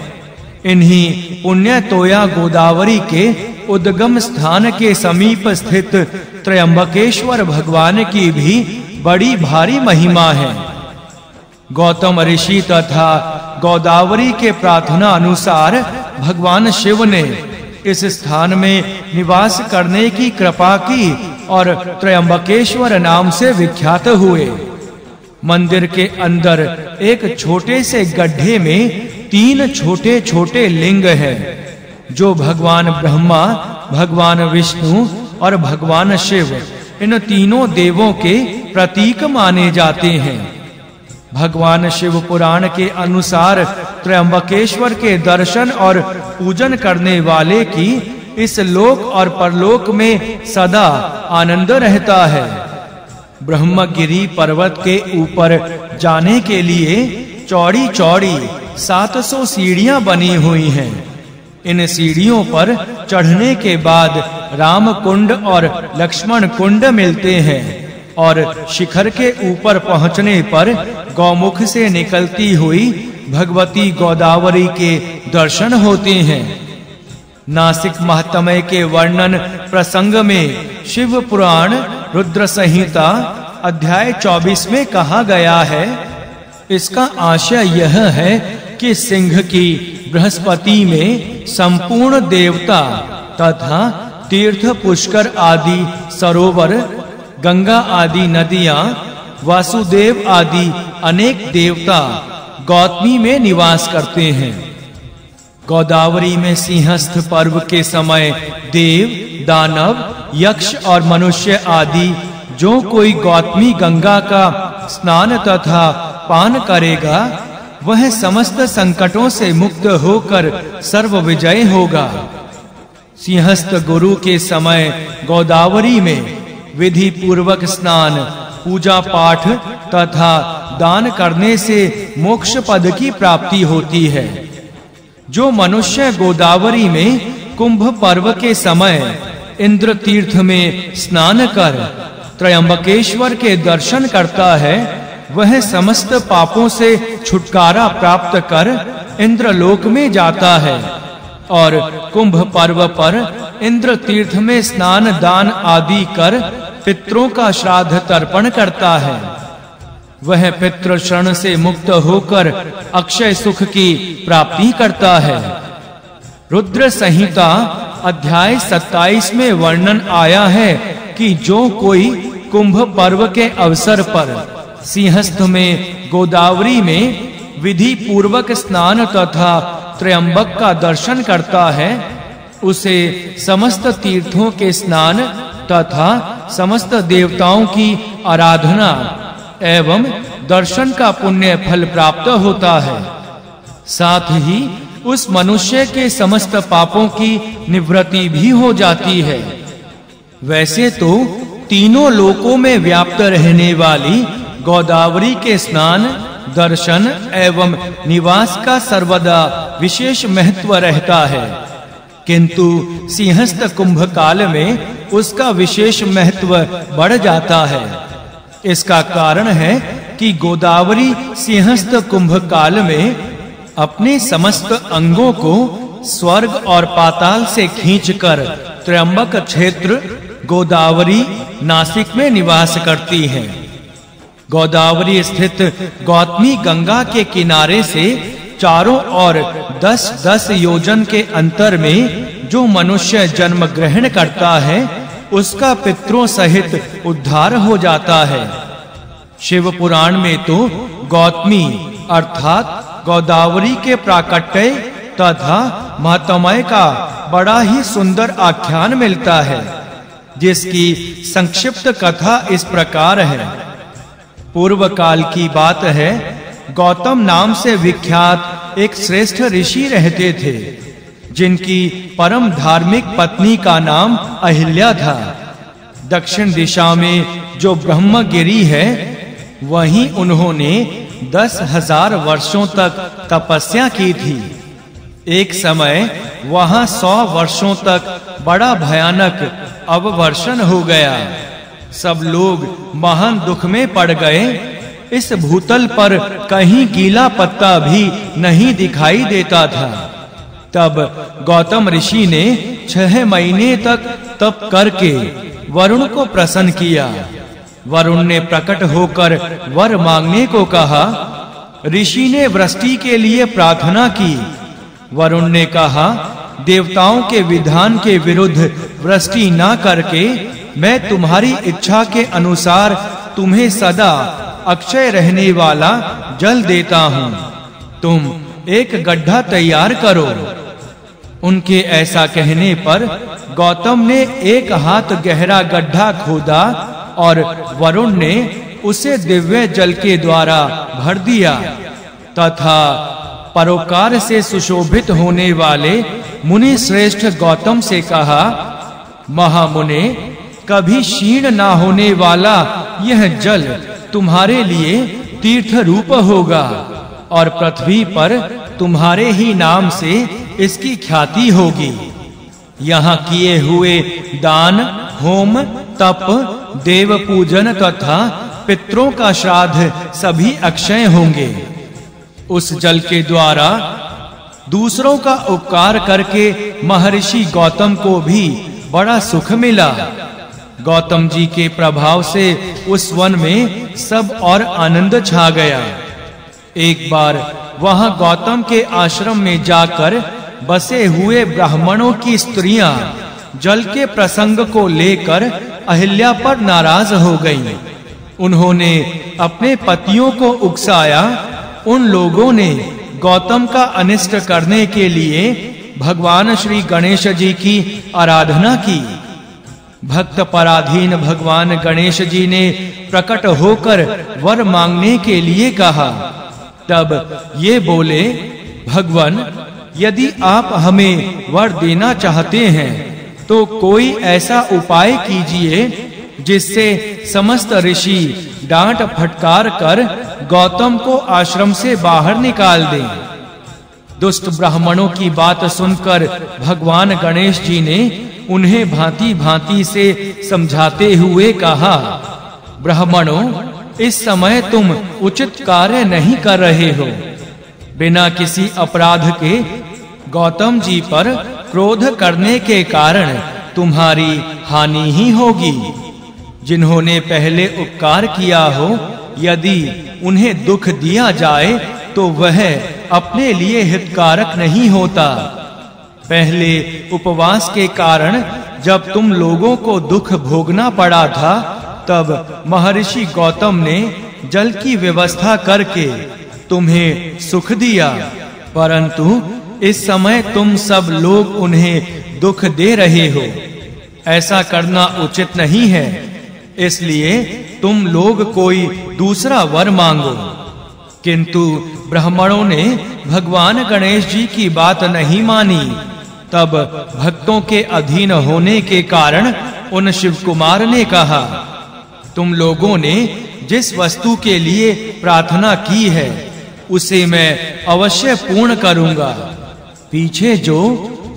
इन्हीं पुण्य तोया गोदावरी के उद्गम स्थान के समीप स्थित त्रयंबकेश्वर भगवान की भी बड़ी भारी महिमा है। गौतम ऋषि तथा गोदावरी के प्रार्थना अनुसार भगवान शिव ने इस स्थान में निवास करने की कृपा की और त्रयंबकेश्वर नाम से विख्यात हुए। मंदिर के अंदर एक छोटे से गड्ढे में तीन छोटे-छोटे लिंग हैं, जो भगवान ब्रह्मा, भगवान विष्णु और भगवान शिव इन तीनों देवों के प्रतीक माने जाते हैं। भगवान शिव पुराण के अनुसार त्रयंबकेश्वर के दर्शन और पूजन करने वाले की इस लोक और परलोक में सदा आनंद रहता है। ब्रह्मगिरी पर्वत के ऊपर जाने के लिए चौड़ी-चौड़ी 700 सीढ़ियाँ बनी हुई हैं। इन सीढ़ियों पर चढ़ने के बाद राम कुंड और लक्ष्मण कुंड मिलते हैं और शिखर के ऊपर पहुँचने पर गौमुख से निकलती हुई भगवती गोदावरी के दर्शन होते हैं। नासिक महात्म्य के वर्णन प्रसंग में शिव पुराण रुद्र संहिता अध्याय 24 में कहा गया है। इसका आशय यह है कि सिंह की बृहस्पति में संपूर्ण देवता तथा तीर्थ पुष्कर आदि सरोवर, गंगा आदि नदियाँ वासुदेव आदि अनेक देवता गौतमी में निवास करते हैं। गोदावरी में सिंहस्थ पर्व के समय देव, दानव, यक्ष और मनुष्य आदि जो कोई गौतमी गंगा का स्नान तथा पान करेगा, वह समस्त संकटों से मुक्त होकर सर्व विजय होगा। सिंहस्थ गुरु के समय गोदावरी में विधि पूर्वक स्नान पूजा पाठ तथा दान करने से मोक्ष पद की प्राप्ति होती है। जो मनुष्य गोदावरी में कुंभ पर्व के समय इंद्र तीर्थ में स्नान कर त्रयंबकेश्वर के दर्शन करता है, वह समस्त पापों से छुटकारा प्राप्त कर इंद्रलोक में जाता है और कुंभ पर्व पर इंद्र तीर्थ में स्नान दान आदि कर पितरों का श्राद्ध तर्पण करता है। वह पितृ शरण से मुक्त होकर अक्षय सुख की प्राप्ति करता है। रुद्र संहिता अध्याय 27 में वर्णन आया है कि जो कोई कुंभ पर्व के अवसर पर सिंहस्थ में, गोदावरी में विधि पूर्वक स्नान तथा त्रयंबक का दर्शन करता है, उसे समस्त तीर्थों के स्नान तथा समस्त देवताओं की आराधना एवं दर्शन का पुण्य फल प्राप्त होता है। साथ ही उस मनुष्य के समस्त पापों की निवृत्ति भी हो जाती है। वैसे तो तीनों लोकों में व्याप्त रहने वाली गोदावरी के स्नान, दर्शन एवं निवास का सर्वदा विशेष महत्व रहता है। किंतु सिंहस्थ कुंभ काल में उसका विशेष महत्व बढ़ जाता है। इसका कारण है कि गोदावरी सिंहस्थ कुंभ काल में अपने समस्त अंगों को स्वर्ग और पाताल से खींचकर त्रयंबक क्षेत्र गोदावरी नासिक में निवास करती है। गोदावरी स्थित गौतमी गंगा के किनारे से चारों ओर 10-10 योजन के अंतर में जो मनुष्य जन्म ग्रहण करता है, उसका पितरों सहित उद्धार हो जाता है। शिव पुराण में तो गौतमी अर्थात गोदावरी के प्राकट्य तथा महात्मय का बड़ा ही सुंदर आख्यान मिलता है, जिसकी संक्षिप्त कथा इस प्रकार है। पूर्व काल की बात है, गौतम नाम से विख्यात एक श्रेष्ठ ऋषि रहते थे, जिनकी परम धार्मिक पत्नी का नाम अहिल्या था। दक्षिण दिशा में जो ब्रह्मगिरी है, वहीं उन्होंने दस हज़ार वर्षों तक तपस्या की थी। एक समय वहाँ सौ वर्षों तक बड़ा भयानक अववर्षण हो गया। सब लोग महान दुख में पड़ गए इस भूतल पर कहीं गीला पत्ता भी नहीं दिखाई देता था। तब गौतम ऋषि ने छह महीने तक तप करके वरुण को प्रसन्न किया। वरुण ने प्रकट होकर वर मांगने को कहा, ऋषि ने वृष्टि के लिए प्रार्थना की। वरुण ने कहा, देवताओं के विधान के विरुद्ध वृष्टि ना करके मैं तुम्हारी इच्छा के अनुसार तुम्हें सदा अक्षय रहने वाला जल देता हूँ। तुम एक गड्ढा तैयार करो। उनके ऐसा कहने पर गौतम ने एक हाथ गहरा गड्ढा खोदा और वरुण ने उसे दिव्य जल के द्वारा भर दिया। तथा परोकार से सुशोभित होने वाले मुनि श्रेष्ठ गौतम से कहा, महामुने, कभी क्षीण ना होने वाला यह जल तुम्हारे लिए तीर्थ रूप होगा और पृथ्वी पर तुम्हारे ही नाम से इसकी ख्याति होगी। यहाँ किए हुए दान, होम, तप देव पूजन तथा पितरों का श्राद्ध सभी अक्षय होंगे। उस जल के द्वारा दूसरों का उपकार करके महर्षि गौतम को भी बड़ा सुख मिला। गौतम जी के प्रभाव से उस वन में सब और आनंद छा गया। एक बार वहाँ गौतम के आश्रम में जाकर बसे हुए ब्राह्मणों की स्त्रियाँ जल के प्रसंग को लेकर अहिल्या पर नाराज़ हो गईं। उन्होंने अपने पतियों को उकसाया। उन लोगों ने गौतम का अनिष्ट करने के लिए भगवान श्री गणेश जी की आराधना की। भक्त पराधीन भगवान गणेश जी ने प्रकट होकर वर मांगने के लिए कहा। तब ये बोले, भगवान, यदि आप हमें वर देना चाहते हैं तो कोई ऐसा उपाय कीजिए जिससे समस्त ऋषि डांट फटकार कर गौतम को आश्रम से बाहर निकाल दें। दुष्ट ब्राह्मणों की बात सुनकर भगवान गणेश जी ने उन्हें भांति-भांति से समझाते हुए कहा, ब्राह्मणों, इस समय तुम उचित कार्य नहीं कर रहे हो। बिना किसी अपराध के गौतम जी पर क्रोध करने के कारण तुम्हारी हानि ही होगी। जिन्होंने पहले उपकार किया हो, यदि उन्हें दुख दिया जाए तो वह अपने लिए हितकारक नहीं होता। पहले उपवास के कारण जब तुम लोगों को दुख भोगना पड़ा था, तब महर्षि गौतम ने जल की व्यवस्था करके तुम्हें सुख दिया। परंतु इस समय तुम सब लोग उन्हें दुख दे रहे हो। ऐसा करना उचित नहीं है, इसलिए तुम लोग कोई दूसरा वर मांगो। किंतु ब्राह्मणों ने भगवान गणेश जी की बात नहीं मानी। तब भक्तों के अधीन होने के कारण उन शिव कुमार ने कहा, तुम लोगों ने जिस वस्तु के लिए प्रार्थना की है, उसे मैं अवश्य पूर्ण करूँगा। पीछे जो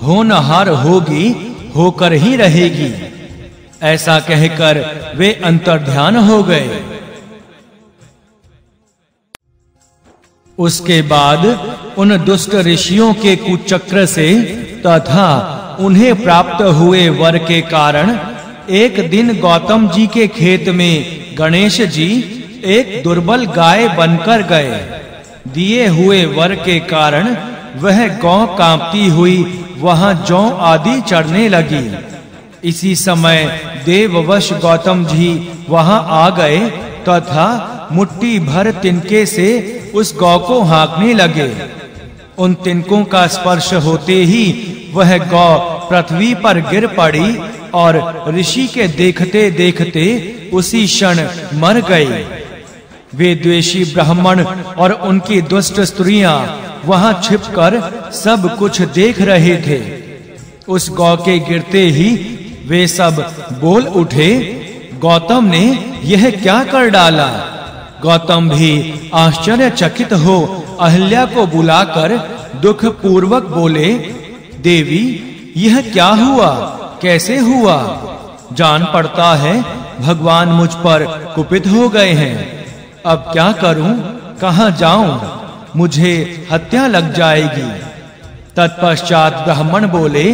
होनहार होगी, होकर ही रहेगी। ऐसा कहकर वे अंतर्ध्यान हो गए। उसके बाद उन दुष्ट ऋषियों के कुचक्र से तथा उन्हें प्राप्त हुए वर के कारण, एक दिन गौतम जी के खेत में गणेश जी एक दुर्बल गाय बनकर गए। दिए हुए वर के कारण, वह गौ कांपती हुई वहाँ जौ आदि चढ़ने लगी। इसी समय देववश गौतम जी वहाँ आ गए, तथा मुट्ठी भर तिनके से उस गौ को हाँकने लगे। उन तिनकों का स्पर्श होते ही वह गौ पृथ्वी पर गिर पड़ी और ऋषि के देखते देखते उसी क्षण मर गए वे द्वेषी ब्राह्मण और उनकी दुष्ट स्त्रियाँ वहाँ छिपकर सब कुछ देख रहे थे। उस गौ के गिरते ही वे सब बोल उठे, गौतम ने यह क्या कर डाला? गौतम भी आश्चर्यचकित हो अहल्या को बुलाकर दुख पूर्वक बोले देवी, यह क्या हुआ? कैसे हुआ? जान पड़ता है, भगवान मुझ पर कुपित हो गए हैं। अब क्या करूँ? कहाँ जाऊँ? मुझे हत्या लग जाएगी। तत्पश्चात ब्राह्मण बोले,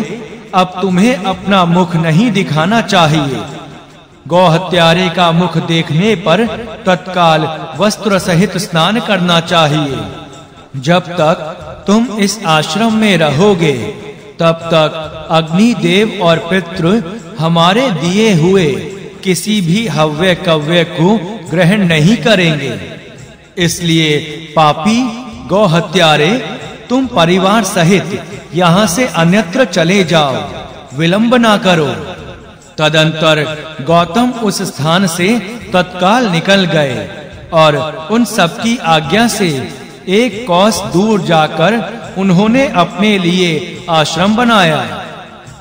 अब तुम्हें अपना मुख नहीं दिखाना चाहिए। गौ हत्यारे का मुख देखने पर तत्काल वस्त्र सहित स्नान करना चाहिए। जब तक तुम इस आश्रम में रहोगे तब तक अग्नि देव और पितृ हमारे दिए हुए किसी भी हव्य कव्य को ग्रहण नहीं करेंगे। इसलिए पापी गौ हत्यारे तुम परिवार सहित यहाँ से अन्यत्र चले जाओ, विलंब ना करो। तदंतर गौतम उस स्थान से तत्काल निकल गए और उन सबकी आज्ञा से एक कोस दूर जाकर उन्होंने अपने लिए आश्रम बनाया।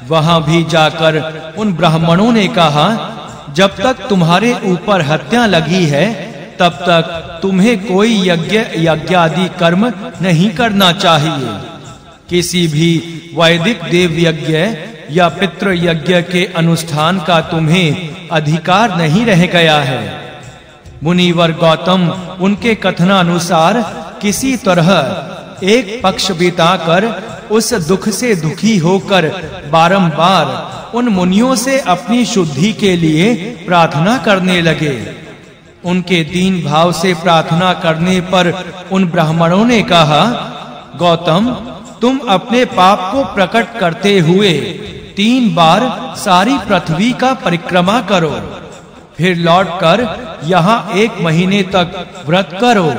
वहाँ भी जाकर उन ब्राह्मणों ने कहा, जब तक तुम्हारे ऊपर हत्या लगी है, तब तक तुम्हें कोई यज्ञ, यज्ञादि कर्म नहीं करना चाहिए। किसी भी वैदिक देव यज्ञ या पितृ यज्ञ के अनुष्ठान का तुम्हें अधिकार नहीं रह गया है। मुनिवर गौतम उनके कथनानुसार किसी तरह एक पक्ष बिताकर उस दुख से दुखी होकर बारंबार उन मुनियों से अपनी शुद्धि के लिए प्रार्थना करने लगे। उनके दीन भाव से प्रार्थना करने पर उन ब्राह्मणों ने कहा, गौतम, तुम अपने पाप को प्रकट करते हुए तीन बार सारी पृथ्वी का परिक्रमा करो। फिर लौटकर यहाँ एक महीने तक व्रत करो।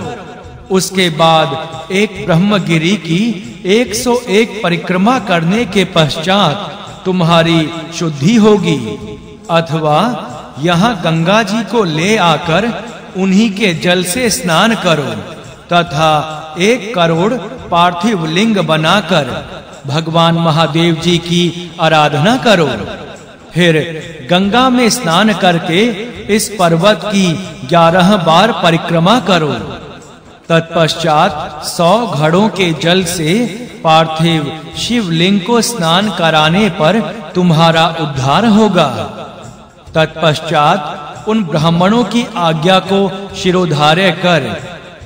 उसके बाद एक ब्रह्मगिरी की 101 परिक्रमा करने के पश्चात तुम्हारी शुद्धि होगी। अथवा यहाँ गंगा जी को ले आकर उन्हीं के जल से स्नान करो, तथा एक करोड़ पार्थिव लिंग बनाकर भगवान महादेव जी की आराधना करो। फिर गंगा में स्नान करके इस पर्वत की ग्यारह बार परिक्रमा करो। तत्पश्चात सौ घड़ों के जल से पार्थिव शिवलिंग को स्नान कराने पर तुम्हारा उद्धार होगा। तत्पश्चात उन ब्राह्मणों की आज्ञा को शिरोधार्य कर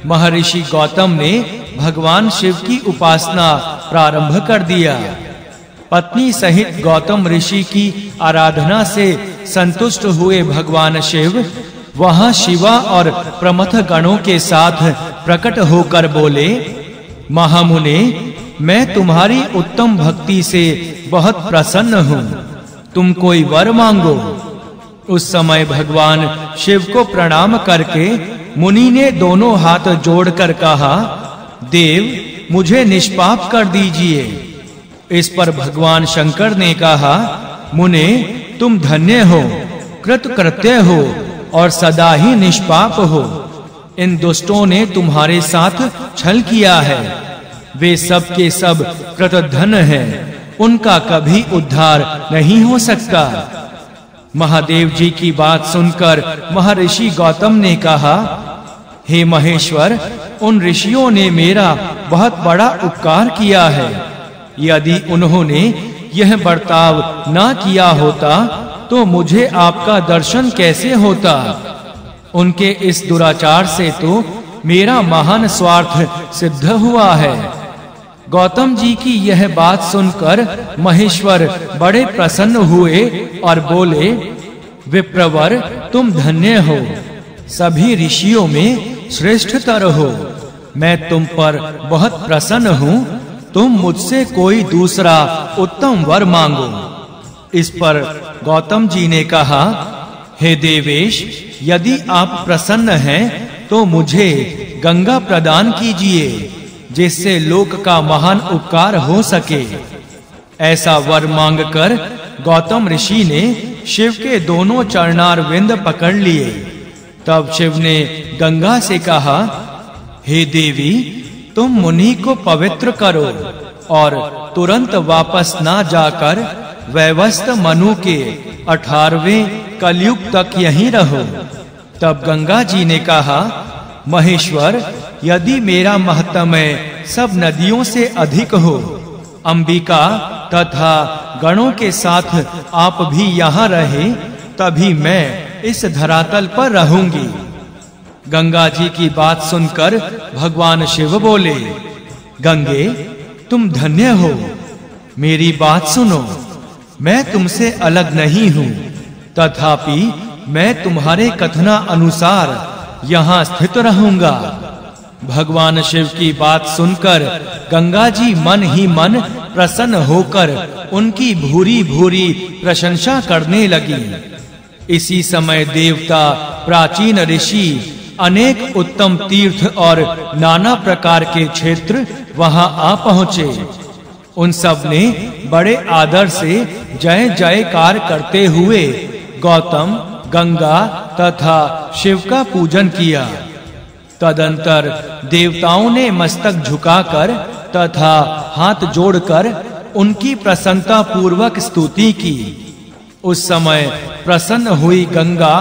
महर्षि गौतम ने भगवान शिव की उपासना प्रारंभ कर दिया। पत्नी सहित गौतम ऋषि की आराधना से संतुष्ट हुए भगवान शिव, वहाँ शिवा और प्रमथ गणों के साथ प्रकट होकर बोले, महामुने, मैं तुम्हारी उत्तम भक्ति से बहुत प्रसन्न हूँ। तुम कोई वर मांगो? उस समय भगवान शिव को प्रणाम करके मुनि ने दोनों हाथ जोड़कर कहा, देव, मुझे निष्पाप कर दीजिए। इस पर भगवान शंकर ने कहा, मुने, तुम धन्य हो कृत कृत्य हो और सदा ही निष्पाप हो। इन दुष्टों ने तुम्हारे साथ छल किया है। वे सब के सब कृतधन हैं। उनका कभी उद्धार नहीं हो सकता। महादेव जी की बात सुनकर महर्षि गौतम ने कहा, हे महेश्वर, उन ऋषियों ने मेरा बहुत बड़ा उपकार किया है। यदि उन्होंने यह बर्ताव ना किया होता तो मुझे आपका दर्शन कैसे होता? उनके इस दुराचार से तो मेरा महान स्वार्थ सिद्ध हुआ है। गौतम जी की यह बात सुनकर महेश्वर बड़े प्रसन्न हुए और बोले, विप्रवर, तुम धन्य हो। सभी ऋषियों में श्रेष्ठतर हो। मैं तुम पर बहुत प्रसन्न हूँ। तुम मुझसे कोई दूसरा उत्तम वर मांगो। इस पर गौतम जी ने कहा हे देवेश, यदि आप प्रसन्न हैं तो मुझे गंगा प्रदान कीजिए, जिससे लोक का महान उपकार हो सके। ऐसा वर मांगकर गौतम ऋषि ने शिव के दोनों चरणार विंद पकड़ लिए। तब शिव ने गंगा से कहा, हे देवी, तुम मुनि को पवित्र करो और तुरंत वापस ना जाकर वैवस्त मनु के अठारवें कलयुग तक यहीं रहो। तब गंगा जी ने कहा, महेश्वर, यदि मेरा महत्मय सब नदियों से अधिक हो। अंबिका तथा गणों के साथ आप भी यहाँ रहे, तभी मैं इस धरातल पर रहूँगी। गंगा जी की बात सुनकर भगवान शिव बोले, गंगे, तुम धन्य हो। मेरी बात सुनो। मैं तुमसे अलग नहीं हूँ। तथापि मैं तुम्हारे कथना अनुसार यहाँ स्थित रहूँगा। भगवान शिव की बात सुनकर गंगा जी मन ही मन प्रसन्न होकर उनकी भूरी भूरी प्रशंसा करने लगी। इसी समय देवता, प्राचीन ऋषि, अनेक उत्तम तीर्थ और नाना प्रकार के क्षेत्र वहाँ आ पहुँचे। उन सबने बड़े आदर से जय जयकार करते हुए गौतम, गंगा तथा शिव का पूजन किया। तदंतर देवताओं ने मस्तक झुकाकर तथा हाथ जोड़कर उनकी प्रसन्नता पूर्वक स्तुति की। उस समय प्रसन्न हुई गंगा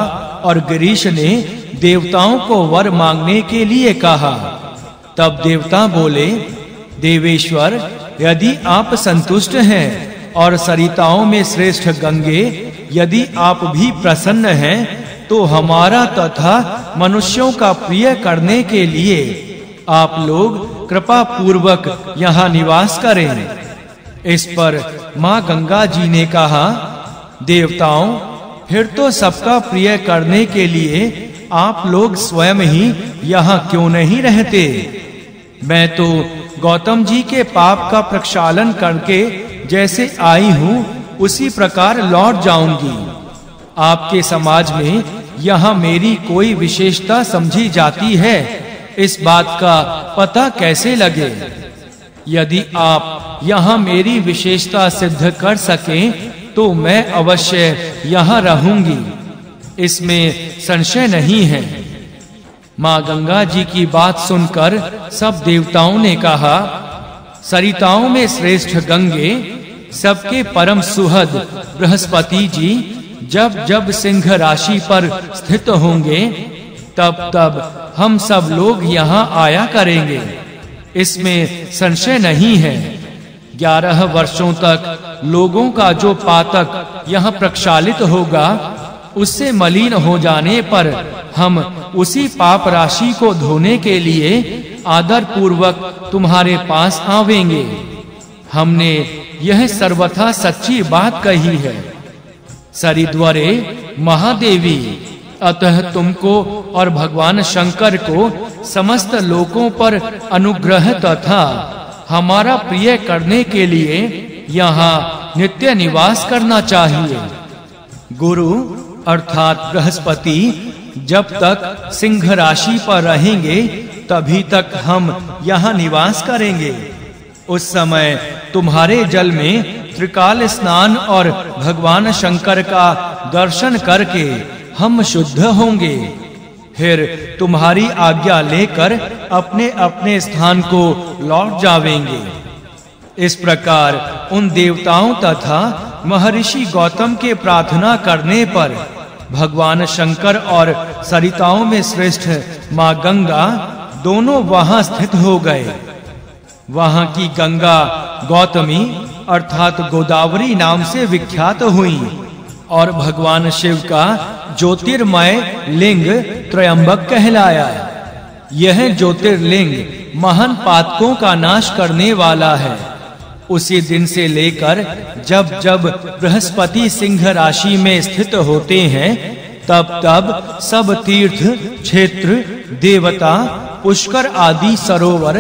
और गिरीश ने देवताओं को वर मांगने के लिए कहा। तब देवता बोले, देवेश्वर यदि आप संतुष्ट हैं और सरिताओं में श्रेष्ठ गंगे, यदि आप भी प्रसन्न हैं तो हमारा तथा मनुष्यों का प्रिय करने के लिए आप लोग कृपा पूर्वक यहाँ निवास करें। इस पर माँ गंगा जी ने कहा, देवताओं, फिर तो सबका प्रिय करने के लिए आप लोग स्वयं ही यहाँ क्यों नहीं रहते? मैं तो गौतम जी के पाप का प्रक्षालन करके जैसे आई हूँ, उसी प्रकार लौट जाऊँगी। आपके समाज में यहाँ मेरी कोई विशेषता समझी जाती है। इस बात का पता कैसे लगे? यदि आप यहाँ मेरी विशेषता सिद्ध कर सकें तो मैं अवश्य यहाँ रहूँगी। इसमें संशय नहीं है। माँ गंगा जी की बात सुनकर सब देवताओं ने कहा, सरिताओं में श्रेष्ठ गंगे, सबके परम सुहद बृहस्पति जी, जब जब सिंह राशि पर स्थित होंगे, तब तब हम सब लोग यहाँ आया करेंगे। इसमें संशय नहीं है। ग्यारह वर्षों तक लोगों का जो पातक यहाँ प्रक्षालित होगा, उससे मलिन हो जाने पर हम उसी पाप राशि को धोने के लिए आदर पूर्वक तुम्हारे पास आवेंगे। हमने यह सर्वथा सच्ची बात कही है। सरिद्वरे, महादेवी, अतः तुमको और भगवान शंकर को समस्त लोकों पर अनुग्रह तथा हमारा प्रिय करने के लिए यहाँ नित्य निवास करना चाहिए। गुरु अर्थात बृहस्पति, जब तक सिंह राशि पर रहेंगे, तभी तक हम यहाँ निवास करेंगे। उस समय तुम्हारे जल में त्रिकाल स्नान और भगवान शंकर का दर्शन करके हम शुद्ध होंगे। फिर तुम्हारी आज्ञा लेकर अपने अपने स्थान को लौट जावेंगे। इस प्रकार उन देवताओं तथा महर्षि गौतम के प्रार्थना करने पर भगवान शंकर और सरिताओं में श्रेष्ठ माँ गंगा दोनों वहाँ स्थित हो गए। वहाँ की गंगा गौतमी अर्थात गोदावरी नाम से विख्यात हुई और भगवान शिव का ज्योतिर्मय लिंग त्रयंबक कहलाया। यह ज्योतिर्लिंग महान पातकों का नाश करने वाला है। उसी दिन से लेकर जब जब बृहस्पति सिंह राशि में स्थित होते हैं, तब तब सब तीर्थ, क्षेत्र, देवता, पुष्कर आदि सरोवर,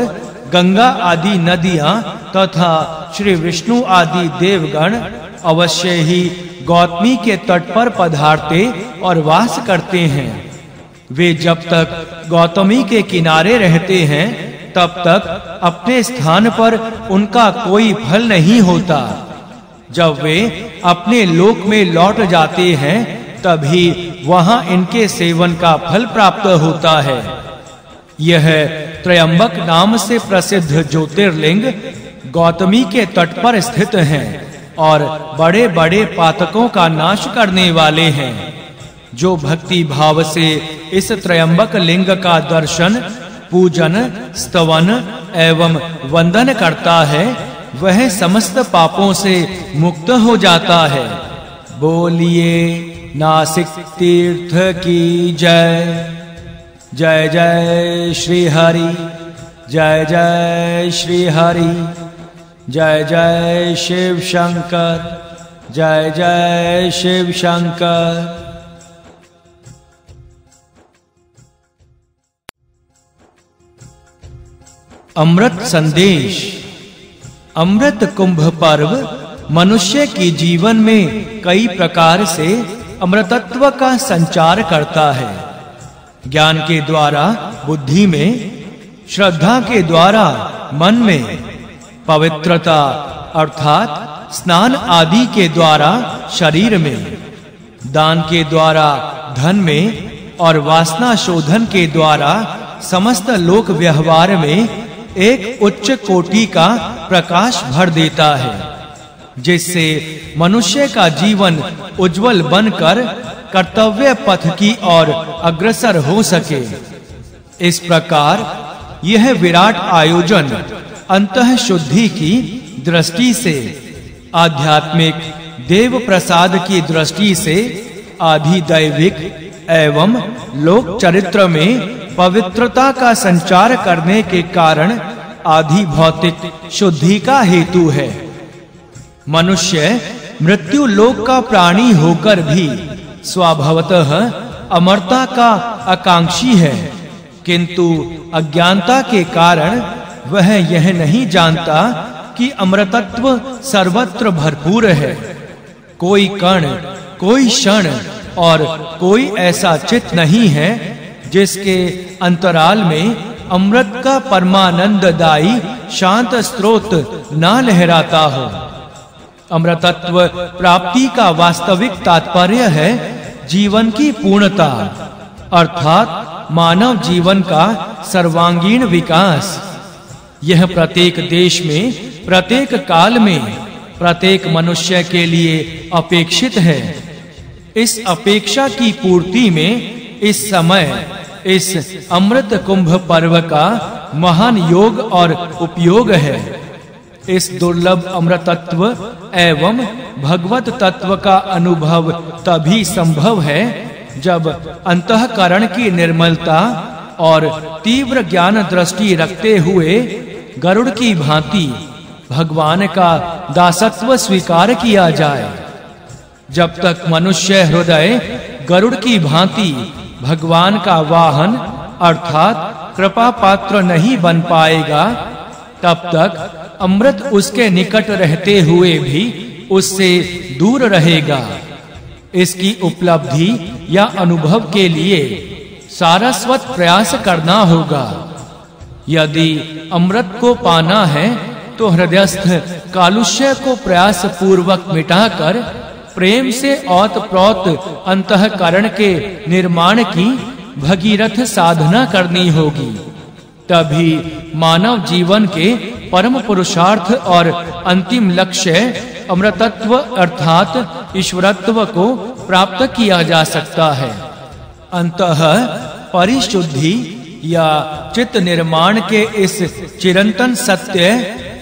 गंगा आदि नदियाँ तथा श्री विष्णु आदि देवगण अवश्य ही गौतमी के तट पर पधारते और वास करते हैं। वे जब तक गौतमी के किनारे रहते हैं तब तक अपने स्थान पर उनका कोई फल नहीं होता। जब वे अपने लोक में लौट जाते हैं, तभी वहाँ इनके सेवन का फल प्राप्त होता है। यह त्रयंबक नाम से प्रसिद्ध ज्योतिर्लिंग गौतमी के तट पर स्थित हैं और बड़े-बड़े पातकों का नाश करने वाले हैं। जो भक्ति भाव से इस त्रयंबक लिंग का दर्शन पूजन, स्तवन एवं वंदन करता है, वह समस्त पापों से मुक्त हो जाता है। बोलिए, नासिक तीर्थ की जय। जय जय श्री हरि जय जय श्री हरि जय जय शिव शंकर जय जय शिव शंकर अमृत संदेश। अमृत कुंभ पर्व मनुष्य के जीवन में कई प्रकार से अमृतत्व का संचार करता है। ज्ञान के द्वारा, बुद्धि में, श्रद्धा के द्वारा, मन में, पवित्रता अर्थात स्नान आदि के द्वारा शरीर में, दान के द्वारा धन में और वासना शोधन के द्वारा समस्त लोक व्यवहार में एक उच्च कोटि का प्रकाश भर देता है, जिससे मनुष्य का जीवन उज्जवल बनकर कर्तव्य पथ की ओर अग्रसर हो सके। इस प्रकार यह विराट आयोजन अंतः शुद्धि की दृष्टि से, आध्यात्मिक देव प्रसाद की दृष्टि से आधि दैविक एवं लोक चरित्र में पवित्रता का संचार करने के कारण आधि भौतिक शुद्धि का हेतु है। मनुष्य मृत्यु लोक का प्राणी होकर भी स्वभावतः अमरता का आकांक्षी है, किंतु अज्ञानता के कारण वह यह नहीं जानता कि अमृतत्व सर्वत्र भरपूर है। कोई कण कोई क्षण और कोई ऐसा चित नहीं है जिसके अंतराल में अमृत का परमानंददायी शांत स्रोत ना लहराता हो। अमृतत्व प्राप्ति का वास्तविक तात्पर्य है जीवन की पूर्णता, अर्थात मानव जीवन का सर्वांगीण विकास। यह प्रत्येक देश में, प्रत्येक काल में, प्रत्येक मनुष्य के लिए अपेक्षित है। इस अपेक्षा की पूर्ति में इस समय इस अमृत कुंभ पर्व का महान योग और उपयोग है। इस दुर्लभ अमृतत्व एवं भगवत तत्व का अनुभव तभी संभव है जब अंतःकरण की निर्मलता और तीव्र ज्ञान दृष्टि रखते हुए गरुड़ की भांति भगवान का दासत्व स्वीकार किया जाए। जब तक मनुष्य हृदय गरुड़ की भांति भगवान का वाहन, अर्थात कृपा पात्र नहीं बन पाएगा, तब तक अमृत उसके निकट रहते हुए भी उससे दूर रहेगा। इसकी उपलब्धि या अनुभव के लिए सारस्वत प्रयास करना होगा। यदि अमृत को पाना है तो हृदयस्थ कालुष्य को प्रयास पूर्वक मिटाकर प्रेम से औत प्रोत अंतःकरण के निर्माण की भगीरथ साधना करनी होगी। तभी मानव जीवन के परम पुरुषार्थ और अंतिम लक्ष्य अमृतत्व अर्थात ईश्वरत्व को प्राप्त किया जा सकता है। अंतः परिशुद्धि या चित्त निर्माण के इस चिरंतन सत्य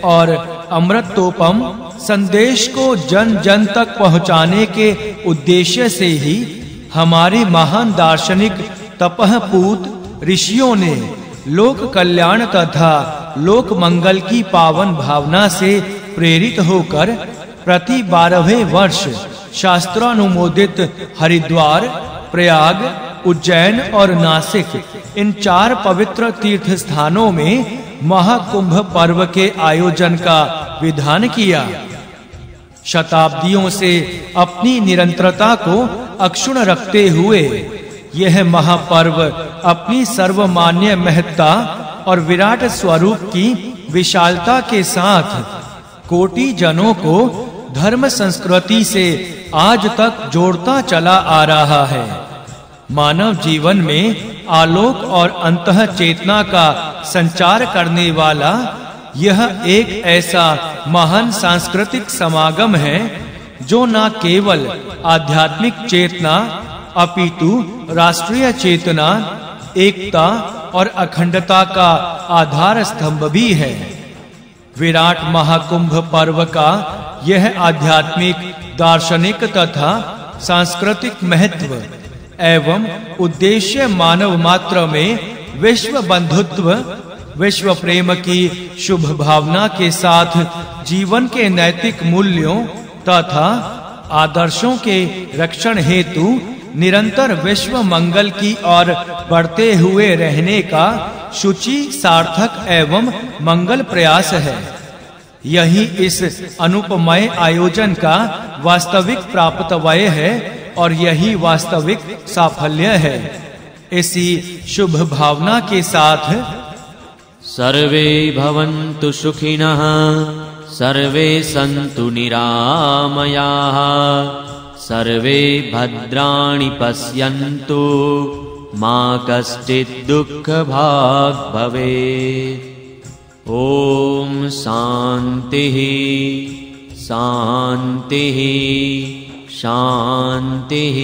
और अमृतोपम संदेश को जन जन तक पहुँचाने के उद्देश्य से ही हमारे महान दार्शनिक तपहपूत ऋषियों ने लोक कल्याण तथा लोक मंगल की पावन भावना से प्रेरित होकर प्रति बारहवें वर्ष शास्त्रानुमोदित हरिद्वार, प्रयाग उज्जैन और नासिक, इन चार पवित्र तीर्थ स्थानों में महाकुंभ पर्व के आयोजन का विधान किया। शताब्दियों से अपनी निरंतरता को अक्षुण रखते हुए, यह महापर्व अपनी सर्वमान्य महत्ता और विराट स्वरूप की विशालता के साथ कोटि जनों को धर्म संस्कृति से आज तक जोड़ता चला आ रहा है। मानव जीवन में आलोक और अंतः चेतना का संचार करने वाला यह एक ऐसा महान सांस्कृतिक समागम है, जो न केवल आध्यात्मिक चेतना, अपितु राष्ट्रीय चेतना, एकता और अखंडता का आधार स्तंभ भी है। विराट महाकुंभ पर्व का यह आध्यात्मिक, दार्शनिक तथा सांस्कृतिक महत्व एवं उद्देश्य मानव मात्र में विश्व बंधुत्व, विश्व प्रेम की शुभ भावना के साथ जीवन के नैतिक मूल्यों तथा आदर्शों के रक्षण हेतु निरंतर विश्व मंगल की ओर बढ़ते हुए रहने का शुचि, सार्थक एवं मंगल प्रयास है। यही इस अनुपमय आयोजन का वास्तविक प्राप्त वय है और यही वास्तविक साफल्य है। इसी शुभ भावना के साथ सर्वे भवन्तु सुखिनः, सर्वे सन्तु निरामयाः, सर्वे भद्राणि पश्यन्तु, मा कश्चित् दुःखभाग् भवेत्। ॐ शान्तिः शान्तिः। शान्तिः